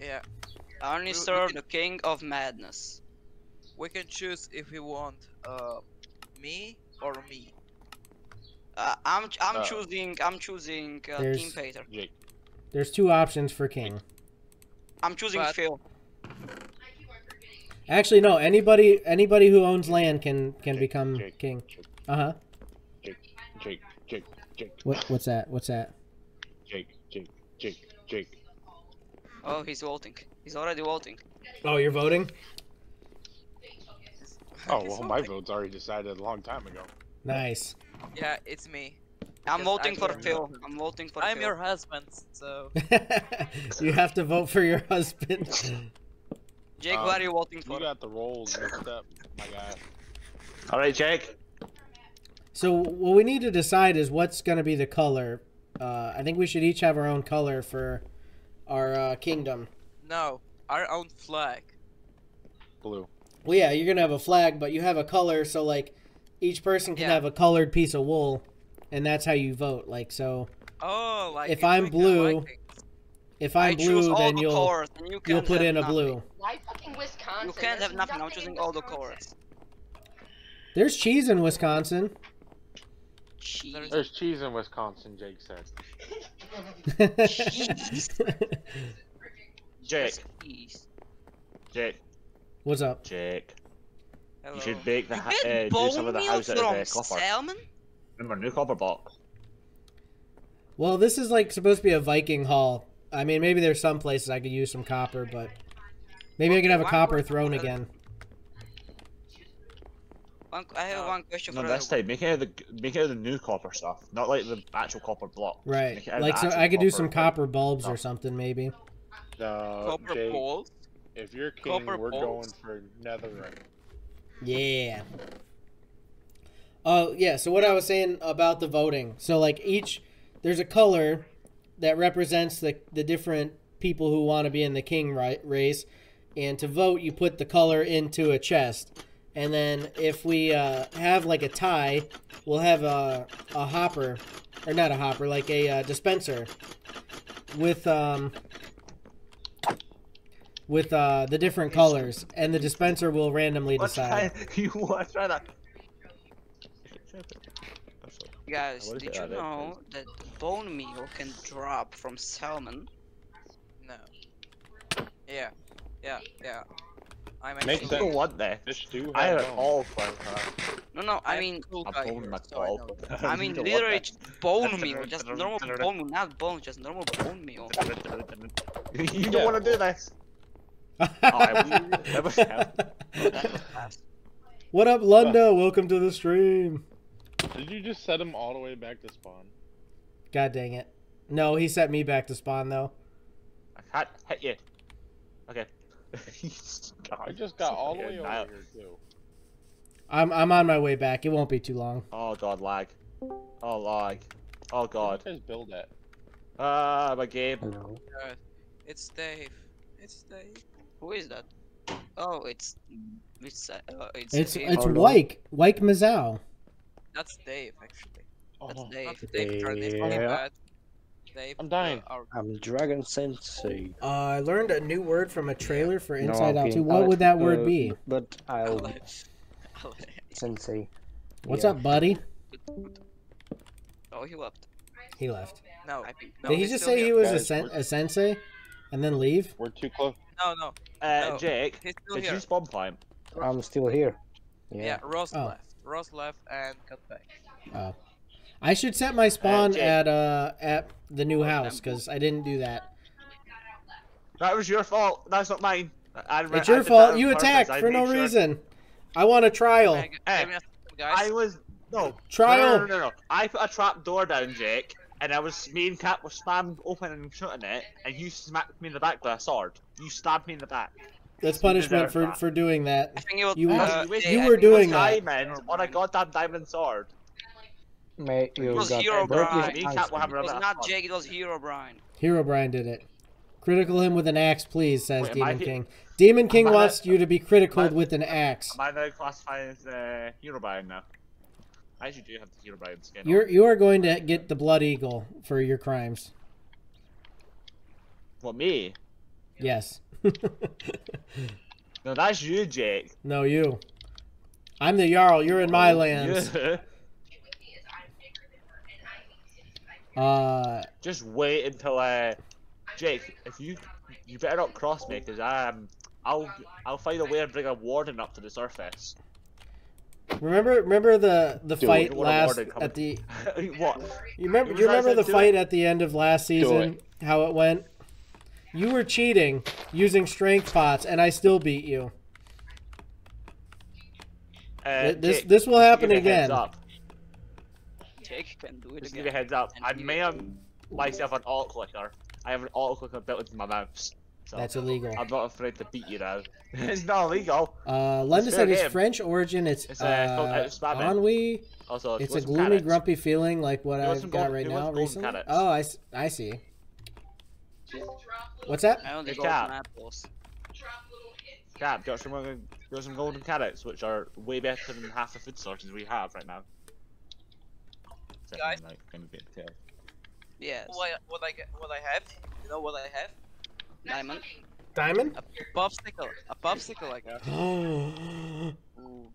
Yeah, I only We- we serve can- the King of Madness. we can choose if we want uh me or me. Uh, I'm I'm Uh, choosing I'm choosing uh, There's- Team Pater. Jake. There's two options for king. I'm choosing But- Phil. Actually, no. Anybody anybody who owns land can can Jake, become Jake, king. Uh huh. Jake. Jake, Jake, Jake, What, what's that? What's that? Jake, Jake, Jake, Jake. Oh, he's voting. He's already voting. Oh, you're voting? Oh well, my vote's already decided a long time ago. Nice. Yeah, it's me. I'm voting I'm for your Phil. husband. I'm voting for I'm Phil. your husband, so. you have to vote for your husband. Jake, Um, what are you voting for? You got the roles mixed up, my guy. All right, Jake. So what we need to decide is what's going to be the color. Uh, I think we should each have our own color for our uh, kingdom. No, our own flag. Blue. Well, yeah, you're gonna have a flag, but you have a color, so like each person can Yeah. have a colored piece of wool, and that's how you vote. Like so, Oh, like If I'm blue, Vikings. if I I'm choose blue, then the you'll colors, you you'll put have in a nothing. blue. Why fucking Wisconsin? You can't have There's nothing. I'm choosing all the Wisconsin. colors. There's cheese in Wisconsin. Cheese. There's cheese in Wisconsin, Jake said. Jake. Cheese. Jake. What's up? Jake. Hello. You should bake the ha- uh, do some of the house out of uh, copper. salmon? Remember, new copper block. Well, this is like supposed to be a Viking hall. I mean, maybe there's some places I could use some copper, but maybe I could have a copper throne again. One, I have one question No, for this time make it out of the make it out of the new copper stuff, not like the actual copper block. Right. Make it out of Like so, I could do some copper bulbs or something, maybe. No, Copper Jake, balls. if you're king, Copper we're balls. going for netherite. Yeah. Oh yeah. So what I was saying about the voting. So like each, there's a color that represents the the different people who want to be in the king right race, and to vote you put the color into a chest, and then if we uh, have like a tie, we'll have a a hopper, or not a hopper, like a uh, dispenser, with um. With uh, the different colors, and the dispenser will randomly What's decide. that? You want to try that? Guys, did you know that bone meal can drop from salmon? No. Yeah, yeah, yeah. I'm Makes actually. sense. You want this? Fish do I have have all fun time. No, no, I I'm mean, cool I'm guy bone so I. I mean literally just bone meal, just normal bone meal, not bone, just normal bone meal. you don't Yeah. want to do this. What up, Lunda? Welcome to the stream. Did you just set him all the way back to spawn? God dang it. No, he set me back to spawn though. I can't hit you. Okay. I just got all the way over here too. I'm I'm on my way back. It won't be too long. Oh god, lag. Oh lag. Oh god. Where you build at? Ah, my game. Hello. God. It's Dave. It's Dave. Who is that? Oh, it's it's uh, it's It's him. it's Hello. Wyke. Wyke Mazau. That's Dave, actually. That's Oh, Dave. Not Dave Turnip, Yeah. Dave. I'm dying. uh, our- I'm Dragon Sensei. Uh, I learned a new word from a trailer for Inside No, Out 2. What would that word be? But I'll Oh, Sensei. What's yeah. up, buddy? Oh, he left. He left. no. I think- no, Did he just still say he was a, sen- a sensei and then leave? We're too close. No, no. Uh, No, Jake, did here. you spawn climb? I'm still here. Yeah, Yeah. Ross Oh. left. Ross left and cut back. Oh. I should set my spawn Jake. at uh at the new house because I didn't do that. That was your fault. That's not mine. I, I, It's I your did fault. You attacked for no sure- reason. I want a trial. Can I Hey, let me ask you, guys. I was no Trial. No, no, no, no, no. I put a trap door down, Jake, and I was me and Cat was spam opening and shutting it, and you smacked me in the back with a sword. You stabbed me in the back. That's punishment for, that. for doing I that. think it was. You- uh, you wish- you were think was doing that. Diamond on a goddamn diamond sword. May you was got Hero broke Brian. Me and Cat were having It a was not. Jake. It was Herobrine. Hero Brian did it. Critical him with an axe, please, says Wait, am I Demon he- King. Demon King I- wants you to be critical with an axe. Am I now classified as uh, Herobrine now? I actually do have the Herobrine skin. You're on. you are going to get the Blood Eagle for your crimes. What me? Yes. No, that's you, Jake. no, you. I'm the Jarl. You're in my lands. You. Uh, Just wait until uh, Jake. If you you better not cross me, cause I'm I'll I'll find a way and bring a warden up to the surface. Remember, remember the the Do fight You want a last at the. what? You remember? Do you remember the fight it. at the end of last season? How it went? You were cheating using strength pots, and I still beat you. Uh, this Jake, this will just to happen give you a heads again. up, Jake can do it Just to give you a heads up. And I may have myself an alt clicker. I have an alt clicker built into my mouse. So That's illegal. I'm not afraid to beat you now. it's not illegal. Uh, Lenda It's said fair it's. French origin. It's, It's, uh, called uh, ennui. Also, It's a gloomy, carrots? grumpy feeling like what I've got gold- right now recently. carrots? Oh, I, s- I see. What's that? I only Hey, got Cap. apples. Cap, got some, uh, got some golden carrots, which are way better than half the food sources we have right now. Guys? for, like, kind of bit of tail. Yes. What I, what I get, what I have? You know what I have? Diamond. Diamond? A popsicle. A popsicle I got. oh,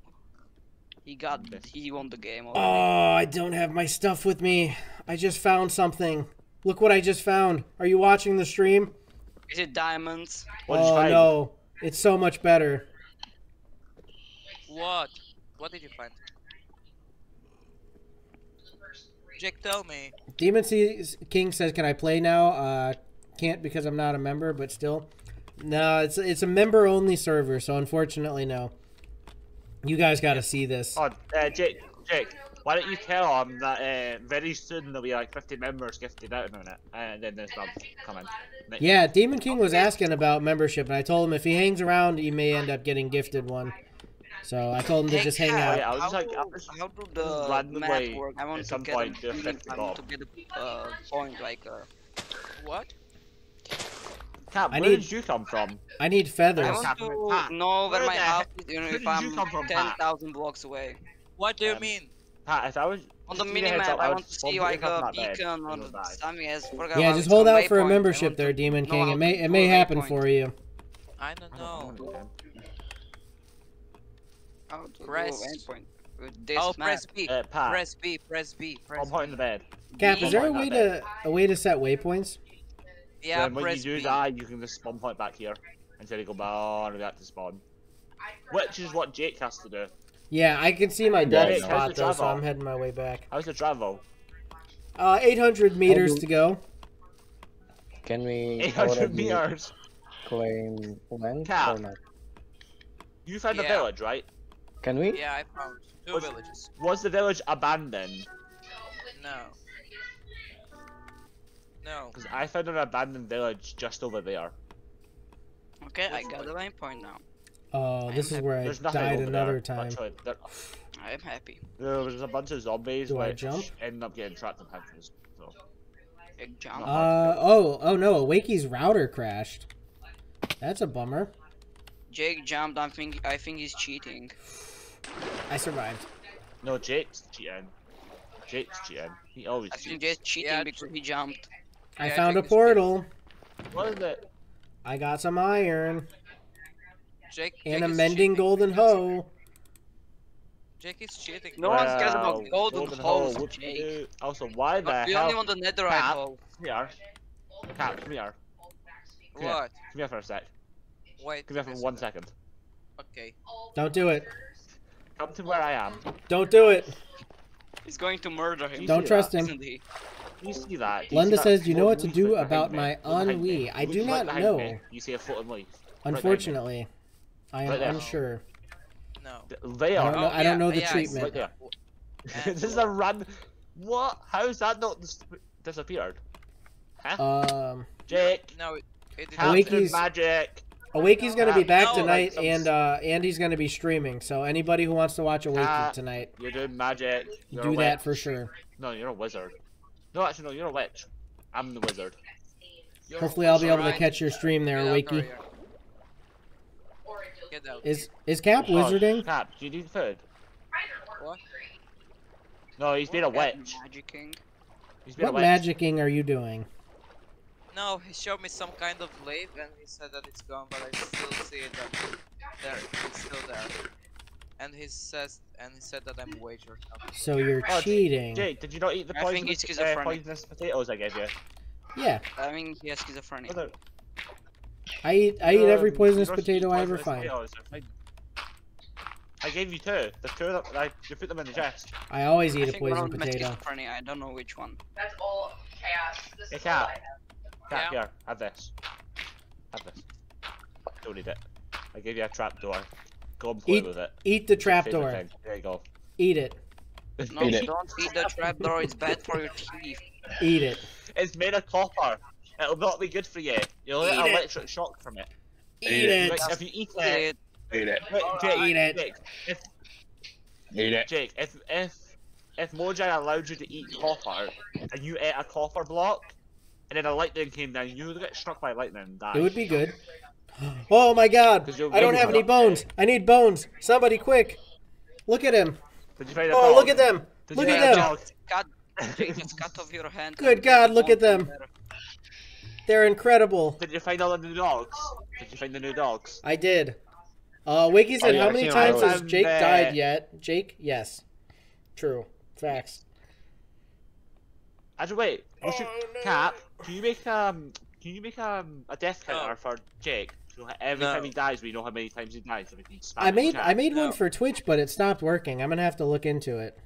He got. He won the game. Oh, I don't have my stuff with me. I just found something. Look what I just found. Are you watching the stream? Is it diamonds? What oh no, it's so much better. What? What did you find? Jake, tell me. Demon Seas King says, "Can I play now?" Uh, can't because I'm not a member, but still. No, it's it's a member only server, so unfortunately, no. You guys got to see this. Oh, uh, Jake, Jake, why don't you tell him that uh, very soon there'll be like 50 members gifted out on it, and then there's month coming. Yeah, Demon King was asking about membership, and I told him if he hangs around, he may end up getting gifted one. So I told him to just hang out. Yeah, I was just how, like, I was how do the randomly math work? I want at to some get point do a a million- 50 I want to get a uh, point like uh, What? Cap, I where need- did you come from? I need feathers. I feathers. want Captain to Pat, know where where my the house is, you know, if I'm come from, ten Pat? thousand blocks away. What do you Um, mean? Pat, if I was On the just to give you a heads minimap, up, I want to see like a beacon and on the something Yeah, how just hold out for a waypoint. Membership there, Demon know King. It may it may happen for you. I don't know. How to do a Press- waypoint with this Oh, map. press B. Uh, Pat, Press B. Press B. Press I'm pointing B. the bed. Cap, is there a way to a way to set waypoints? Yeah, then when you do B. that, you can just spawn point back here instead of go all the way back to spawn. Which is what Jake has to do. Yeah, I can see my Yeah, dead I know. spot How's the though, so? I'm heading my way back. How's the travel? Uh, 800 meters do- to go. Can we 800 already meters. claim land Cap. or not? You found a village, right? Can we? Yeah, I found two Was- villages. Was the village abandoned? No. No. Because I found an abandoned village just over there. Okay, I got the main point now. Oh, this is I'm where I There's nothing died over another there. time. Actually, there, I'm happy. there was a bunch of zombies Do I which jump? ended up getting trapped in houses. So. Big jump. Uh oh oh no, Wakey's router crashed. That's a bummer. Jake jumped. I think I think he's cheating. I survived. No, Jake's cheating. Jake's cheating. He always I think. Jake's cheating Yeah, because he jumped. I Yeah, found a portal. What is it? I got some iron Jake. and Jake a mending golden hoe. Jake is cheating. No one cares uh, about Wow, golden holes, what Jake. do? Oh, also, why the But we only want the netherite Cap. hole. Come here. Cap, come here. Come here. What? Come here for a sec. Wait. Come here for one second. second. Okay. Don't do it. Come to where I am. Don't do it. He's going to murder him. Don't trust that? him. Isn't? You see that? Do you see Lenda that says, "You know what to do about my me? Me. ennui." I do not behind know. me. You see a floating leaf. behind me. Unfortunately, I am Right unsure. No. Th- I They don't are. know. Oh, I don't yeah, know the yeah, treatment. Right this is a run. What? How is that not dis- disappeared? Huh? Um, Jake. No. It, it did Awake- Captain Wakey's- Magic. Awakey's gonna be back no, tonight, like and uh, Andy's gonna be streaming. So anybody who wants to watch Awakey Cap, tonight, You're doing magic. You're do that for sure. No, you're a wizard. No, actually, no, you're a witch. I'm the wizard. You're Hopefully, I'll be able to catch your stream there, Get out, Awakey. Courier. Get out. Is is Cap Oh, wizarding? Cap, do you need food? What? No, he's been a Cat witch. Magic King. He's What a witch. magicking are you doing? No, he showed me some kind of leaf and he said that it's gone, but I still see it that there, it's still there. And he says, and he said that I'm a wager. now. So you're Oh, cheating. Jake, did you not eat the I think poisonous, he's uh, poisonous potatoes I gave you? Yeah, I mean, he has schizophrenia. What I eat I eat every poisonous you don't potato I ever find. potatoes. I gave you two. The two that I you put them in the chest. I always eat a think poison potato. schizophrenia. I don't know which one. That's all chaos. This Hey, is all I have. Cat, Yeah. here, have this. Have this. Don't need it. I gave you a trapdoor. Go and play Eat- with it. Eat the It's your favourite trapdoor. thing. There you go. Eat it. No, Eat it. don't eat the trapdoor. It's bad for your teeth. Eat it. It's made of copper. It'll not be good for you. You'll get an electric shock from it. Eat it. Like, if you eat Eat it, it. Eat it. Wait, Jake, Eat it. Jake, if Eat it. Jake, if if if Mojang allowed you to eat copper and you ate a copper block, and then a lightning came down, you would get struck by lightning and die. It would be good. Oh my god! I don't have any bones. I need bones. Somebody quick. Look at him. Did you Oh, look at them. Did Look you at them. Cut. Cut off your hand. Good God, look at them. better. They're incredible. Did you find all the new dogs? Did you find the new dogs? I did. Uh, Wiki said, yeah, how many times has. Jake I'm, uh, died yet? Jake, yes. True. Facts. Actually, wait. We should, Oh, no. Cap, can you make um, can you make um a death counter for Jake? So every No. time he dies, we know how many times he dies, so we I made. I made one for Twitch, but it stopped working. I'm gonna have to look into it.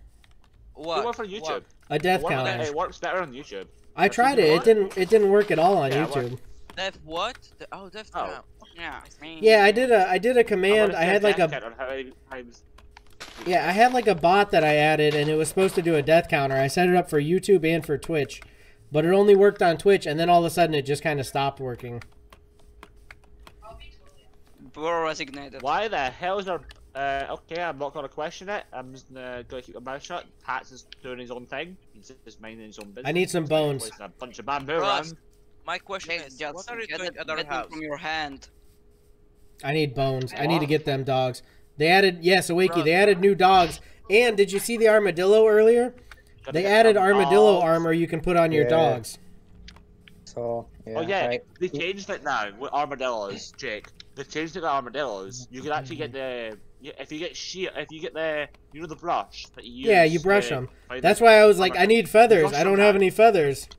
Do What? one for YouTube. What? A death One- counter. It works better on YouTube. I tried it. It didn't. It didn't work at all on Yeah, YouTube. Death what? The- oh, Def Oh. Trap. Yeah. I Yeah, I did a. I did a I command. wanna I had like a. count on how many times. Yeah, I had like a bot that I added, and it was supposed to do a death counter. I set it up for YouTube and for Twitch, but it only worked on Twitch, and then all of a sudden it just kind of stopped working. We're resignated. Why the hell is there? Uh, okay, I'm not gonna question it. I'm just uh, gonna keep my mouth shut. Pat's is doing his own thing. He's just minding his own business. I need some bones. placing A bunch of bamboo Ross, around. My question Jake, is, just what are you get doing it, at our house? from your hand. I need bones. I need to get them dogs. They added yes, Awakey. They added new dogs. And did you see the armadillo earlier? Gotta They added armadillo dogs. armor you can put on your dogs. So yeah, Oh yeah, I, they changed it now with armadillos, Jake. They changed it to armadillos. You can actually get the if you get sheet, if you get the you know the brush that you use. Yeah, you brush them. That's the why I was like. I need feathers. I don't have any feathers.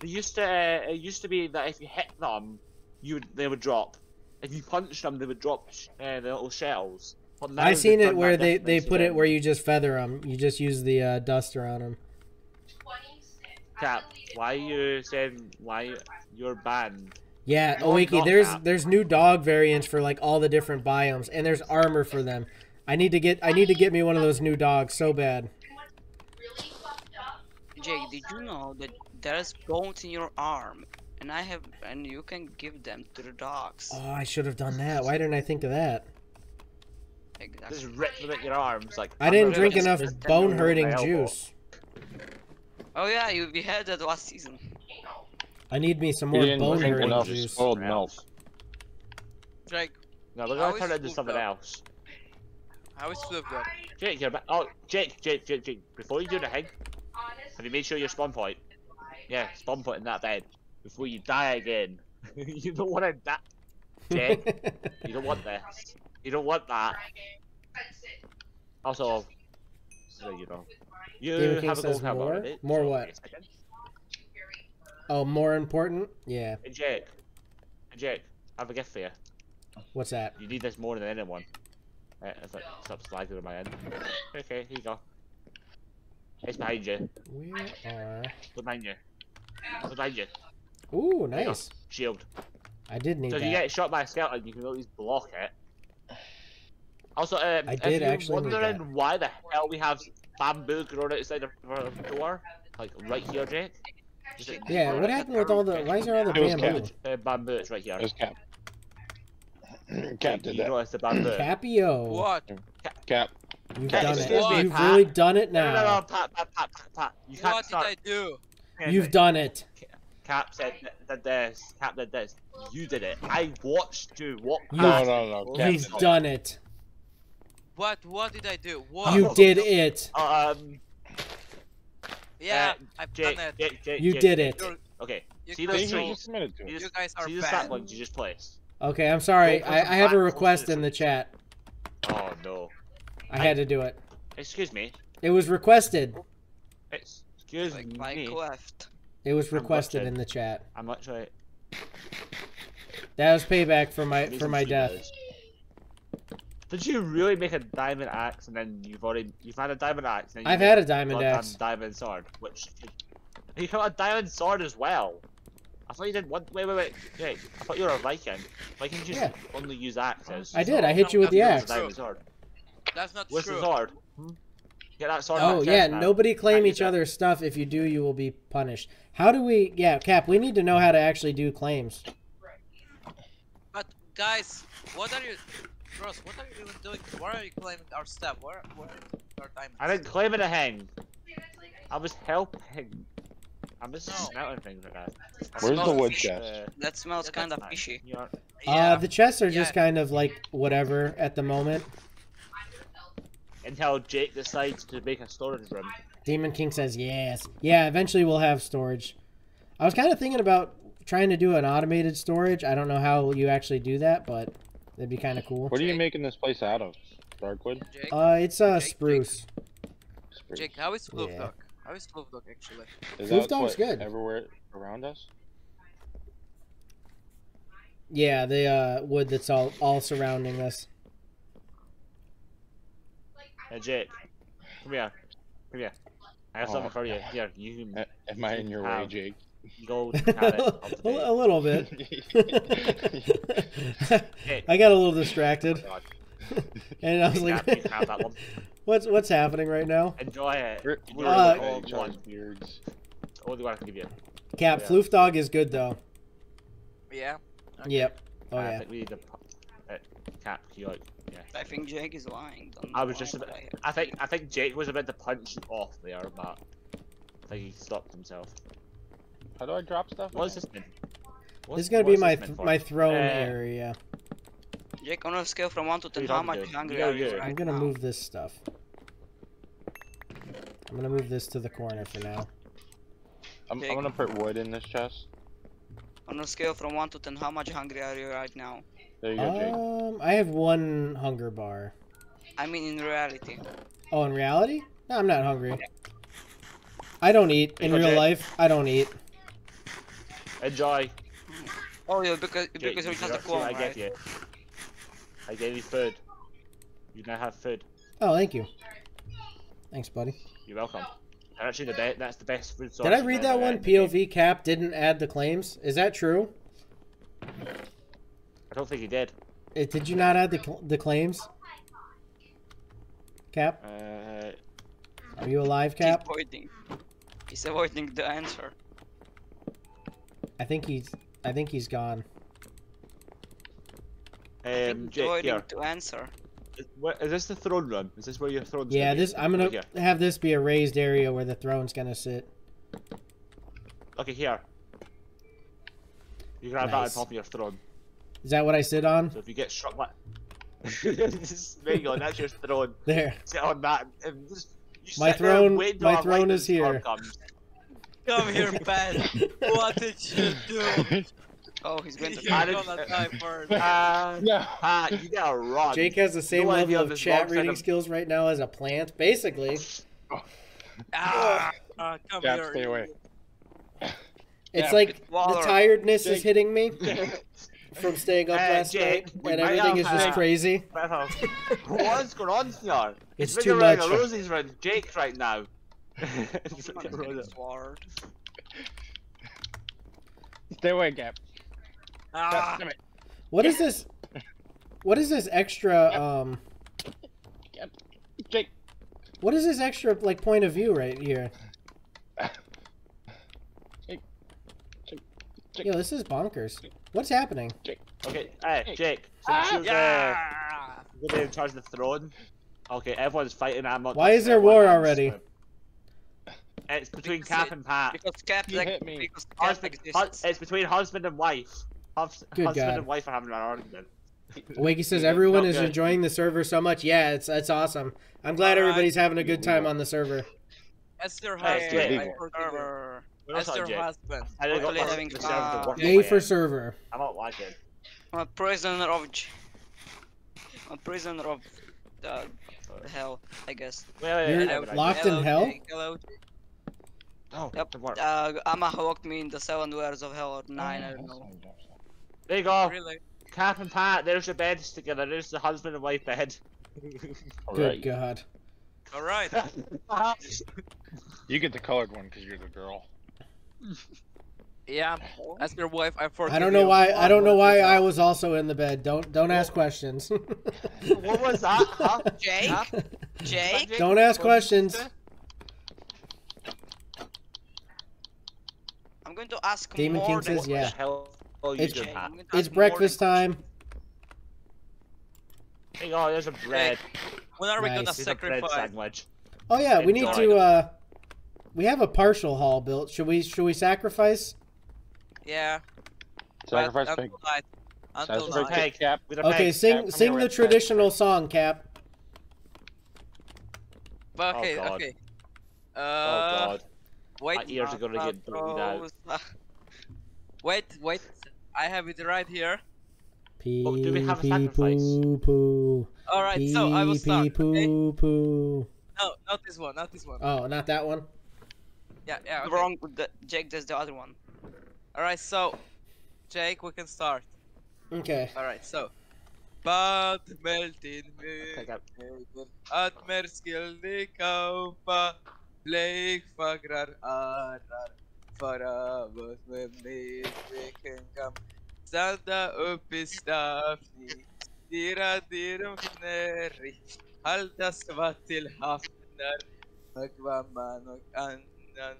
They used to. Uh, it used to be that if you hit them, you would they would drop. If you punched them, they would drop uh, the little shells. I seen it where they, they put it where you just feather them. You just use the uh, duster on them. Cap, why you saying why you're banned? Yeah, No, I'm Awakey, not there's that. there's new dog variants for like all the different biomes, and there's armor for them. I need to get I need to get me one of those new dogs so bad. Jake, did you know that there's bones in your arm, and I have, and you can give them to the dogs. Oh, I should have done that. Why didn't I think of that? Exactly. Just rip them at your arms like. I didn't drink gonna enough bone hurting juice. Oh yeah, you we had that last season. I need me some You more didn't bone drink hurting enough juice. spoiled milk. Jake, No, we're How gonna is turn into something done? else. how is Flip going? Jake, you're back. Oh, Jake, Jake, Jake, Jake. Before you do the thing, have you made sure your spawn point? Yeah, spawn point in that bed. Before you die again. you don't want to die. Jake, you don't want this. You don't want that. Also, so you know, you David King have a gold card more? More so what? Wait a second. oh, more important? Yeah. Hey Jake, hey Jake, I have a gift for you. What's that? You need this more than anyone. Uh, if it stops lagging on my end. Okay, here you go. It's behind you. We are. Look behind you. Look behind you. Ooh, you nice. Shield. I did need So if that. you get shot by a skeleton, you can at least block it. Also, um, I if you're wondering why the hell we have bamboo growing outside of our door, like right here, Jake. Just, uh, Yeah, what happened with all the? Why is there all the It was bamboo? Cap. Uh, bamboo, it's right here. It was Cap. Cap did that. notice the bamboo. Capio, What? Cap. you've Cap, done it. me, You've Pat. really done it No, no, no, now. Pat, Pat, Pat, Pat, Pat. You can't What did start. I do? You've done it. Cap said did this. Cap did this. You did it. I watched you walk. You- No, no, no. Cap You've done it. What? What did I do? What? You did it. Um, Yeah, uh, I've Jake, done it. Jake, Jake, You Jake, did it. You're- Okay. You See guys those See, you are- three? just admitted to You just, You guys are see the bad. stat ones you just placed. Okay, I'm sorry. I, I have a request in the chat. Oh no. I had to do it. Excuse me. It was requested. Excuse Like me. Mike left. It was requested in the chat. I'm actually. That was payback for my for my death. females. Did you really make a diamond axe and then you've already you've had a diamond axe? And then you I've made had a diamond axe. Diamond sword, which you got a diamond sword as well. I thought you did one. Wait, wait, wait. Jake, I thought you were a Viking. Vikings just Yeah. only use axes. I did. I hit you with the axe. a diamond sword. That's not Where's true. the sword? Hmm? Get that sword. Oh back, yeah, Jeff, man. nobody claim Can't each other's stuff. If you do, you will be punished. How do we? Yeah, Cap. We need to know how to actually do claims. But guys, what are you, Ross? What are you even doing? Why are you claiming our stuff? Where, where are our diamonds? I didn't claim anything. I was helping. I'm just smelting things like that. Where's the smells wood fishy. chest? Uh, That smells yeah, kind of that's fishy. You're- Uh, the chests are just kind of like whatever at the moment. Until Jake decides to make a storage room. Demon King says yes. Yeah, eventually we'll have storage. I was kind of thinking about trying to do an automated storage. I don't know how you actually do that, but that'd be kind of cool. What are you making this place out of? Darkwood? Jake, Uh, it's uh spruce. Spruce. Jake, how is Floof Yeah. Dog? How is Floof Dog actually? Is Floof that Dog's good. everywhere around us? Yeah, the uh wood that's all all surrounding us. Hey Jake, come here. Come here. I have Oh. something for you. Here, you can A- Am I in your way, Jake? Gold carrot of the a little bit. I got a little distracted, God. and I was You like, can- you can have that one. "What's what's happening right now?" Enjoy it. We're- we're Uh, it's all each beards. Only one I can give you. Cap, Yeah. Floof Dog is good though. Yeah. Yep. Oh I yeah. think we need a pu- uh, cap. You like? Yeah. I think Jake is lying. I was just about, I- I think I think Jake was about to punch off there, but I think he stopped himself. How do I drop stuff? What is again? this mean? This is gonna be my th- my throne Uh, area. Jake, on a scale from 1 to 10, how much hungry You are you you. right I'm gonna now? move this stuff. I'm gonna move this to the corner for now. I'm, I'm gonna put wood in this chest. On a scale from 1 to 10, how much hungry are you right now? There you go, Jake. Um, I have one hunger bar. I mean, in reality. Oh, in reality? No, I'm not hungry. I don't eat in real life. I don't eat. Enjoy. Oh, yeah, because, Jake, because you're you just a see clone, I right? gave you. I gave you food. You now have food. Oh, thank you. Thanks, buddy. You're welcome. And actually, the be- that's the best food. Did I read that one? had game. POV Cap didn't add the claims. Is that true? I don't think he did. Uh, Did you not add the cl- the claims? Cap, Uh, are you alive, Cap? He's Cap? avoiding. He's avoiding the answer. I think he's. I think he's gone. um, He's Jake, here. to answer. Is, what, is this the throne room? Is this where your throne's Yeah, gonna this. be? I'm gonna Look have this be a raised area where the throne's gonna sit. Okay, here. You grab have that on top of your throne. Is that what I sit on? So if you get struck by... Just- there you go, that's your throne. There. Sit on that. just- My sit there and throne- my throne is here. comes. Come here, Ben. what did you do? Oh, he's going to You're I didn't- gonna die first. Uh, No. Pat, you gotta run. Jake has the same No level of chat wrong side reading of- skills right now as a plant, basically. Ah, uh, come Cap, here. stay away. It's Yeah, like the Waller. tiredness is hitting me from staying up Uh, last Jake, night, and might everything is just uh, crazy. What's going on here? It's been too around much. the roses around Jake right now. It's Come like on, a rose. Sword. Stay away, Gap. Ah, Damn. What is this? What is this extra? Um, Gap. Jake. what is this extra like point of view right here? Jake. Jake. Jake. Yo, this is bonkers. What's happening? Okay, hey, Hey. Jake. Ah, Since you're yeah. the, you're in charge of the throne. Okay, everyone's fighting. I'm not. Why is there war already? just- It's between Because Cap it- and Pat. Because Cap, He like, hit me. because Cap Husband, hus- it's between husband and wife. Hus- Good husband God. and wife are having an argument. Wakey says everyone is good. enjoying the server so much. Yeah, it's it's awesome. I'm glad Alright. everybody's having a good time on the server. As your Hey, husband, Jake. I forgive her. We're As not your husband. I didn't Hopefully got having the server fun. work Yay for server. I'm not lagging. I'm uh, a prisoner of. J- uh, a prisoner of uh, hell, I guess. Wait, wait, You're wait, wait, wait, wait. locked in Hello, hell? Jake, Oh, Yep. don't. Uh, Amma locked me in the seven wares of hell or nine. I don't know. There you go. Really? Cap and Pat, there's your beds together. There's the husband and wife bed. Good Alright. God. All right. You get the colored one because you're the girl. Yeah. As your wife, I forgive I don't know you. why. I don't know why I was also in the bed. Don't don't ask questions. what was that? Huh? Jake? Huh? Jake? don't ask questions. Going to ask Demon more King says yeah. hell It's- doing, Pat? I'm going to It's ask more than breakfast time. Hey, oh, there's a bread. When are we gonna There's sacrifice? sandwich. Oh yeah, we need to. uh We have a partial hall built. Should we? Should we sacrifice? Yeah. Sacrifice pig. until. Until Sacrifice pig. Cap. Okay, pig. sing come sing the Red Pat. traditional song, Cap. But Oh, okay, God. okay. Uh, Oh god. Wait. My ears are gonna get bleed out. Wait, wait. I have it right here. Pee Oh, do we have a sacrifice? poo poo. All right, so I will start. pee Okay? poo poo. No, not this one, not this one. Oh, not that one. Yeah, yeah. Okay. Wrong. The, Jake does the other one. All right, so Jake, we can start. Okay. All right, so. Bad melting Kijk uit. At mer skilde kaupa Bleek fagrar arar Farabot med medveken kam Sadda upp i stavning Stirra dirum knäri Halda svatt till hafnar Högva man och annan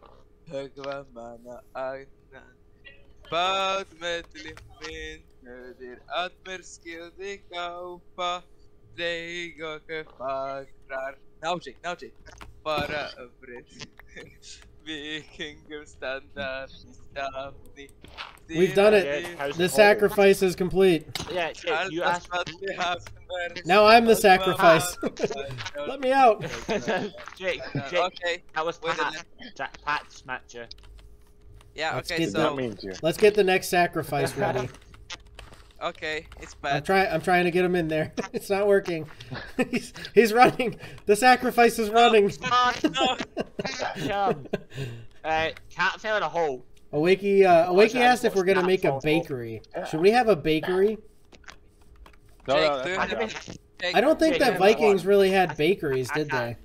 Högva man och annan. Bad med limin nödir Att mer skilde kaupa Bleek och fagrar Now Jake, now Jake Bara övrigt Vikingum standard i stavning We've done it. Yeah, how's The it sacrifice is complete. Yeah, Jake, you asked. Now I'm the sacrifice. Let me out. Jake, Uh, Jake, okay, that was wait a Pat. minute. Jack, Pat smacked yeah, Let's okay, get What that so means you. Let's get the next sacrifice ready. Okay, it's bad. I'm bad. trying. I'm trying to get him in there. It's not working. he's, he's running. The sacrifice is running. no. Um, uh, cat fell in a hole. Awakey, uh, Awakey asked if we're gonna make a fall. bakery. Should we have a bakery? No, Jake, no, do you that's have not it? Jake, I don't think Jake, that Vikings one. really I- had bakeries, I did they?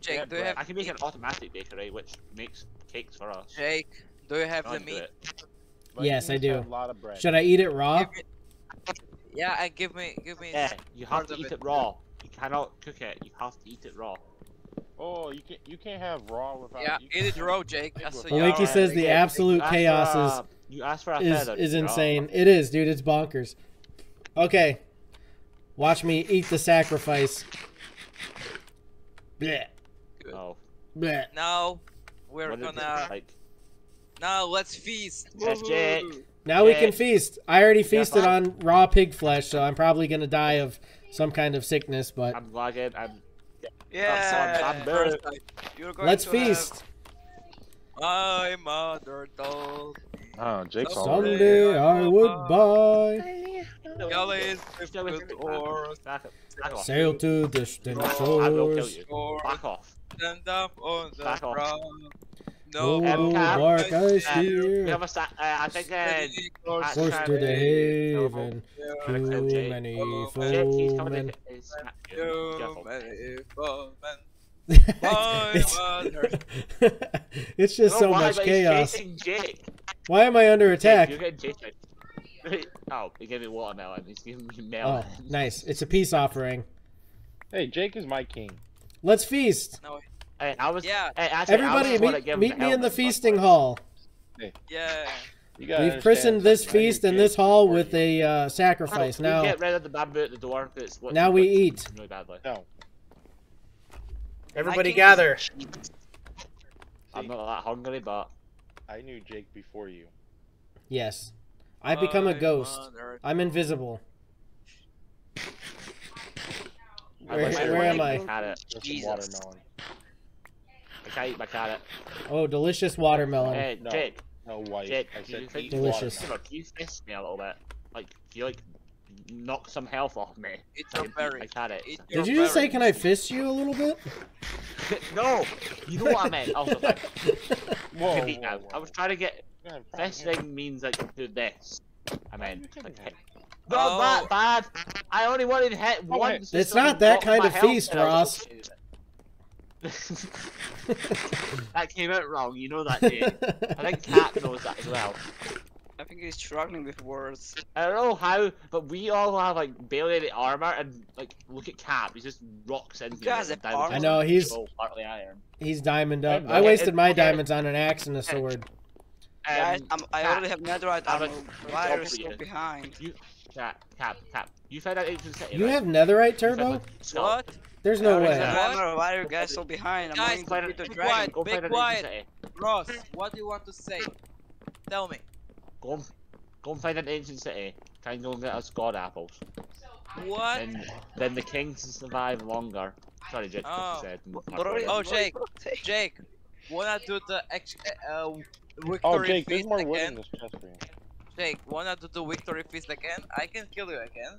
Jake, do you have I can make an automatic bakery which makes cakes for us. Jake, do you have the meat? Yes, I do. A lot of bread. Should I eat it raw? Give me... Yeah, and give me, give me. Yeah, you have to eat it. it raw. You cannot cook it. You have to eat it raw. Oh, you can't. You can't have raw without. Yeah, you eat it raw, Jake. That's Well, so Awakey says the yeah, absolute you asked for chaos a- is You asked for a is feather. is you know? insane. It is, dude. It's bonkers. Okay, watch me eat the sacrifice. Bleh, Oh, bleh. Now we're what is it gonna. like? Now let's feast. Yes, Jake. Woohoo. Now we can feast. I already feasted on raw pig flesh, so I'm probably gonna die of some kind of sickness. But I'm lagging. I'm. Yeah. I'm first time. You're going let's feast. Have my mother told Oh, Jake's all Someday Someday I would buy Galleys Still with with me. oars Back, back off. sail to distant I will kill shores. you. Back off. stand up on the Back off. Ground. No No Um, Cap, bark I Uh, we have a sa- uh, I think uh, steady forced to the to- haven. Uh, Too many Oh, Jake, he's coming foemen. to he's smack you. Too many foemen. it's, it's just Oh, so why, much chaos. Why am I under Jake, attack? You're getting chased. Oh, he gave me watermelon. He's giving me melon. Oh, nice. It's a peace offering. Hey, Jake is my king. Let's feast. No, Hey, I was. Yeah. Actually, I was Everybody, the one that meet, meet me in the feasting hall. yeah. You gotta We've understand christened this something. Feast and this hall with a uh, sacrifice. Now, get rid of the bamboo at the door. 'cause It's what, Now we eat. Really badly. No. everybody Vikings- gather. I'm not that hungry, but I knew Jake before you. Yes, I've become a ghost. mother I'm invisible. Where, wish where am I? my Carrot. Just some Jesus. watermelon. I can't eat my carrot. Oh, delicious watermelon. Hey, No. Jake. No white. Jake, I said you Delicious. watermelon. Can you fist me a little bit? Like, do you like knock some health off me? It's so I your can eat berry. My carrot. Did you just say, "Can I fist you a little bit"? no, you know what I meant. Also, like, Whoa, whoa, whoa. I was trying to get Yeah, fine, yeah. fisting means like do this. I meant like hit. Not Oh. that bad. I only wanted to hit once. It's not that kind of feast, and was Ross. Okay with it. that came out wrong. You know that, Jake. I think Cat knows that as well. I think he's struggling with words. I don't know how, but we all have like barely any armor, and like look at Cap. He just rocks in. here guys with have diamond I know, he's- control, partly iron. He's diamond up. Yeah, I wasted it- my okay. diamonds on an axe and a sword. Guys, Um, I'm, I Cap, already have netherite have a- armor. Why are you job for so you. behind? You, Cap, Cap, Cap. You found out ancient city. You right? have netherite turbo? What? There's no way. have armor. Why are you guys so behind? I'm Guys, going find to it- beat the be quiet. Be quiet. Ross, what do you want to say? Tell me. Go and, go and find an ancient city. Try and go and get us god apples. What? Then, then the king can survive longer. Sorry, Jake. Oh. Said, What are you- Oh, what are you Jake. Jake, wanna do the ex- uh, victory Oh, Jake, there's feast more wood in again? this chest for you. Jake, wanna do the victory feast again? I can kill you again.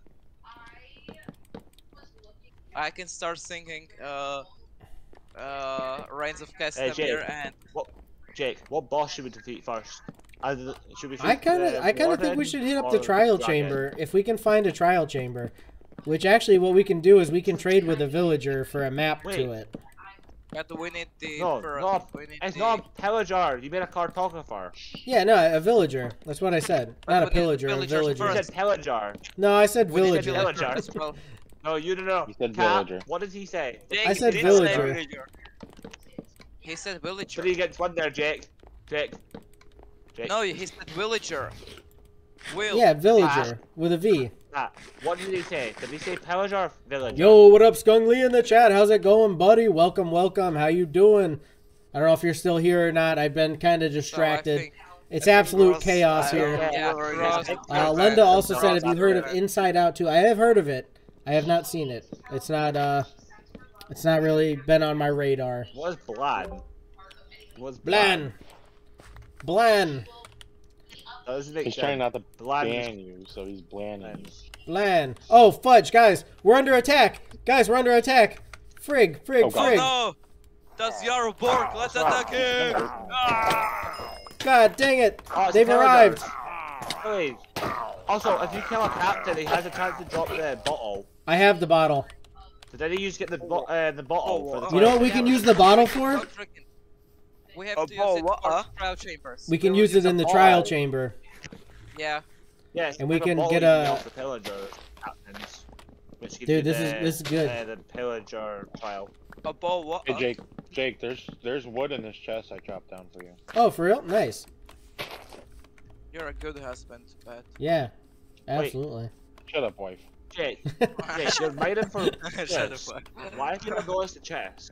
I can start singing uh uh Rains of Castamere Jake. and Jake, what boss should we defeat first? Either, should we? I kind of, I kind of think we should hit up the trial dragon? chamber if we can find a trial chamber. Which actually, what we can do is we can trade with a villager for a map Wait. to it. but we need the No, fur- no, we need It's the, not a pillager. You made a cartographer. Yeah, no, a villager. That's what I said. Not a But we need pillager, a villagers You villager. said pillager. No, I said we need the villager. villager. as well. No, you don't know. He said Cap, villager. What did he say? Jake I said did say villager. He said villager. Three against one there, Jake. Jake. Jake. No, he said villager. Will. Yeah, villager with a V. Ah, what did he say? Did he say pillager or villager? Yo, what up, Skung Lee in the chat? How's it going, buddy? Welcome, welcome. How you doing? I don't know if you're still here or not. I've been kind of So distracted. think- it's absolute Ross- chaos here. know Yeah, where you Ross- guys- Uh, Linda also said, "Have you heard of Inside Out 2?" I have heard of it. I have not seen it. It's not. uh It's not really been on my radar. What is Blan? What's Blan. Blan. That doesn't He's trying not to Blan ban you, so he's blanning you. Blan. Oh, fudge, guys. We're under attack. Guys, we're under attack. Frig, frig, Oh, frig. Oh no! That's Jarl Borg! Ah. Let's ah. attack him! Ah. God dang it. Oh, They've pillagers. arrived. Please. Also, if you kill a captain, he has a chance to drop the bottle. I have the bottle. So then you get the bo- uh, the bottle for the. You know what we can use the bottle for? We have Oh, to use oh, it for uh? trial chambers. We can will use it in the trial chamber. Yeah. Yes, and we with a can get a- the pillager captains. Dude, you this is- this is good. Uh, the pillager trial. A ball what? Hey Jake, Jake, there's there's wood in this chest I chopped down for you. Oh, for real? Nice. You're a good husband, but Yeah. Absolutely. Shut up, wife. Jake, Jake, you're mining for Shut chests. up. Why have you not noticed the chest?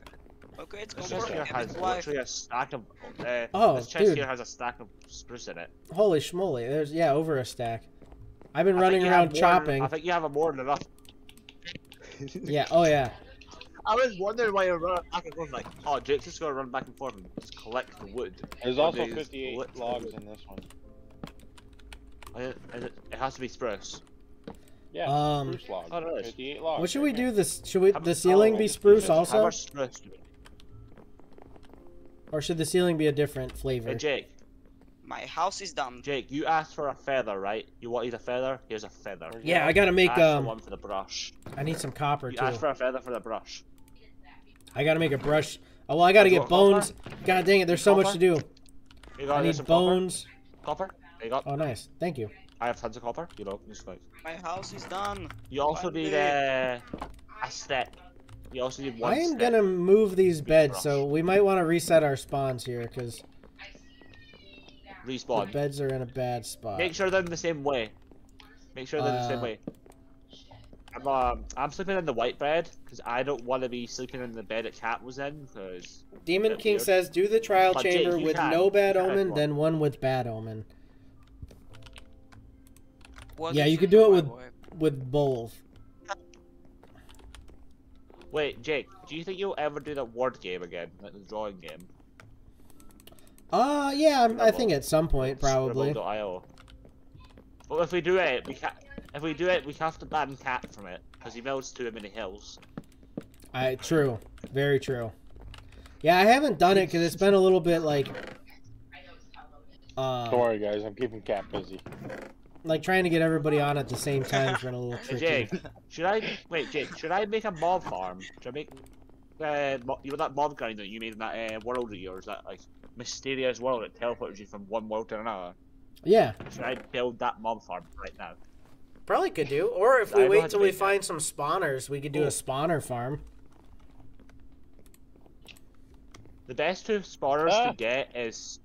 Okay, it's This chest confirmed. here has his literally a stack of. Uh, Oh, this chest dude. here has a stack of spruce in it. Holy schmoly. There's, yeah, over a stack. I've been I running around chopping. Than, I think you have more than enough. Yeah, oh yeah. I was wondering why you're running back and forth. Like, oh, Jake's just gonna run back and forth and just collect the wood. There's also they 58 logs in this one. Yeah, it, it has to be spruce. Yeah, Um, spruce logs. Oh, no, 58 logs. What should right we there. do? This should we How the ceiling oh, be spruce How also, much spruce do we- or should the ceiling be a different flavor? Hey, Jake. My house is done. Jake, you asked for a feather, right? You wanted a feather? Here's a feather. Yeah, I gotta make Ask for um. one for the brush. I need some copper You too. asked for a feather for the brush. I gotta make a brush. Oh well, I gotta You get want bones. God dang it, there's so much to do. You I need bones. Copper? Copper? You go. Oh nice, thank you. I have tons of copper. You know, just like. My house is done. You also need Finally. uh, a step. You also need one I am step. gonna move these beds, brush. so we might want to reset our spawns here because the respawn. beds are in a bad spot. Make sure they're in the same way. Make sure they're in the same Uh, way. I'm, um, I'm sleeping in the white bed because I don't want to be sleeping in the bed that Cat was in because Demon King weird. says, "Do the trial But chamber you with can. no bad omen, then one with bad omen. What yeah, you could do it my with wife? with both. Wait, Jake, do you think you'll ever do that word game again, like the drawing game? Uh yeah, I'm- I think at some point probably. skribbl.io. But if we do it, we can't. If we do it, we have to ban Cat from it because he builds too many hills. I true, very true. Yeah, I haven't done it because it's been a little bit like. Uh, Don't worry, guys. I'm keeping Cat busy. Like trying to get everybody on at the same time has been a little Hey, tricky. Jake, should I wait, Jake? Should I make a mob farm? Should I make uh, mo- you know that mob grind that you made in that uh, world of yours, that like mysterious world that teleports you from one world to another? Yeah, Should I build that mob farm right now? probably could do. Or if we know wait to till we make that. find some spawners, we could do a spawner farm. The best two spawners Ah. to get is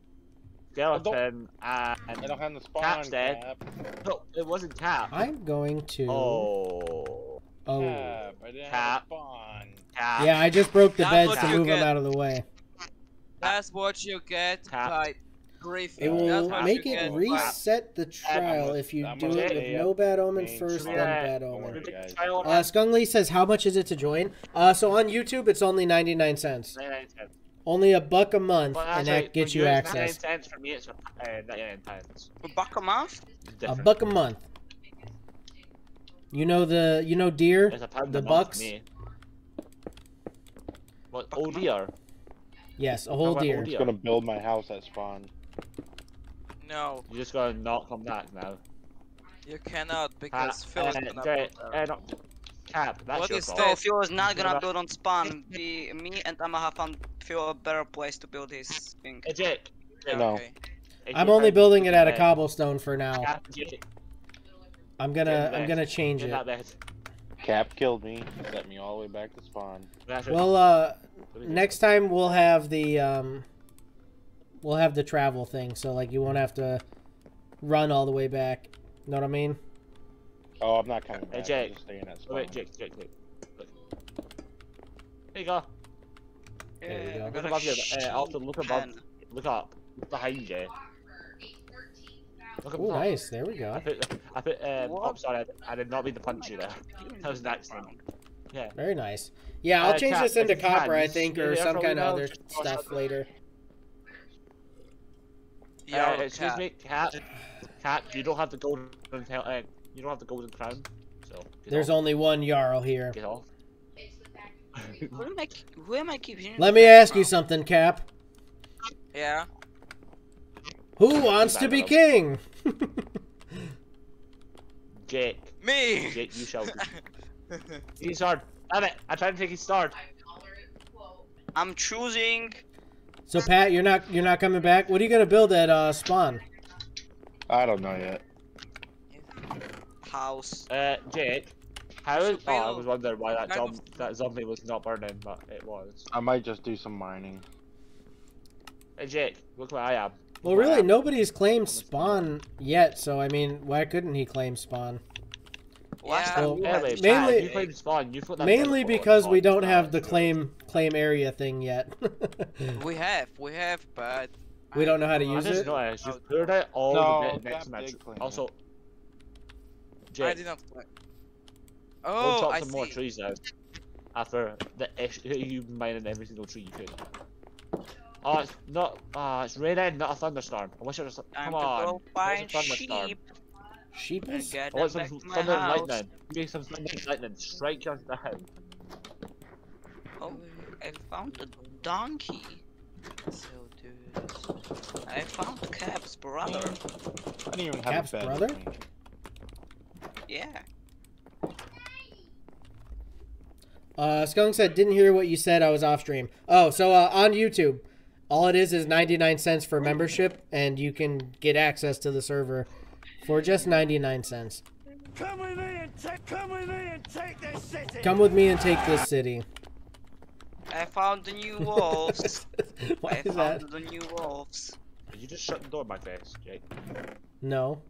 skeleton and I don't have the spawn Cap's dead. cap. no, it wasn't Cap. I'm going to. Oh, Oh. Cap. I didn't have Cap. spawn. Cap. Yeah, I just broke the That's beds to you move them out of the way. That's what you get Tap. by Griffin. It will That's make it get reset the trial if you do it with no bad omen first, then bad omen. worry, Did guys. try Uh, that? Skungly says, "How much is it to join?" Uh, so on YouTube, it's only ninety nine cents, 99 cents. Only a buck a month, Well, and actually, that gets for you you, it's 99 access. cents. For me, it's uh, 99. A buck a month? It's A buck a month. You know the, you know deer, It's a pound the a bucks. for. What? Buck a Oh month? dear. Yes, a How whole about deer. I'm just gonna build my house at spawn. No, You just gotta not come back now. you cannot because Phil is uh, gonna Jay, build uh, no, Cap, that's What your is fault. So Phil is not gonna build on spawn. We, me and Emma have found Phil a better place to build his thing. Hey, Jake. Yeah, No. okay. I'm you only find building it out of cobblestone for now. I'm gonna, get I'm gonna change get in it. that. Cap killed me. Set me all the way back to spawn. That's. Well, uh, What do next time we'll have the, um, we'll have the travel thing, so like you won't have to run all the way back. Know what I mean? Oh, I'm not coming Hey. Jake. I'm just staying at Oh, wait, Jake, Jake, Jake. Look. There you go. There we go. Look above you. Uh, also, look above. Pen. Look up. Look behind you. Look up Oh, nice. There we go. I put, I put, um, What? oh, sorry, I, I did not mean to punch you there. That was an accident. Yeah. Very nice. Yeah, I'll Uh, change Cap, this into if you copper, I think, or there some kind of other stuff later. Yo, uh, excuse Cap. me, Cat. Cat, you don't have the golden tail, uh, you don't have the golden crown. So There's off. only one Jarl here. Get off. Who am I? Who am I keeping? Let me ask you something, Cap. Yeah. Who wants to be king? Jake. Me. Jake, you shall. be. He's hard. Damn it! I tried to take his sword. I'm choosing. So Pat, you're not you're not coming back. What are you gonna build at uh, spawn? I don't know yet. House. Uh, Jake. How is? Oh, I was wondering why that kind zom that zombie was not burning, but it was. I might just do some mining. Hey Jake, look where I am. Well, where really, am. nobody's claimed spawn yet. So I mean, why couldn't he claim spawn? Last Yeah. time Well, we Anyway, had- Pat, mainly- you played spawn. You put that Mainly because on we don't have the claim claim area thing yet. We have, we have, but we don't know how to I use just it. noticed you've cleared out all No, the bit next that match. big claim. I did not. play. go Oh, chop I some more trees now. After the ish, you mining every single tree you could. Oh, it's not. Ah, it's raining, not a thunderstorm. I wish it was. Time Come to on. go I wish find it was a thunderstorm. sheep Sheeples? and get I want some back to my thunder and house. lightning. Give me some thunder and lightning. Strike us down. Oh, I found a donkey. So, dude. I found Cap's brother. I didn't even have Cap's a bed. brother? With me. Yeah. Uh, Skunk said, didn't hear what you said. I was off stream. Oh, so uh, on YouTube, all it is is 99 cents for membership, and you can get access to the server for just 99 cents. Come with me and take come with me and take this city. Come with me and take this city. I found the new wolves. Why I is found that? the new wolves. Did you just shut the door in my face, Jake? No.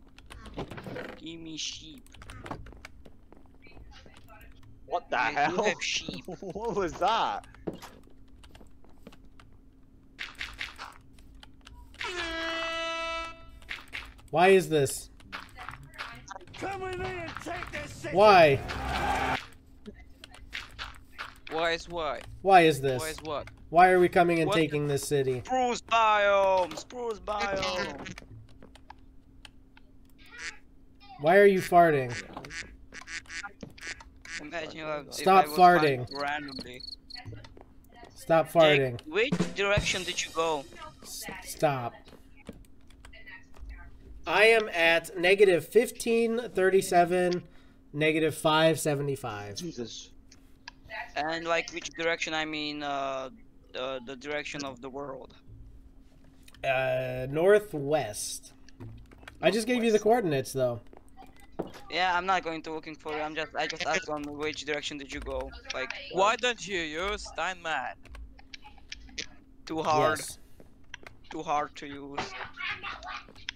Give me sheep. What the I hell? have sheep. what was that? Why is this? Come with me and take this. Why? Why is why? Why is this? Why this? is what? Why are we coming and What? taking this city? Spruce biome. Spruce biome. Why are you farting? Imagine if if Stop I farting. Randomly. Stop farting. Jake, which direction did you go? S- Stop. I am at negative 1537, negative 575. Jesus. And like which direction? I mean, uh, the the direction of the world. Uh, northwest. I just gave you the coordinates though. Yeah, I'm not going to looking for you. I'm just I just asked on which direction did you go? Like Why don't you use Steinman? too hard, Yes. too hard to use.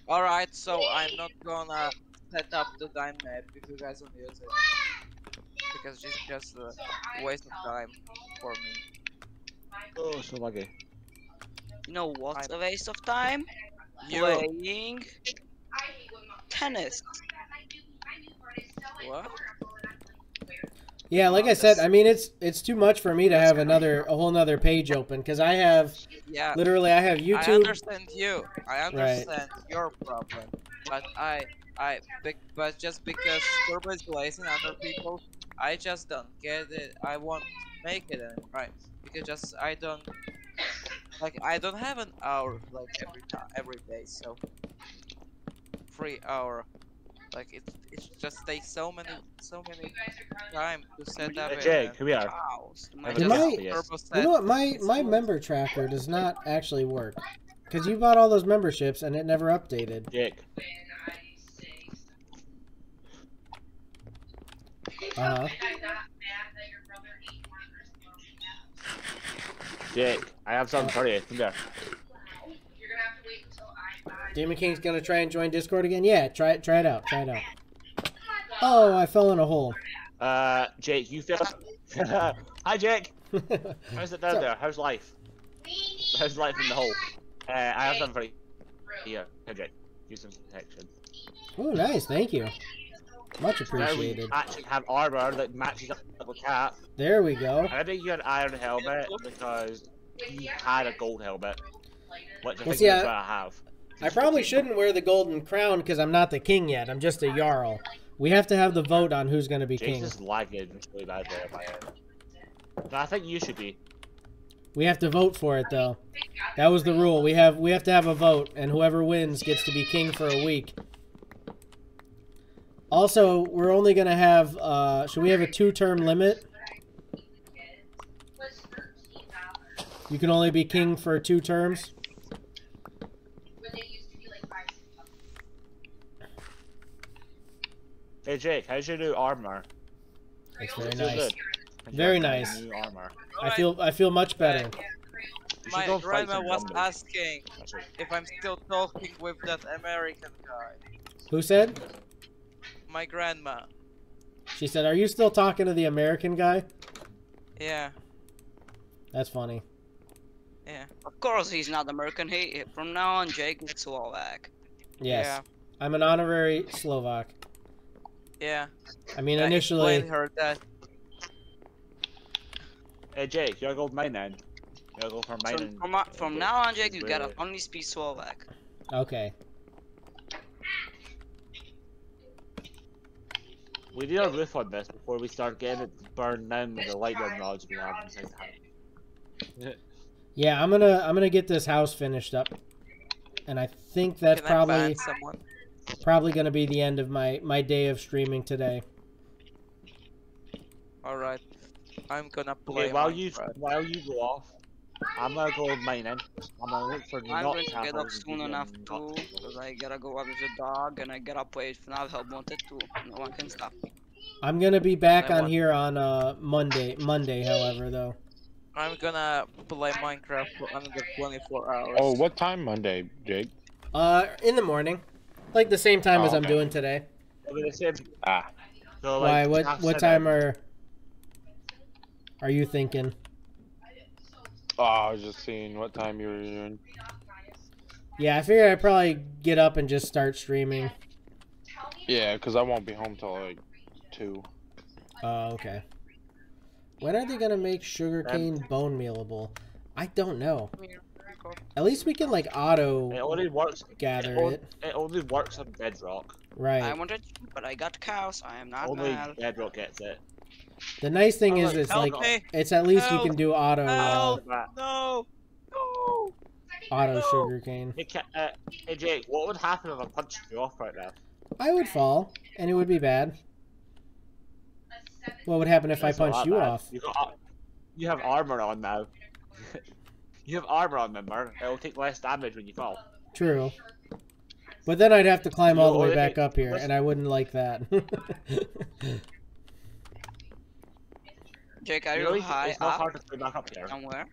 Alright, so I'm not gonna set up the dynmap if you guys don't use it. Because it's just a waste of time for me. Oh, so lucky. You know what's a waste of time? You. Playing tennis. What? Yeah, like I said, I mean it's it's too much for me to have another a whole nother page open because I have Yeah. literally I have YouTube. I understand you. I understand your problem, but I, I, but just because Turbo is and other people, I just don't get it. I won't make it anymore, right? Because just I don't, like I don't have an hour like every time, every day, so free hour. Like it, it just takes so many, so many time to set up. Hey, a- Jake, here we are. House. I my- You know what? My my member tracker does not actually work because you bought all those memberships and it never updated. Jake. Uh huh. Jake, I have something for you. Come here. Demon King's gonna try and join Discord again. Yeah, try it. Try it out. Try it out. Oh, I fell in a hole. Uh, Jake, you fell Hi, Jake. How's it down So- there? How's life? How's life in the hole? Uh, I have something for you. Here, here, Jake. Use some protection. oh, nice. Thank you. Much appreciated. Now we actually have armor that matches up with cap. There we go. I think you had an iron helmet because you had a gold helmet. Which I Well, think see, I- I have. I probably shouldn't wear the golden crown because I'm not the king yet. I'm just a jarl. We have to have the vote on who's gonna be king. Lagging really bad there, my end. No, I think you should be. We have to vote for it though. That was the rule. We have we have to have a vote, and whoever wins gets to be king for a week. Also, we're only gonna have. Uh, should we have a two-term limit? You can only be king for two terms. Hey Jake, how's your new armor? It's very Feel nice. good? Very nice. New armor. I feel I feel much better. My go and fight grandma was zombies. asking if I'm still talking with that American guy. Who said? My grandma. She said, "Are you still talking to the American guy?" Yeah, That's funny. yeah. Of course, he's not American. He from now on, Jake is Slovak. Yes, Yeah. I'm an honorary Slovak. Yeah. I mean, I initially, explained her that. Hey Jake, you're a gold mine then. You're a gold for So mining. from, from uh, now on, Jake, you Wait, gotta wait. only speak Slovak. okay. We need a roof on this before we start getting it burned down with the lightning knowledge we have inside the house. Yeah, I'm gonna I'm gonna get this house finished up, and I think that's Can I probably ban someone? probably gonna be the end of my my day of streaming today. All right. I'm gonna play. Okay, while you Minecraft. while you go off, I'm gonna go mining. I'm gonna look for I'm not going to get up soon enough too, because I gotta go out with the dog, and I gotta play FNAF Help Wanted too. No one can stop me. I'm gonna be back I on want- here on uh Monday. Monday, however, though. I'm gonna play Minecraft for another 24 hours. Oh, what time Monday, Jake? Uh, in the morning, like the same time Oh, as I'm doing today. It'll be the same. Ah, So, Why? What what time are are you thinking? oh, I was just seeing what time you were doing. Yeah, I figured I'd probably get up and just start streaming. Yeah, because I won't be home till like two. Oh, okay. When are they gonna make sugarcane bone mealable? I don't know. At least we can like It auto only works. gather it, on- it. it only works on bedrock. Right. I wanted to, but I got cows. I am not Only mad. bedrock gets it. The nice thing is, it's like me. it's at least you can do auto. Uh, Help. That- No! No! auto sugarcane. Hey, Ca- uh, hey Jake, what would happen if I punched you off right now? I would fall, and it would be bad. What would happen if I punched you bad. off? You got, you have armor on now. You have armor on, remember? It'll take less damage when you fall. True. But then I'd have to climb all the way back up here, and I wouldn't like that. Jake, are You you, know, it's- high it's not up hard to climb back up there. somewhere?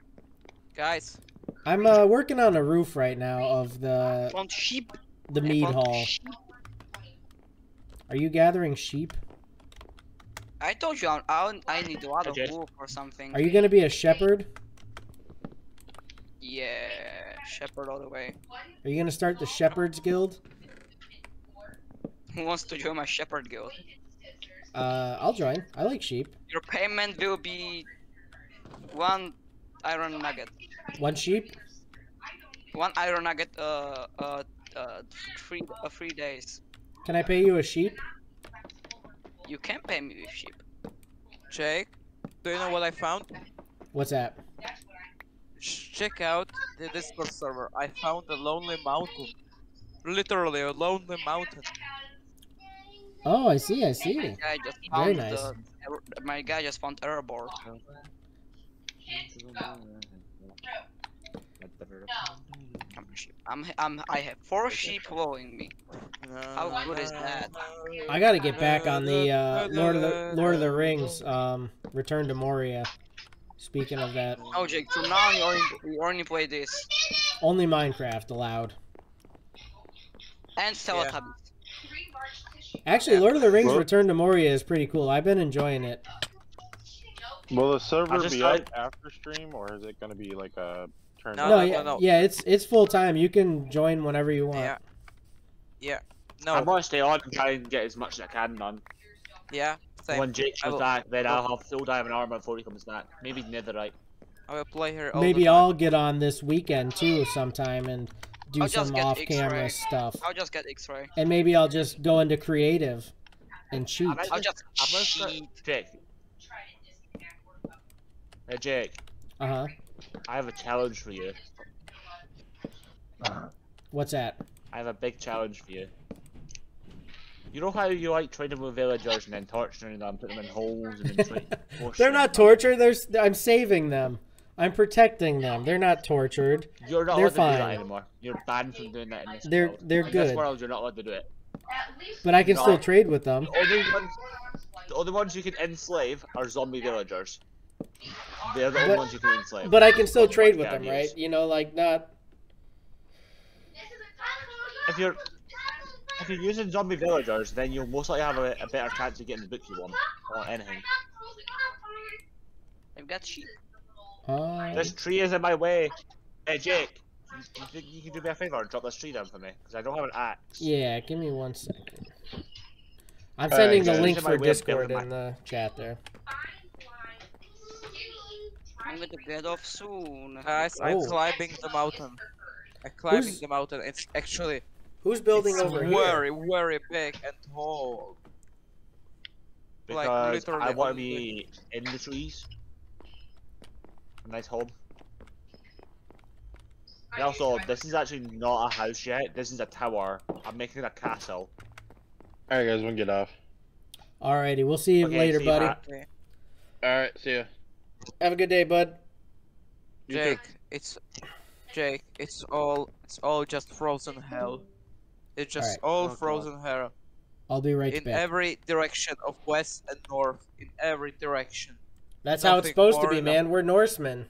Guys, I'm uh, working on a roof right now of the Found sheep. the I mead hall. sheep. Are you gathering sheep? I told you I, I, I need a lot of Okay. wool or something. Are you gonna be a shepherd? Yeah, shepherd all the way. Are you gonna start the shepherds guild? Who wants to join my shepherd guild? Uh, I'll join. I like sheep. Your payment will be one iron nugget. One sheep. One iron nugget. Uh, uh, uh, three, uh, three days. Can I pay you a sheep? You can pay me with sheep. Jake, do you know what I found? What's that? Sh- Check out the Discord server. I found a lonely mountain. Literally a lonely mountain. Oh, I see. I see. My guy just Very found nice. the- my guy just found error board. I'm. I'm, I'm, I have four sheep following me. How good is that? I gotta get back on the uh, Lord of the Lord of the Rings. Um, Return to Moria. Speaking of that, Oh, Jake, from now on you only, you only play this. only Minecraft allowed. And Teletubbies. Actually, Lord of the Rings Well- Return to Moria is pretty cool. I've been enjoying it. Will the server be tried- up after stream, or is it going to be like a turn? No, No, no, yeah, no, no. yeah, it's it's full time. You can join whenever you want. Yeah. Yeah. I No. want to stay on and try and get as much as I can done. Yeah. Same. When Jake I comes will- back, then I I'll will- have full diamond armor before he comes back. Maybe netherite. I will play here all Maybe the time. I'll get on this weekend too sometime and do I'll just some get off-camera X-ray. stuff. I'll just get X-ray. And maybe I'll just go into creative and cheat. I might I'll just I'm gonna start- cheat. Jake. Hey Jake, Uh huh. I have a challenge for you. What's that? I have a big challenge for you. You know how you like training with villagers and then torturing them, and putting them in holes and then forcing They're not tortured. They're I'm saving them. I'm protecting them. They're not tortured. You're not They're allowed to do that fine. anymore. You're banned from doing that in this They're- world. they're in good. this world, you're not allowed to do it. But I can still trade with them. The only ones, the only ones you can enslave are zombie villagers. They're the only But- ones you can enslave. But I can still trade with them, right? You know, like not. If you're if you're using zombie villagers, then you'll most likely have a, a better chance of getting the book you want or anything. I've got sheep. Uh, This tree is in my way. Hey Jake, you, you you can do me a favor and drop this tree down for me? Because I don't have an axe. yeah, give me one second. I'm Alright, sending the link for my way of Discord building in the chat there. I'm gonna get off soon. Guys, I'm Oh. climbing the mountain. I'm climbing Who's- the mountain. It's actually Who's building it's over here? very, very big and tall. Like, literally I want to be in the trees. A nice home. And also, this is actually not a house yet. This is a tower. I'm making it a castle. All right, guys, we can get off. Alrighty, we'll see you Okay, later, see buddy. Okay. All right, see ya. Have a good day, bud. You too. Jake, it's Jake. It's all it's all just frozen hell. It's just Alright. all Oh, God. frozen hell I'll be right back. in back. every direction of west and north. In every direction. That's how it's supposed to more, be, man. We're Norsemen.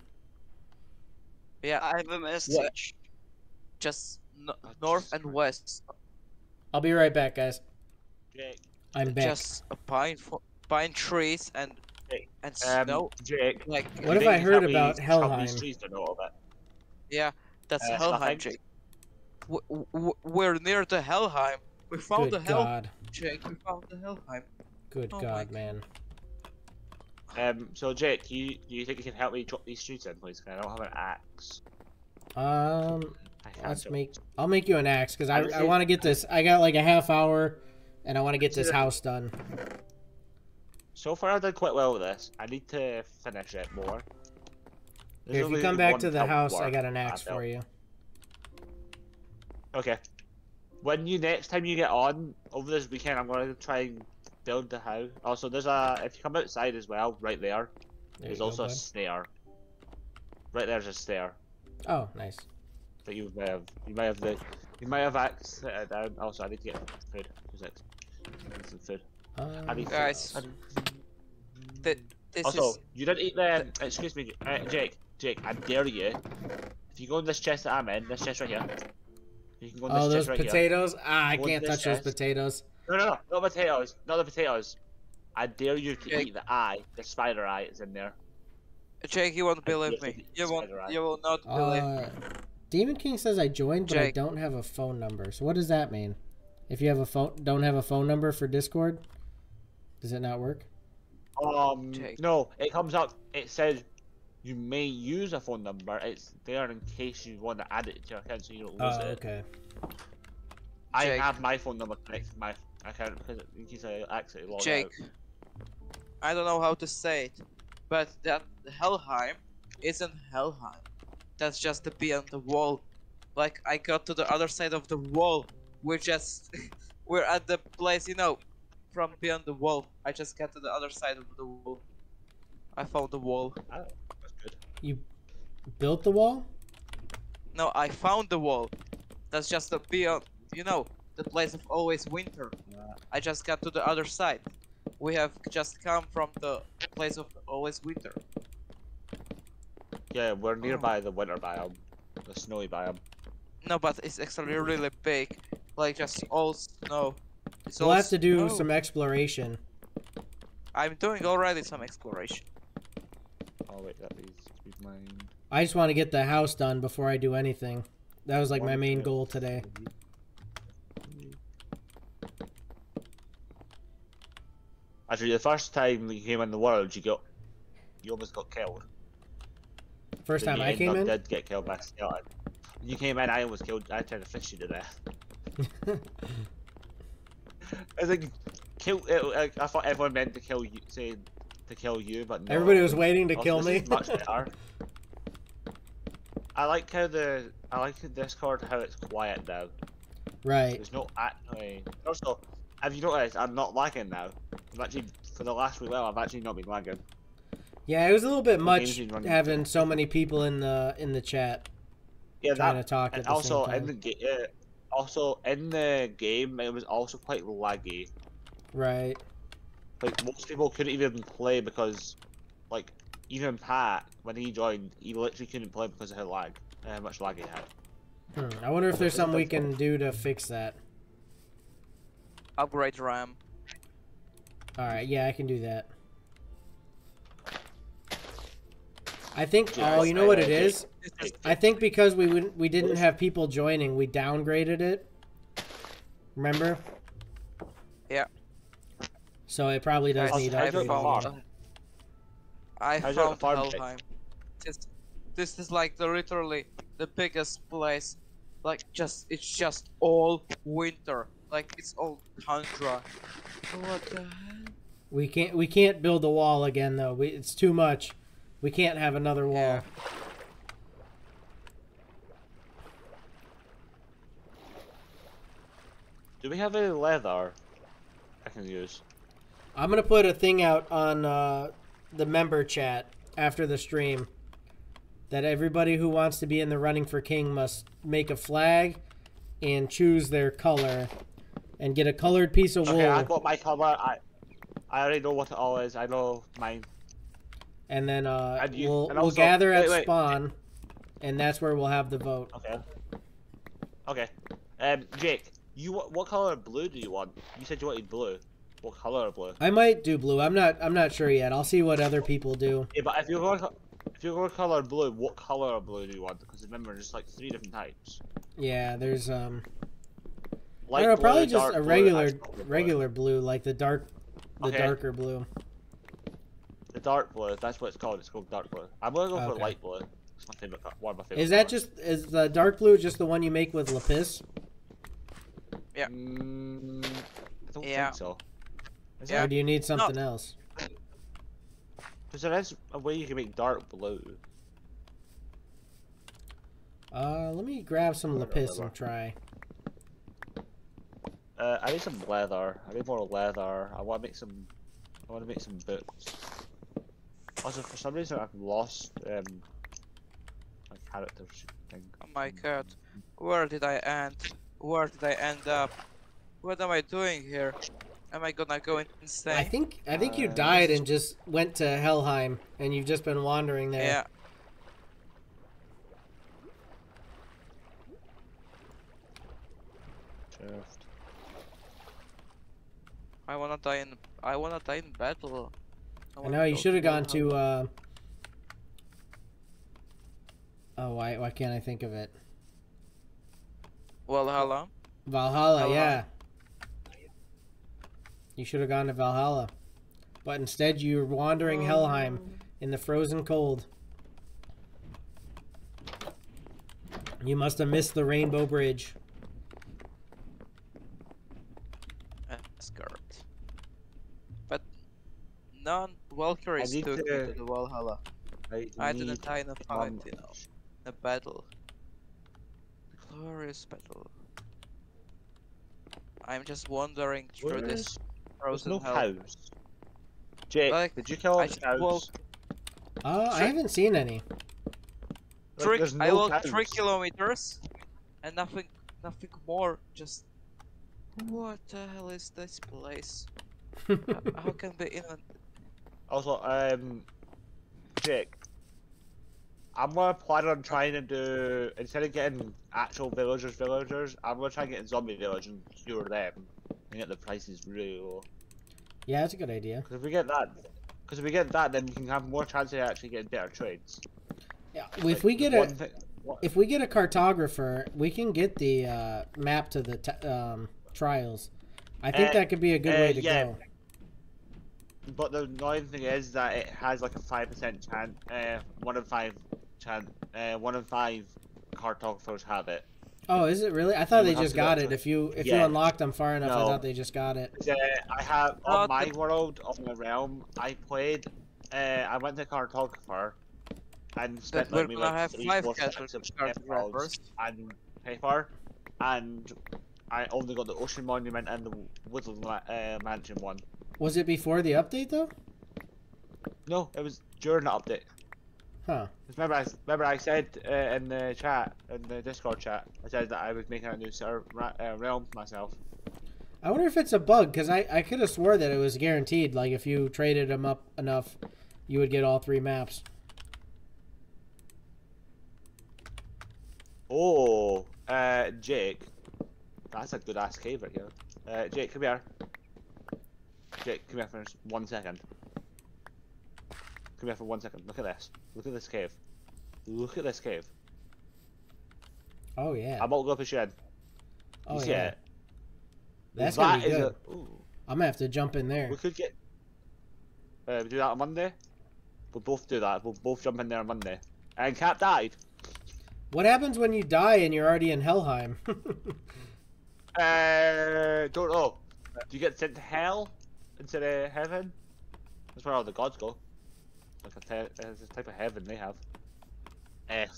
Yeah, I have a message. just no- north and west. I'll be right back, guys. Jake, I'm back. Just a pine fo- pine trees and Jake, and um, snow. Jake. Like What have I heard about chop Helheim? These trees down a little bit? yeah, that's Uh, Helheim, nothing? Jake. W- w- we're near the Helheim. We found Good the Hel- God. Jake. We found the Helheim. Good Oh my God, God. man. Um, so Jake, do you, do you think you can help me chop these trees in, please? 'Cause I don't have an axe. Um, I can't let's chop- make. I'll make you an axe because I, I I want to get this. I got like a half hour, and I want to get this house done. So far, I've done quite well with this. I need to finish it more. Here, if you come back to the tub house, I got an axe for you. Okay. When you next time you get on over this weekend, I'm gonna try and build the house. Also, there's a if you come outside as well, right there. There there's you go, also a bud. snare. Right there's a stair Oh, nice. that you may have. You might have the. You might have access it down. Also, I need to get food. Two seconds. I need some food. I Um, need food. Guys, I need- th- this Also, is you didn't eat the. Excuse me, uh, Jake. Jake, I dare you. If you go in this chest that I'm in, this chest right here. You can go in oh, those chest right here. potatoes. Ah, I Go can't this touch those potatoes. No, no, no, not potatoes. Not the potatoes. I dare you to Jake. eat the eye, the spider eye is in there. Jake. You won't believe me. you You won't. eye. You will not believe. Uh, Demon King says I joined, but I don't have a phone number. So what does that mean? If you have a phone, don't have a phone number for Discord, does it not work? Um, Jake. no, it comes up. It says you may use a phone number. It's there in case you want to add it to your account so you don't lose Oh, it. okay. I Jake. have my phone number connected to my account because in case I accidentally log Jake, out. I don't know how to say it, but that Helheim isn't Helheim. That's just the beyond the wall. Like I got to the other side of the wall. We're just we're at the place, you know, from beyond the wall. I just got to the other side of the wall. I found the wall. Oh. That's good. You built the wall? No, I found the wall. That's just the beyond, uh, you know, the place of always winter. I just got to the other side. We have just come from the place of always winter. Yeah, Oh. we're nearby oh. the winter biome, the snowy biome. No, but it's actually really big. Like just all snow. It's We'll all have to do snow. some exploration. I'm doing already some exploration. Oh wait, that is speed mine. I just want to get the house done before I do anything. That was like my main two. goal today. Actually, the first time you came in the world, you got, you almost got killed. First Then time I came up in. Did get killed by a skeleton. When you came in, I almost killed. I tried to fish you to death. I think kill. It, I, I thought everyone meant to kill you, say to kill you, but no. Everybody was waiting to kill me. much better. I like how the I like the Discord how it's quiet now. Right. There's no actually. Also, have you noticed I'm not lagging now? I'm actually for the last week. Well, I've actually not been lagging. Yeah, it was a little bit The much game's been running- having so many people in the in the chat. Yeah, Trying that, to talk at and the same also in the game. Yeah, uh, also in the game, it was also quite laggy. Right. Like most people couldn't even play because, like, even Pat when he joined, he literally couldn't play because of how lag, how much lag he had. Hmm. I wonder if there's something we can do to fix that. Upgrade RAM. All right. Yeah, I can do that. I think. Yeah, Oh, you know what it uh. I think because we wouldn't, we didn't have people joining, we downgraded it. Remember? Yeah. So it probably does Guys, need I upgrading. Found, again. I found farm, Jake? Helheim. This, this is like the literally the biggest place. Like just it's just all winter. Like it's all tundra. What the hell? We can't we can't build the wall again though. We, it's too much. We can't have another wall. Yeah. Do we have any leather I can use? I'm gonna put a thing out on uh, the member chat after the stream that everybody who wants to be in the running for king must make a flag and choose their color and get a colored piece of wool Okay, I got my color. I I already know what it all is. I know mine. and then uh, And you- we'll and we'll gather wait, at wait. spawn and that's where we'll have the vote. Okay. Okay. Um, Jake, you what, what color of blue do you want? You said you wanted blue. What color of blue? I might do blue. I'm not I'm not sure yet. I'll see what other people do. Yeah, but if you're going co- if you're going color blue, what color of blue do you want? Because remember, there's like three different types. Yeah, there's um I don't know, probably blue, just a regular blue. regular blue, like the dark the Okay. darker blue. The dark blue. That's what it's called. It's called dark blue. I'm gonna go for light blue. It's my favorite. One of my favorite. Is that colors. just is the dark blue just the one you make with lapis? Yeah. Mm, I don't Yeah. think so. Is Or do you need something else? Because there is a way you can make dark blue. Uh, let me grab some lapis and try. Uh, I need some leather. I need more leather. I want to make some. I want to make some boots. Also, for some reason, I've lost um my character sheet thing. Oh my god. Where did I end? Where did I end up? What am I doing here? Am I gonna go insane? I think I think Uh, you died and just went to Helheim, and you've just been wandering there. Yeah. Shaft. I wanna die in. I wanna die in battle. I wanna know you should have gone to. Uh... Oh, why why can't I think of it? Valhalla. Valhalla, Valhalla. yeah. You should have gone to Valhalla, but instead you're wandering Helheim in the frozen cold. You must have missed the Rainbow Bridge. Asgard. But none Valkyries need took me to- to the Valhalla. I, I didn't die in a fight, um, you know. In a battle. The glorious battle. I'm just wandering through Where this is- There's frozen no hell. cows. Jake, Like, did you kill all I the cows? woke Uh, I haven't seen any. Like, three, there's I no walked three kilometers and nothing nothing more just what the hell is this place? how, how can be in a Also, um, Jake, I'm gonna plan on trying to do instead of getting actual villagers, villagers, I'm gonna try and get a zombie village and cure them and get the prices really low. Yeah, that's a good idea. Because if we get that, because if we get that, then we can have more chance of actually getting better trades. Yeah, if we get a thing- if we get a cartographer, we can get the uh, map to the t- um, trials. I think Uh, that could be a good uh, way to yeah. go. But the annoying thing is that it has like a five percent chance, uh, one in five chance, uh, one in five cartographers have it. Oh, is it really? I thought You they just to go got to- it. If you if you Yeah. unlocked them far enough, I thought they just got it. Yeah, I have Oh, on my the- world, on my realm, I played. Uh, I went to cartographer and spent we're like maybe gonna like have three, five four casual stacks of cartographers. and paper, and I only got the ocean monument and the woodland uh, mansion one. Was it before the update though? No, it was during the update. Huh. Remember, I remember I said uh, in the chat, in the Discord chat, I said that I was making a new ser- ra- uh, realm myself. I wonder if it's a bug because I I could have swore that it was guaranteed. Like if you traded them up enough, you would get all three maps. Oh, uh, Jake, that's a good ass cave right here. Uh, Jake, come here. Jake, come here for one second. Come here for one second. Look at this. Look at this cave. Look at this cave. Oh yeah. I'm about to go up a shed. Oh yeah. it? That's That gonna be good. a- ooh. I'm gonna have to jump in there. We could get. Uh, we do that on Monday. We'll both do that. We'll both jump in there on Monday. And Cap died. What happens when you die and you're already in Helheim? Uh, don't know. Do you get sent to hell instead of heaven? That's where all the gods go. Like a, te- uh, it's a type of heaven they have. F.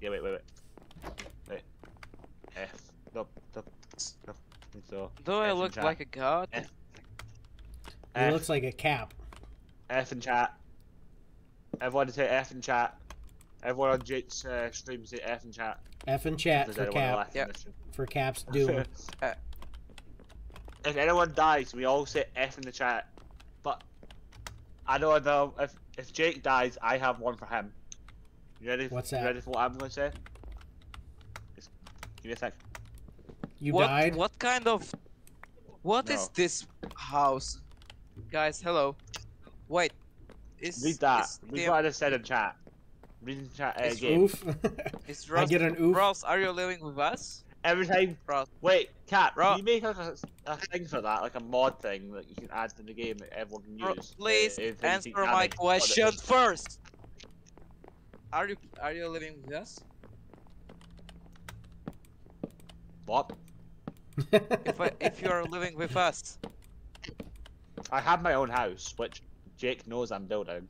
Yeah, wait, wait, wait. Wait. F. No, no, no. So, Do I F look like a god? F. he F. looks like a cap. F in chat. Everyone say F in chat. Everyone on Jake's uh, stream say F in chat. F in chat for there's anyone cap. left in the stream. For cap's doom. if anyone dies, we all say F in the chat. But I don't know if if Jake dies, I have one for him. You ready? What's that? you that? ready for what I'm gonna say? Just give me a sec. You what, died. What kind of? What is No. this house? Guys, hello. Wait. Is Read that. Is Read the- what I just said in chat. Read in chat uh, Is game. Oof. is I get an oof. Ross, are you living with us? Every time. Ross. Wait, Cat, Bro- can you make like a, a thing for that, like a mod thing that you can add to the game that everyone can use? please uh, answer my question it's- first. Are you are you living with us? What? If I, if you are living with us, I have my own house, which Jake knows I'm building.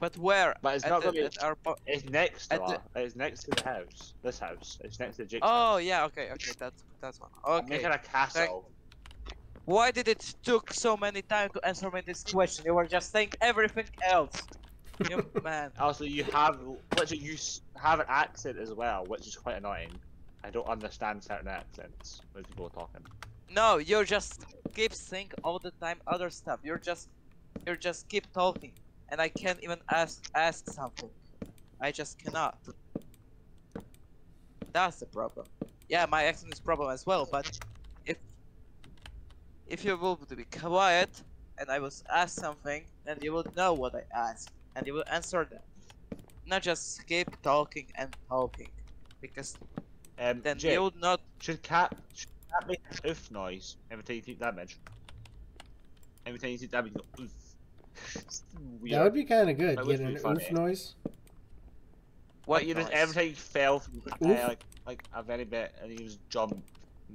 But where? But it's At not the- gonna be. our It's next to the- our, It's next to the house. This house. It's next to Jake's. Oh yeah, okay, okay, that's that's one. I'm Okay. making a castle. Why did it took so many time to answer me this question? You were just saying everything else. you man. Also, you have literally you have an accent as well, which is quite annoying. I don't understand certain accents when people are talking. No, you just keep saying all the time other stuff. You're just you're just keep talking, and I can't even ask ask something. I just cannot. That's the problem. Yeah, my accent is problem as well. But if if you will be quiet and I was ask something, then you will know what I ask and you will answer that. Not just keep talking and talking, because Um, then Jake, you will not. should cat should cat make an oof noise every time you take damage? Every time you take damage, you go oof. Weird. That would be kind of good. That would Get an oof noise. What you just every time you fell from uh, Oof. like like a very bit and you just jump and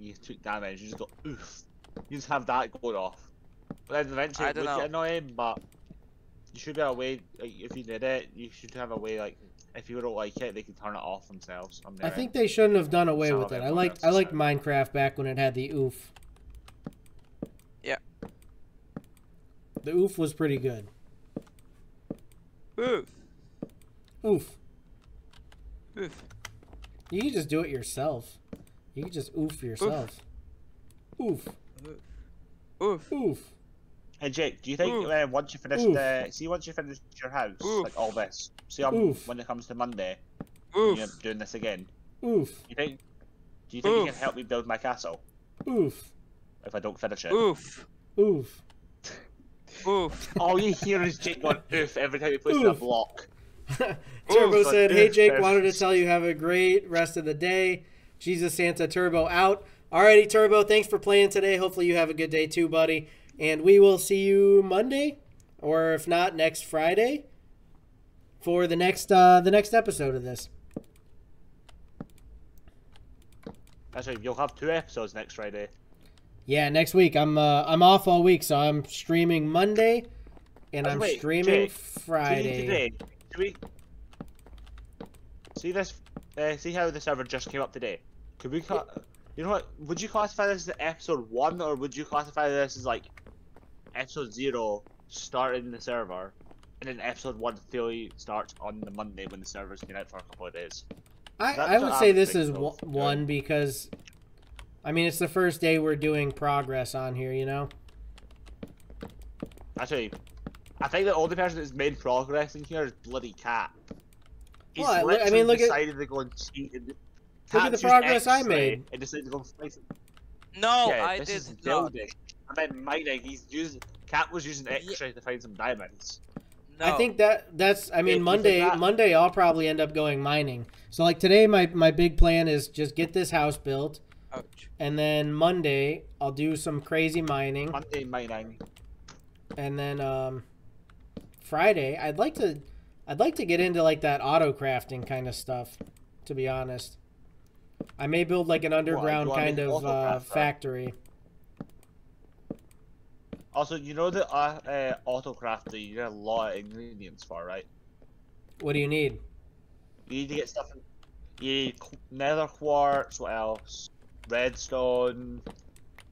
you took damage, you just go oof. You just have that going off. But then eventually it would know. get annoying, but you should have a way like, if you did it, you should have a way like if you don't like it, they can turn it off themselves. I think they shouldn't have done away Some with it. I everyone like I is liked Minecraft back when it had the oof. The oof was pretty good. Oof. Oof. Oof. You can just do it yourself. You can just oof yourself. Oof. Oof. Oof. Hey Jake, do you think uh, once you finish Oof. the see once you finish your house, like all this, see on Oof. when it comes to Monday, Oof. you're doing this again, Oof. you think do you think you can help me build my castle Oof. if I don't finish it? Oof. Oof. Oof. All you hear is Jake going oof every time he places a block. Turbo Oof. said, "Hey Oof. Jake, wanted to tell you have a great rest of the day." Jesus Santa Turbo out. Alrighty, Turbo, thanks for playing today. Hopefully you have a good day too, buddy. And we will see you Monday, or if not, next Friday, for the next uh, the next episode of this. That's right, you'll have two episodes next Friday. Yeah, next week I'm uh, I'm off all week, so I'm streaming Monday, and the I'm way, streaming Friday. See today, do we see this? Uh, see how the server just came up today? Could we cut? You know what? Would you classify this as episode one, or would you classify this as like episode zero starting the server, and then episode one fully starts on the Monday when the server's been out for a couple of days? I, I would say this is one, one because, I mean, it's the first day we're doing progress on here. You know. Actually, I think the only person that's made progress in here is bloody Cat. He's Well, I- I mean, literally look at- to go and cheat. And Look at the progress I X-ray made. And decided to go and slice it. No, yeah, I this did is not. building. I meant mining. He's using. Cat was using X-ray to find some diamonds. No. I think that that's. I mean, you Monday. Monday, I'll probably end up going mining. So like today, my my big plan is just get this house built, Ouch. and then Monday I'll do some crazy mining, Monday mining. and then um, Friday I'd like to, I'd like to get into like that auto crafting kind of stuff. To be honest, I may build like an underground wanna kind of uh, factory. Also, you know the uh, uh, autocraft that you get a lot of ingredients for, right? What do you need? You need to get stuff. In, you need qu- nether quartz. What else? Redstone.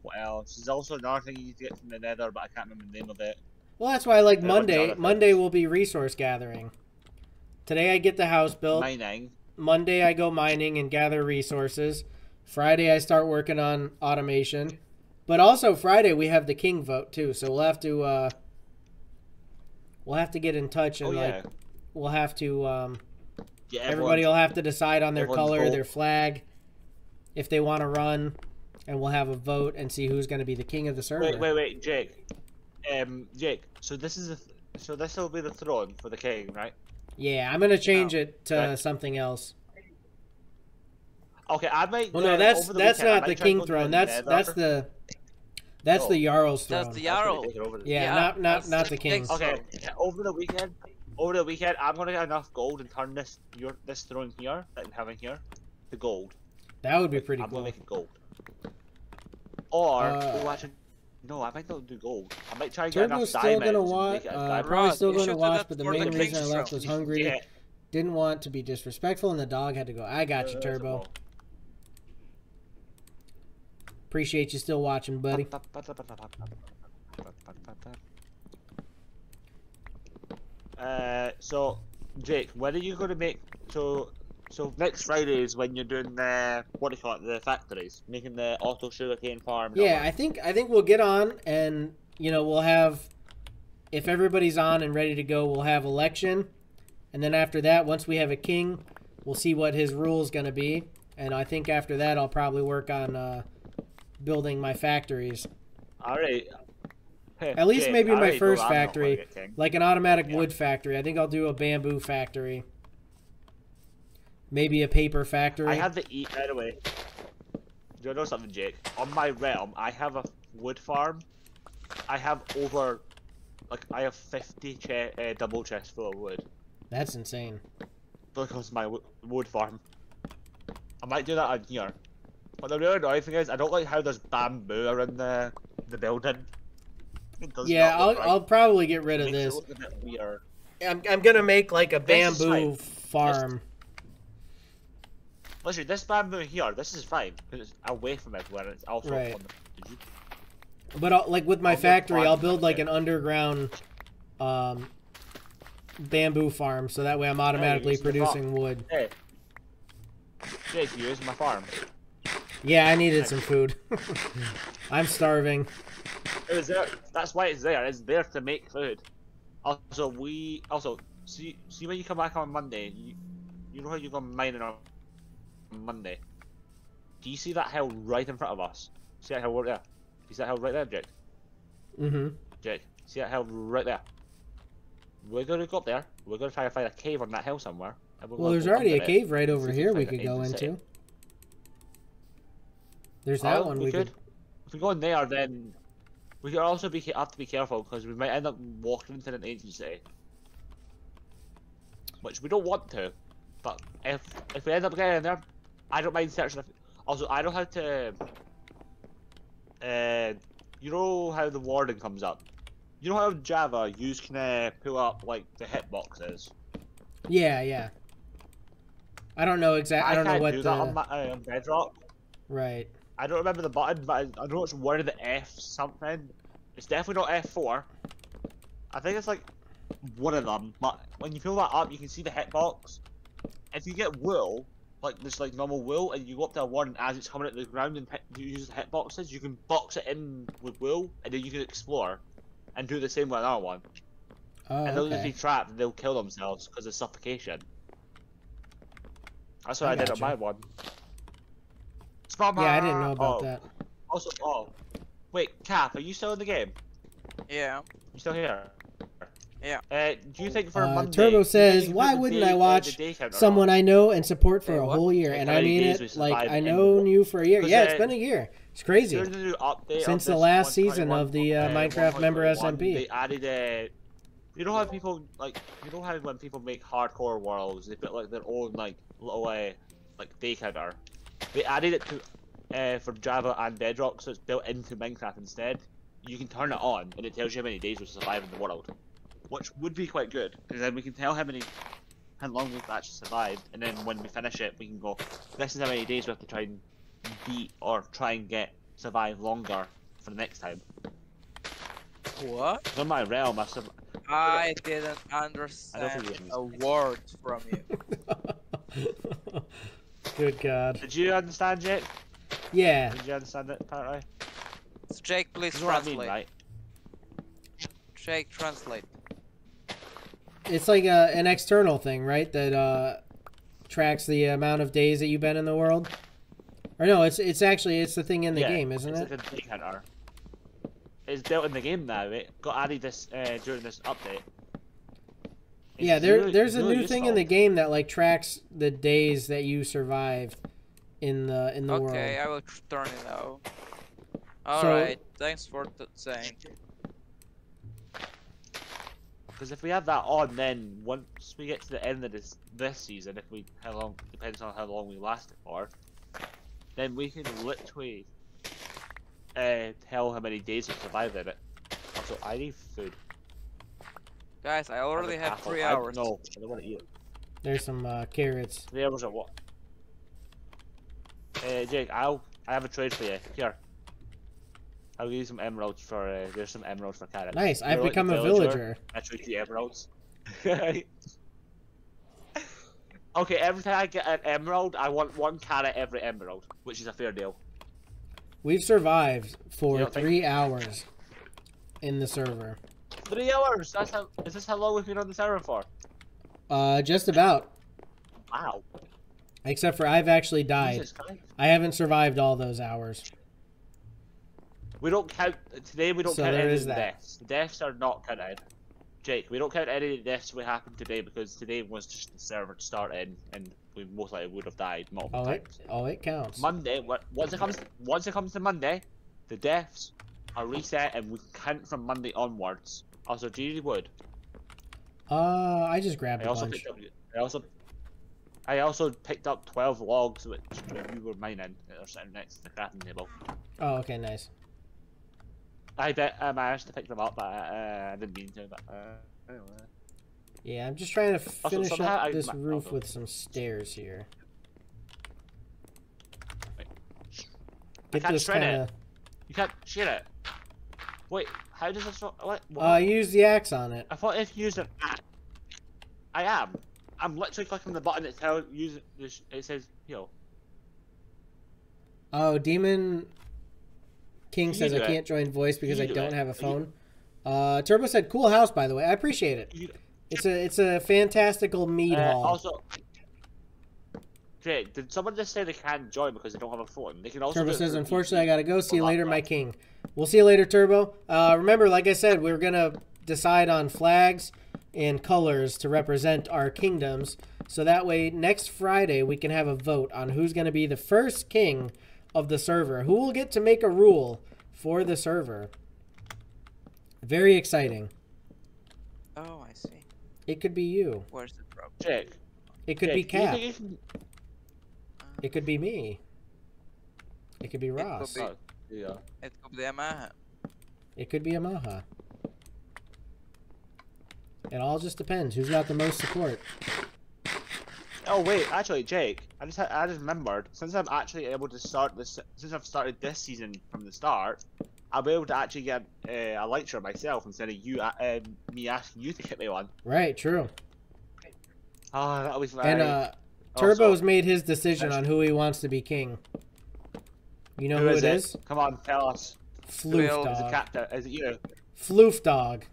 What else? There's also another thing you need to get from the nether, but I can't remember the name of it. Well, that's why I like And a bunch of Monday. Monday will be resource gathering. Today I get the house built. Mining. Monday I go mining and gather resources. Friday I start working on automation. But also Friday we have the king vote too, so we'll have to uh we'll have to get in touch and Oh, like we'll have to um Yeah, everybody will have to decide on their color, vote. their flag, if they want to run, and we'll have a vote and see who's going to be the king of the server. Wait, wait, wait, Jake. Um, Jake. So this is a th- so this will be the throne for the king, right? Yeah, I'm going to change it to Okay. something else. Okay, I might. Well, no, uh, that's over that's weekend, not the king throne. That's Nether. that's the that's the Oh. Jarl's throne. That's the Jarl. Take over the- Yeah, Yeah, not not not the the king. Okay, over the weekend, over the weekend, I'm gonna get enough gold and turn this your this throne here that I'm having here to gold. That would be pretty I'm cool. gonna make it gold. Or Uh, oh, actually, No, I might not do gold. I might try and get enough Turbo's still diamonds. gonna and watch. make it a Uh, probably still gonna watch, but the for the main reason I left was hungry. Yeah. Didn't want to be disrespectful, and the dog had to go. I got you, Turbo. Appreciate you still watching, buddy. Uh, so Jake, when are you going to make so? So next Friday is when you're doing the what do you call it? The factories, making the auto sugarcane farm. Yeah. I think I think we'll get on, and you know we'll have, if everybody's on and ready to go, we'll have election, and then after that, once we have a king, we'll see what his rule is gonna be, and I think after that, I'll probably work on uh, building my factories. All right. At least maybe my know first I'm not gonna factory, get like an automatic Yeah. wood factory. I think I'll do a bamboo factory. Maybe a paper factory. I have the eat. By the way, do you know something, Jake? On my realm, I have a wood farm. I have over, like, I have fifty che- uh, double chests full of wood That's insane. because of my wo- wood farm. I might do that on here. But the really annoying thing is, I don't like how there's bamboo around the the building. Yeah, I'll right. I'll probably get rid of Makes it this. look a bit weird. I'm I'm gonna make like a This bamboo fine. farm. Listen, this bamboo here, this is fine because it's away from everywhere. and It's also Right. on the. But I'll, like with my I'll factory, I'll build like an underground um, bamboo farm, so that way I'm automatically producing wood. Hey, Jake, you using my farm? Yeah, I needed some food. I'm starving. It was there. That's why it's there. It's there to make food. Also, we also see see when you come back on Monday. You, you know how you go mining on Monday. Do you see that hill right in front of us? See that hill right there? You see that hill right there, Jake? hmm Jake, see that hill right there? We're gonna go up there. We're gonna try to find a cave on that hill somewhere. Well, there's already a cave right over here we could go into. There's that Oh, one we, we could. could. If we go in there, then we could also be have to be careful because we might end up walking into an agency, which we don't want to. But if if we end up getting in there, I don't mind searching. Also, I know how to. Uh, you know how the warden comes up. You know how Java you can uh, pull up like the hitboxes. Yeah, yeah. I don't know exactly. I don't know can't what do the on, my, uh, on Bedrock. right. I don't remember the button, but I, I don't know it's one of the F something. It's definitely not F4. I think it's like one of them. But when you pull that up, you can see the hitbox. If you get wool, like this like normal wool, and you go up to a one as it's coming at the ground and hit, you use the hitboxes, you can box it in with wool, and then you can explore, and do the same with another one. Oh, and they'll just be trapped and they'll kill themselves because of suffocation. That's what I I, did on gotcha. my one. Yeah, I didn't know about Oh, that. Also, oh, wait, Cap, are you still in the game? Yeah. You still here? Yeah. Uh, do you think for Uh, Monday? Turbo says, "Why wouldn't I watch the day counter someone? I know and support for Hey, a what? whole year?" And I mean it like I in known you for a year. Yeah, it's been a year. It's crazy. The new update Since the last season of the, uh, Minecraft member 1.21, SMP. They added uh, you know how people like you know how when people make hardcore worlds they put like their own like little uh, like day counter. They added it to uh, for Java and Bedrock, so it's built into Minecraft instead. You can turn it on and it tells you how many days we survive in the world, which would be quite good because then we can tell how many how long we've actually survived, and then when we finish it, we can go. This is how many days we have to try and beat or try and get survive longer for the next time. What? 'Cause On my realm, I surv- I didn't understand think a word from you. Good God. Did you understand, Jake? Yeah. Did you understand it, apparently? So Jake, please You know what I translate. mean, right? Jake, translate. It's like a, an external thing, right? That uh, tracks the amount of days that you've been in the world. Or no, it's it's actually it's the thing in the Yeah, game, isn't it's it? like a day. It's built in the game now. It got added this uh, during this update. Yeah, It's there really- there's a really new thing in the game that like tracks the days that you survived in the in the Okay, world. I will turn it out. So- Alright, thanks for saying. Because if we have that on, then once we get to the end of this this season, if we how long depends on how long we last it for, then we can literally uh, tell how many days you survive in it. Also, I need food. Guys, I already have Apple. three I- hours. No, I don't want to eat it. There's some uh, carrots. Three hours of what? Uh, Jake, I'll I have a trade for you. Here. I'll use some emeralds for. Uh, there's some emeralds for carrot. Nice, I've become a villager. I trade you emeralds. okay, every time I get an emerald, I want one carrot every emerald, which is a fair deal. We've survived for You don't think- three hours in the server. Three hours. That's how. Is this how long we've been on the server for? Uh, just about. Wow. Except for I've actually died. I haven't survived all those hours. We don't count today. We don't So count any deaths. Deaths are not counted. Jake, we don't count any deaths we happened today because today was just the server starting, and we most likely would have died multiple Oh, it, times. oh, it counts. Monday, once it comes, once it comes to Monday, the deaths are reset, and we count from Monday onwards. Also, do you wood? Uh, I just grabbed I a also bunch. picked up. I also. I also picked up twelve logs, which you were mining, that are sitting next to the crafting table. Oh, okay, nice. I bet I managed to pick them up, but uh, I didn't mean to. But uh, anyway. Yeah, I'm just trying to finish somehow up I- this roof with some stairs here. I Get can't this shred kind it. You can't shit it. Wait, how does this? What? what? Uh, use the axe on it. I thought if you used an axe. I am. I'm literally clicking the button that tells use this. It says heal. Oh, Demon King says I do can't join voice because I do don't it. have a phone. Uh, Turbo said, "Cool house, by the way. I appreciate it. It's a it's a fantastical mead Uh, hall. also, Jake, did someone just say they can't join because they don't have a phone? They can also. Turbo says, "Unfortunately, I gotta go. See you later, my king. We'll see you later, Turbo. Uh, remember, like I said, we're gonna decide on flags and colors to represent our kingdoms, so that way next Friday we can have a vote on who's gonna be the first king of the server. Who will get to make a rule for the server? Very exciting. Oh, I see. It could be you. Where's the problem? Jake. It could Jake, be do you Cap. you can- It could be me. It could be Ross. be- Oh, yeah. It could be Yamaha. It could be Amaha. It all just depends. Who's got the most support? Oh wait, actually, Jake, I just I just remembered since I'm actually able to start this since I've started this season from the start, I'll be able to actually get uh, a elytra myself instead of you uh, um, me asking you to get me one. Right, true. Oh, that'll be very. And uh, Also- Turbo's made his decision on who he wants to be king. You know who, Who it is? Come on, tell us. Floof Is it dog. captain? Is it you? Floof dog.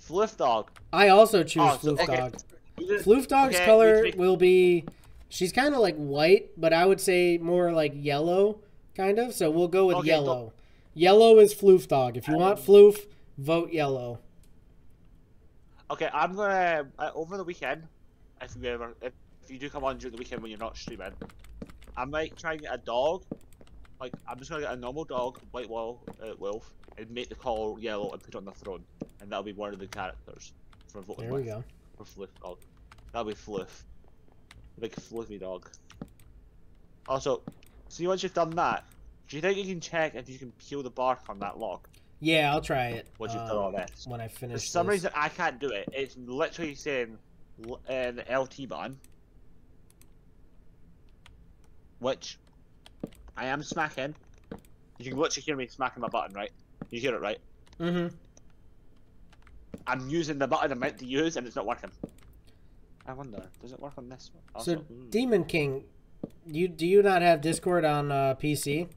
Floof dog. I also choose Oh, so- Floof okay. dog. Floof dog's okay, color will be. She's kind of like white, but I would say more like yellow, kind of. So we'll go with Okay, yellow. Yellow is Floof dog. If you want Floof, vote yellow. Okay, I'm gonna uh, over the weekend. If you ever, if, if you do come on during the weekend when you're not streaming, I might try and get a dog. Like I'm just gonna get a normal dog, white wall, uh, wolf, and make the collar yellow and put it on the throne, and that'll be one of the characters for voting There we with. go. For Floof dog, that'll be Floof, big fluffy dog. Also, see once you've done that, do you think you can check if you can peel the bark on that log? Yeah, I'll try it. Once you've um, done all this. When I finish. For some this. reason, I can't do it. It's literally saying l- uh, the LT button, which I am smacking. You can literally hear me smacking my button, right? You hear it, right? Mm-hmm. I'm using the button I meant to use, and it's not working. I wonder, does it work on this one? Also, So, mm. Demon King, you do you not have Discord on uh, PC?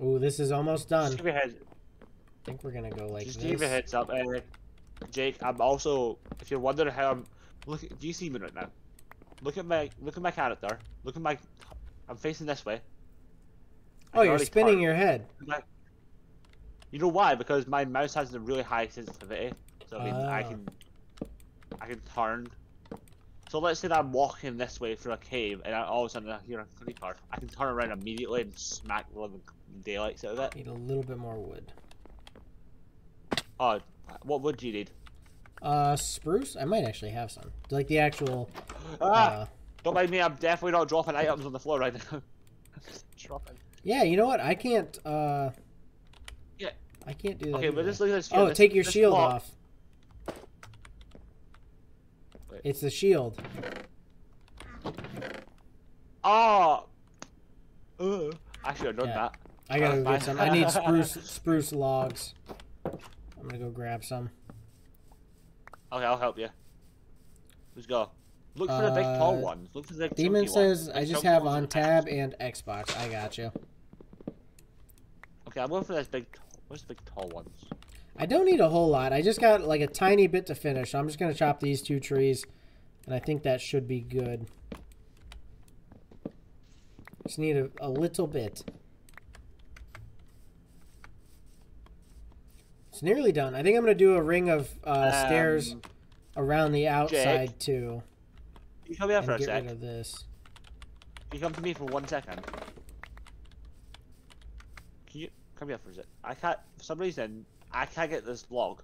Ooh, this is almost done. just give me a head. I think we're gonna go like just this. give a heads up, uh, Jake. I'm also, if you're wondering how I'm, look. Do you see me right now? Look at my, look at my character. Look at my. I'm facing this way. Oh, you're already spinning turned. your head. You know why? Because my mouse has a really high sensitivity, so I mean I Ah. can I can turn. So let's say that I'm walking this way through a cave, and I, all of a sudden I hear a creeper. I can turn around immediately and smack the living daylights out of it. Need a little bit more wood. Oh, what wood do you need? Uh, spruce. I might actually have some. Like the actual. Ah! Uh, Don't mind me, I'm definitely not dropping items on the floor right now. dropping. Yeah. You know what? I can't. Uh. Yeah. I can't do that. Okay, but either. just look at this here. Oh, this- take your shield off. Wait. It's the shield. Oh! Uh, I should have done Yeah. that. I gotta go get some. I need spruce spruce logs. I'm gonna go grab some. Okay, I'll help you. Let's go. Look for the big tall Uh, ones. Look for the big Demon says. I just have on tab and Xbox. I got you. Okay, I'm going for this big. Where's the big tall ones? I don't need a whole lot. I just got like a tiny bit to finish. So I'm just gonna chop these two trees, and I think that should be good. Just need a, a little bit. It's nearly done. I think I'm gonna do a ring of uh, stairs Um, around the outside Jake? too, you come here for a get sec? rid of this. Can you come to me for one second? Can you come here for a sec? I can't. For some reason, I can't get this log.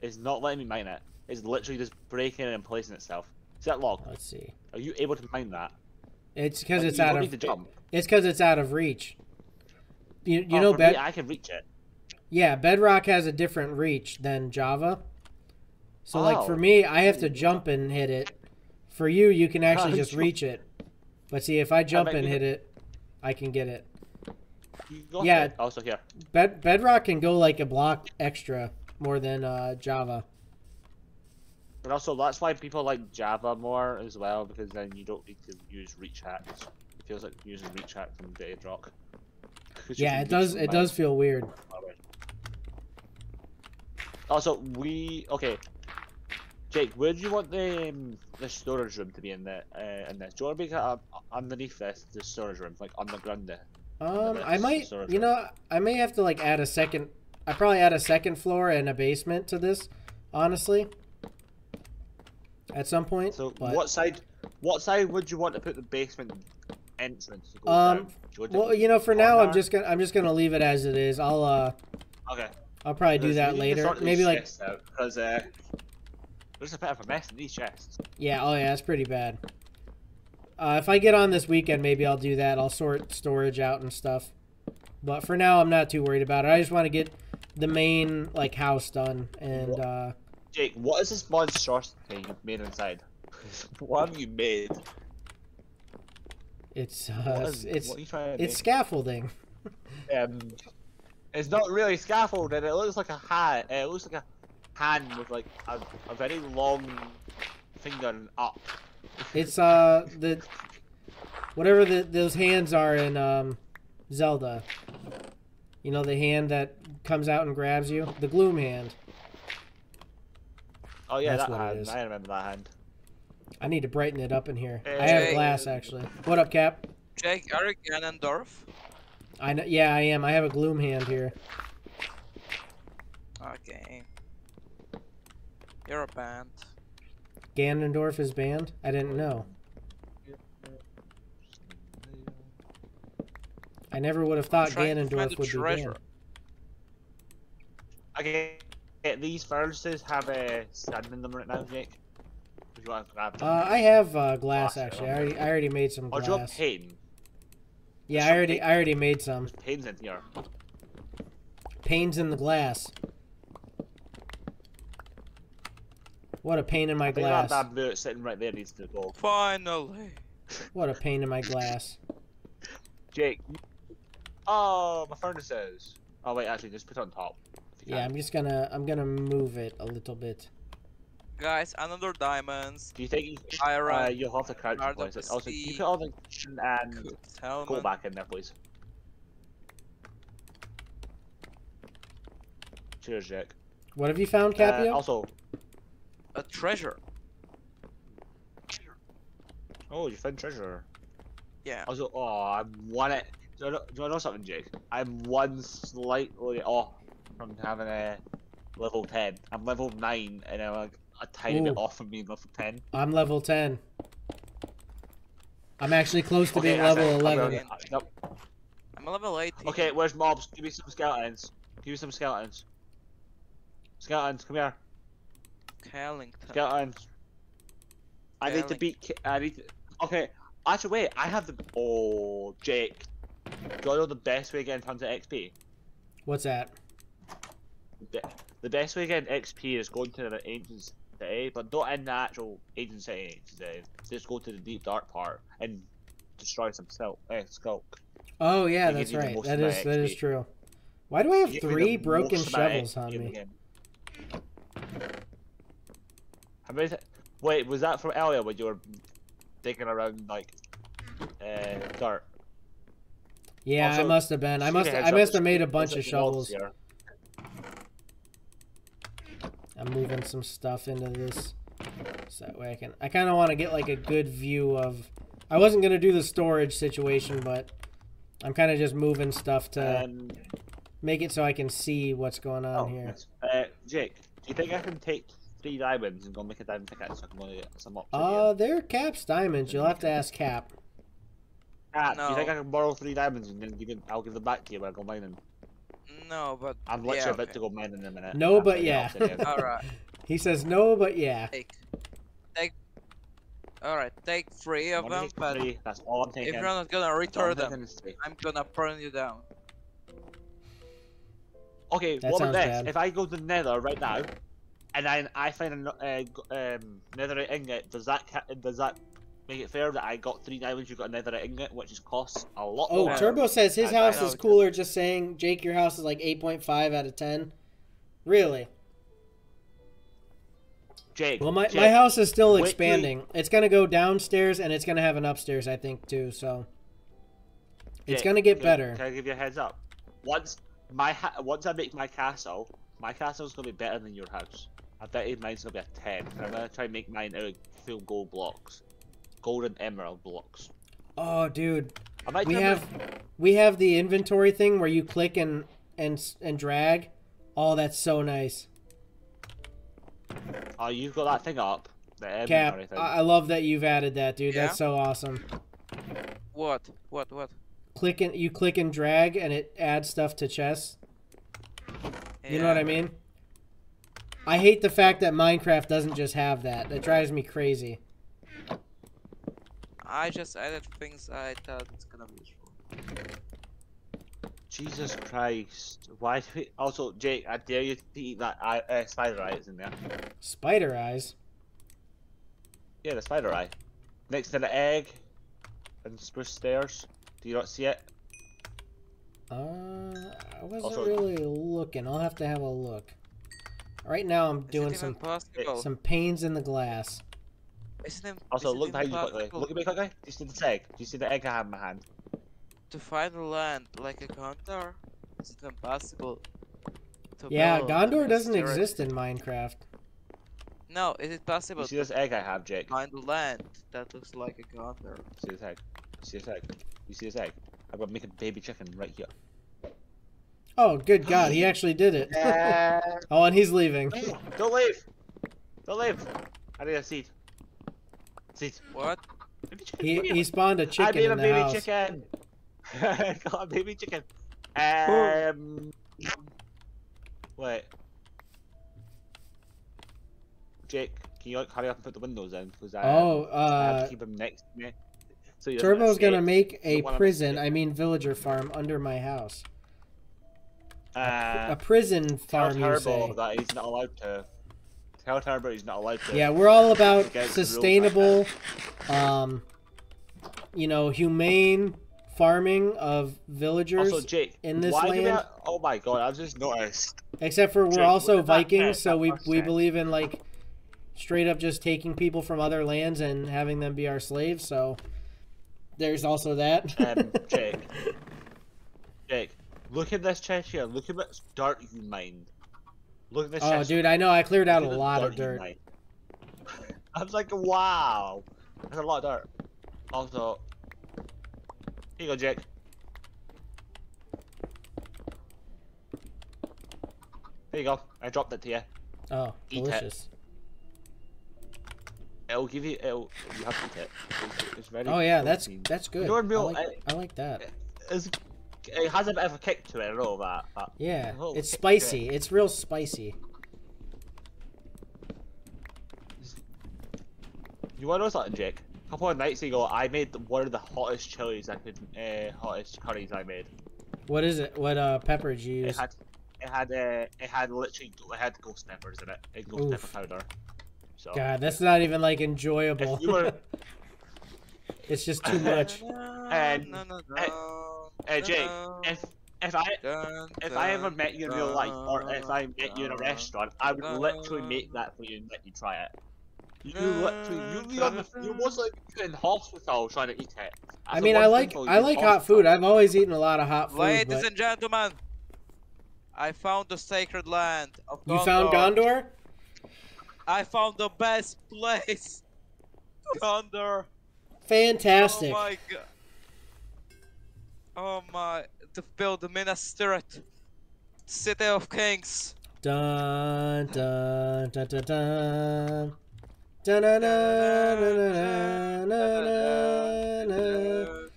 It's not letting me mine it. It's literally just breaking and placing itself. See that log? Let's see. Are you able to mine that? It's because it's out of. It's because it's out of reach. You you Oh, know bed. me, I can reach it. Yeah, Bedrock has a different reach than Java. So like for Oh. me, I have to jump and hit it. For you, you can actually Oh, just reach it. But see, if I jump and hit it, I can get it. You Yeah. Also here. Bed Bedrock can go like a block extra more than uh, Java. And also, that's why people like Java more as well, because then you don't need to use reach hacks. It feels like using reach hack from Bedrock. Yeah, it does. It does feel weird. Also, we okay. Jake, where do you want the um, the storage room to be in the uh, in this? Do you want to make it up underneath this the storage room, like underground there? Um, I might. You room? know, I may have to like add a second. I probably add a second floor and a basement to this. Honestly, at some point. So, but- what side? What side would you want to put the basement entrance to go Um? You Well, you know, for now, I'm just gonna I'm just gonna leave it as it is. I'll uh Okay. I'll probably do that we need to later. Maybe like out, uh, there's a bit of a mess in these chests. yeah. Oh yeah, that's pretty bad. Uh, if I get on this weekend, maybe I'll do that. I'll sort storage out and stuff. But for now, I'm not too worried about it. I just want to get the main like house done and uh Jake, what is this monstrosity you've made inside? what have you made? it's uh is- it's what are you trying to it's make? scaffolding. Um, it's not really scaffolded. It looks like a hand. It looks like a hand with like a, a very long finger up. It's uh the whatever the those hands are in um Zelda. You know the hand that comes out and grabs you, the gloom hand. Oh yeah, That's that what hand. is. I remember that hand. I need to brighten it up in here. I Hey. have glass actually. What up, Cap? Jake, Eric, you Ganondorf? I know. Yeah, I am. I have a gloom hand here. Okay. You're a band. Ganondorf is banned. I didn't know. I never would have thought trying to find Ganondorf the would be banned. Okay, yeah, these furnaces have a uh, sand in them right now, Jake. Would you want to grab them? Uh, I have uh, glass Glass, actually. I already, I already made some or do you want glass. pane? Yeah, I already, paint. I already made some. Pain's in here. Pains in the glass. What a pain in my I think that glass. bamboo that's sitting right there needs to go. Finally. What a pain in my glass. Jake. Oh, my furnaces. Oh wait, actually, just put it on top. Yeah, can. I'm just gonna, I'm gonna move it a little bit. Guys, another diamonds. Do you think you, Iron, uh, you'll have to crouch Guard in of Also, can you sea, put all the cushion and cooked go back in there, please? Cheers, Jake. What have you found, Uh, Capio? also, A treasure. oh, you found treasure. Yeah. Also, oh, I'm one it. Do you, know, do you know something, Jake? I'm one slightly off from having a level 10. I'm level 9, and I'm like a tiny bit off from being level 10. I'm level 10. I'm actually close to Okay, being level I'm 11. level- Nope. I'm a level 18. Okay, where's mobs? Give me some skeletons. Give me some skeletons. Skeletons, come here. Callington. Skeleton. I need to Failing. beat. Ki- I need to. Okay. Actually, wait. I have the. Oh, Jake. Do you know the best way of getting tons of XP? What's that? The, the best way of getting XP is going to the ancient city, but not in the actual ancient city. ancient city. Just go to the deep dark part and destroy some silk. Uh, sculk. Oh yeah, You that's right. most That of is my that is true. Why do I have You get rid three broken most of my shovels on XP in the me? game. Many? th- Wait, was that from earlier when you were digging around like uh, dirt? Yeah, I must have been. I must I must have made a bunch of shovels. here. I'm moving some stuff into this so that way I can. I kind of want to get like a good view of. I wasn't gonna do the storage situation, but I'm kind of just moving stuff to Um, make it so I can see what's going on oh, here. Uh, Jake, do you think I can take three diamonds and go make a diamond pickaxe so I can go get some up? Uh, they're Cap's diamonds. You'll have to ask Cap. Ah, do you think no. I can borrow three diamonds and then give it, I'll give them back to you when I go mining? No, but I'm literally yeah, about to go mining in a minute. No, after but yeah. Alright. He says no, but yeah. Take. Take. Alright, take three of them, take but three, that's all I'm taking. if taking. you're not gonna return I'm them, taking is three. I'm gonna burn you down. Okay, That what about this? bad. If I go to the nether right now, and then I find a uh, um, netherite ingot, does that does that make it fair that I got three diamonds, you got a netherite ingot, which is costs a lot Oh, more? Turbo says his I- I house is cooler. Just saying, Jake, your house is like 8.5 out of 10. Really? Jake. Well, my, Jake, my house is still wait expanding. It's gonna go downstairs and it's gonna have an upstairs, I think, too. So it's gonna get can- better. Can I give you a heads up? Once my ha- once I make my castle, my castle's gonna be better than your house. I bet you mine's gonna be a ten. And I'm gonna try and make mine out of full gold blocks, Golden emerald blocks. Oh, dude, I might we turn have we have the inventory thing where you click and and and drag. Oh, that's so nice. Oh, you've got that thing up. Cap, thing. I I love that you've added that, dude. Yeah? That's so awesome. What? What? What? Click and you click and drag, and it adds stuff to chests. You know what I mean? I hate the fact that Minecraft doesn't just have that. That drives me crazy. I just added things I thought it's gonna be useful. Jesus Christ! Why? Do we... Also, Jake, I dare you to eat that eye, uh, spider eye that's in there. Spider eyes. Yeah, the spider eye. Next to the egg and spruce stairs. Do you not see it? Uh, I wasn't Also- really looking. I'll have to have a look. Right now, I'm Is doing some possible? some panes in the glass. Isn't it, Also, is it look even behind you quickly. possible Look at me quickly. Do you see this egg? Do you see the egg I have in my hand? To find a land like a Gondor? Is it even possible? To Yeah, Gondor doesn't historic- exist in Minecraft. No, is it possible You see this egg I have, Jake? find the land that looks like a Gondor? See this egg? See this egg? You see this egg? I'm gonna make a baby chicken right here. Oh, good God, he actually did it. oh, and he's leaving. Don't leave! Don't leave! I need a seed. Seed. What? He he spawned a chicken made a in the baby house. chicken. Got a baby chicken. Um. Wait. Jake, can you like hurry up and put the windows in? Because I, Oh, I have uh, to keep him next to me. So he Turbo's gonna make a prison. I mean, villager farm under my house. Uh, a prison tell farm, you say? that he's not allowed to. Tell Turbo he's not allowed to. Yeah, we're all about against like sustainable, um, you know, humane farming of villagers Also, Jake, in this why do we land. have- oh my god, I've just noticed. Except for we're Jake, also look at that Vikings, so we we believe in like straight up just taking people from other lands and having them be our slaves. So there's also that. Um, Jake. Jake, look at this chest here. Look at this dirt you mined. Look at this oh, dude, I know I cleared out a Look at the lot of dirt. I was like, wow. That's a lot of dirt. Also, here you go, Jake. There you go. I dropped it to you. Oh, Eat delicious. It'll give you. It'll. You have to eat it. It's, it's very. Oh yeah, that's protein. that's good. You know I like, I like that. It's, it has a bit of a kick to it, I all. that. but Yeah, it's kick to it. spicy. It's real spicy. You wanna know something, Jake? A couple of nights ago, I made one of the hottest chilies I could, uh, hottest curries I made. What is it? What uh pepper did you It had, it had, uh, it had literally, it had ghost peppers in it, and ghost Oof. pepper powder. So. God, that's not even like enjoyable. If you were, it's just too much. and uh, Jake, if if I if I ever met you in real life, or if I met you in a restaurant, I would literally make that for you and let you try it. You literally, you'd be on the, you was like in hospital trying to eat it. I As a mean, I like I like hospital. hot food. I've always eaten a lot of hot food. Ladies but- and gentlemen, I found the sacred land of Gondor. You found Gondor? I found the best place. Gondor. Fantastic. Oh my god to build Minas Tirith, City of Kings. Dun dun dun dun dun. Dun dun dun dun dun dun.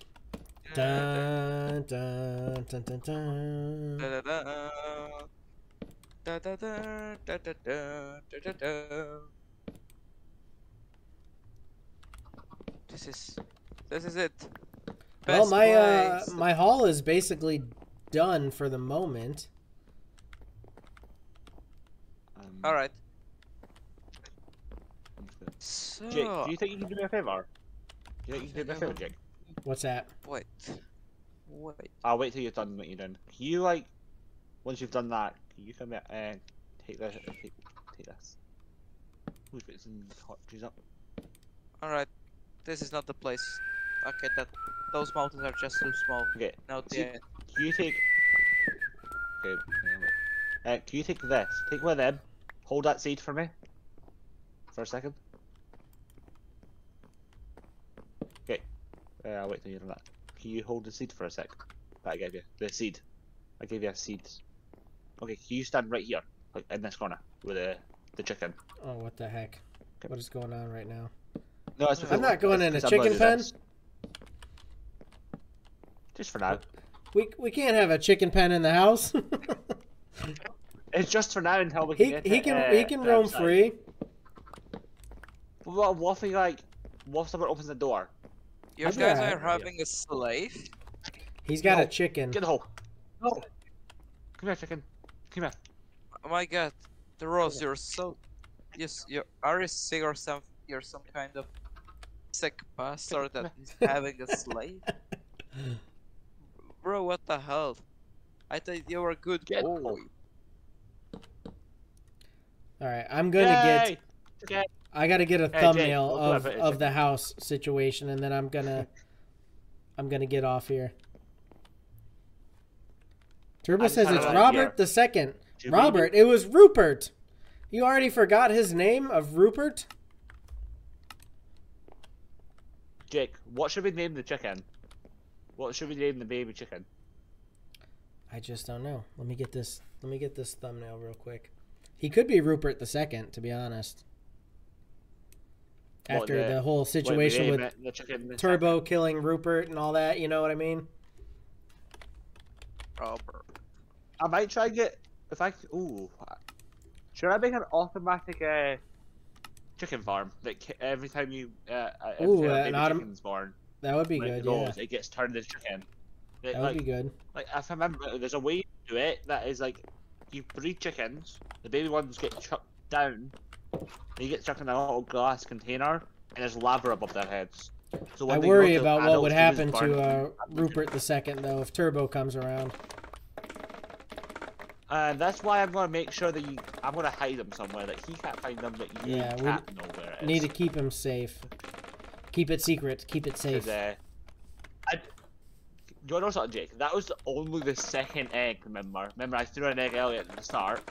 Dun dun dun dun dun. Da da da. Da da da da da da da da. This is this is it. Well, my uh, my haul is basically done for the moment. All right. So... Jake, do you think you can do me a favor? Do you think you can do me a favor, Jake? What's that? Wait. Wait. I'll wait till you're done what you're doing. Can you like, once you've done that, can you come here and take this? Take, take this. Ooh, put some hot cheese up. All right. This is not the place. Okay, that those mountains are just too small. Okay. No, See, yeah. Can you take? Okay. hang on. Uh, can you take this? Take one of them. Hold that seed for me. For a second. Okay. Uh, I'll wait till you're done that. Can you hold the seed for a sec? That I gave you. The seed. I gave you a seed. Okay, can you stand right here, like in this corner, with the the chicken? Oh, what the heck? What is going on right now? No, it's I'm not going in a it's- I'm chicken pen. this. Just for now. We we can't have a chicken pen in the house. It's just for now until we can he get he it, can uh, he can roam outside. free. What, what if he like, what if someone opens the door? You guys alright. are having a slave? He's got No, a chicken. Get in the hole. No. Come here, chicken. Come here. Oh my god. The Rose, you're so yes, you are you sick or some you're some kind of sick bastard that is having a slave? Bro, what the hell? I thought you were a good boy. All right, I'm gonna get. Yay! Okay. I gotta get a Hey, thumbnail we'll of it, of the house situation, and then I'm gonna I'm gonna get off here. Turbo I'm says it's Robert the second. Robert, it was Rupert. You already forgot his name of Rupert? Jake, what should we name the chicken? What should we name the baby chicken? I just don't know. Let me get this. Let me get this thumbnail real quick. He could be Rupert the second, to be honest. What, After the- the whole situation with it the chicken the Turbo killing Rupert and all that, you know what I mean? Robert. I might try and get if I ooh. Should I make an automatic uh, chicken farm that every time you uh, uh, every Ooh, time a an autom- chicken's born, That would be when good, it yeah. it gets turned into chicken. That, That would like, be good. Like if I remember, there's a way to do it that is like you breed chickens, the baby ones get chucked down, they get chucked in a little glass container, and there's lava above their heads. So I worry about what would happen to uh, Rupert the second, though, if Turbo comes around. And that's why I'm gonna make sure that you, I'm gonna hide them somewhere that he can't find them, that you Yeah, can't know where it is. Need to keep him safe. Keep it secret. Keep it safe. uh, I, you know something, Jake? That was only the second egg. Remember? Remember, I threw an egg earlier at the start,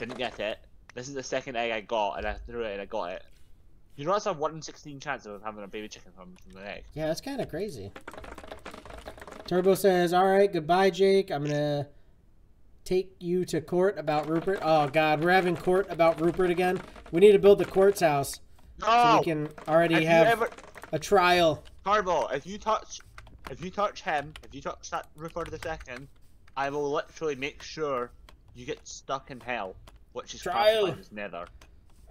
didn't get it. This is the second egg I got, and I threw it and I got it. You know that's a one in sixteen chance of having a baby chicken from, from the egg. Yeah, that's kind of crazy. Turbo says, "All right, goodbye, Jake. I'm gonna take you to court about Rupert." Oh God, we're having court about Rupert again. We need to build the court's house so we can already If have ever- a trial. Carbo, if you touch, if you touch him, if you touch that Rupert the second, I will literally make sure you get stuck in hell, which is Trial. classified Nether.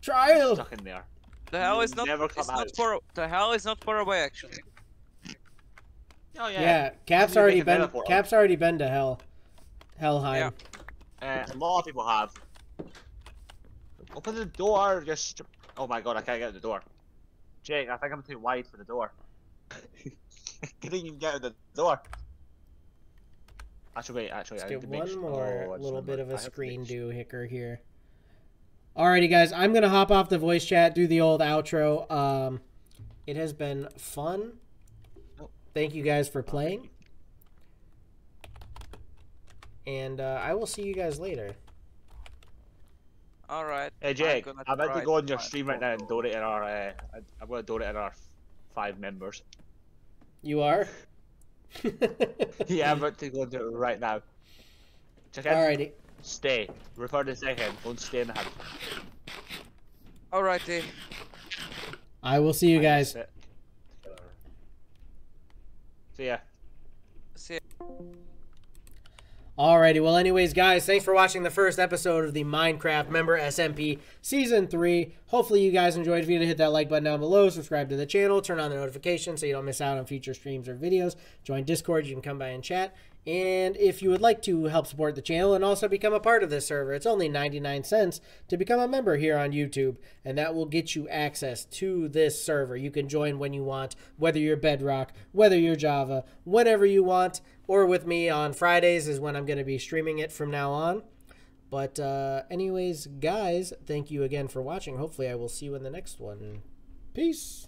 Trial. Stuck in there. The hell is not. never It's come not far. The hell is not far away actually. Oh Yeah, Cap's You already been. Cap's already been to hell. Helheim. Uh, a lot of people have. Open the door, just. Oh my god, I can't get out the door. Jake, I think I'm too wide for the door. Can't even get out the door. Actually, wait, actually, Let's I need get to make one sure- more oh, little bit of I a have to screen make do hicker here. Alrighty, guys, I'm gonna hop off the voice chat, do the old outro. Um, it has been fun. Thank you guys for playing, and uh, I will see you guys later. All right. Hey Jake, gonna I'm about to go on your stream right now and donate in our. Uh, I- I'm going to donate in our five members. You are. yeah, I'm about to go do it right now. Check in. Alrighty. Stay. Refer to second. Don't stay in the house. Alrighty. I will see you guys. See ya. See ya. Alrighty, well, anyways, guys, thanks for watching the first episode of the Minecraft Member SMP Season 3. Hopefully, you guys enjoyed. If you did, hit that like button down below, subscribe to the channel, turn on the notifications so you don't miss out on future streams or videos. Join Discord, you can come by and chat. And if you would like to help support the channel and also become a part of this server, it's only 99 cents to become a member here on YouTube, and that will get you access to this server. You can join when you want, whether you're Bedrock, whether you're Java, whenever you want, or with me on Fridays is when I'm going to be streaming it from now on. But, uh, anyways, guys, thank you again for watching. Hopefully, I will see you in the next one. Peace.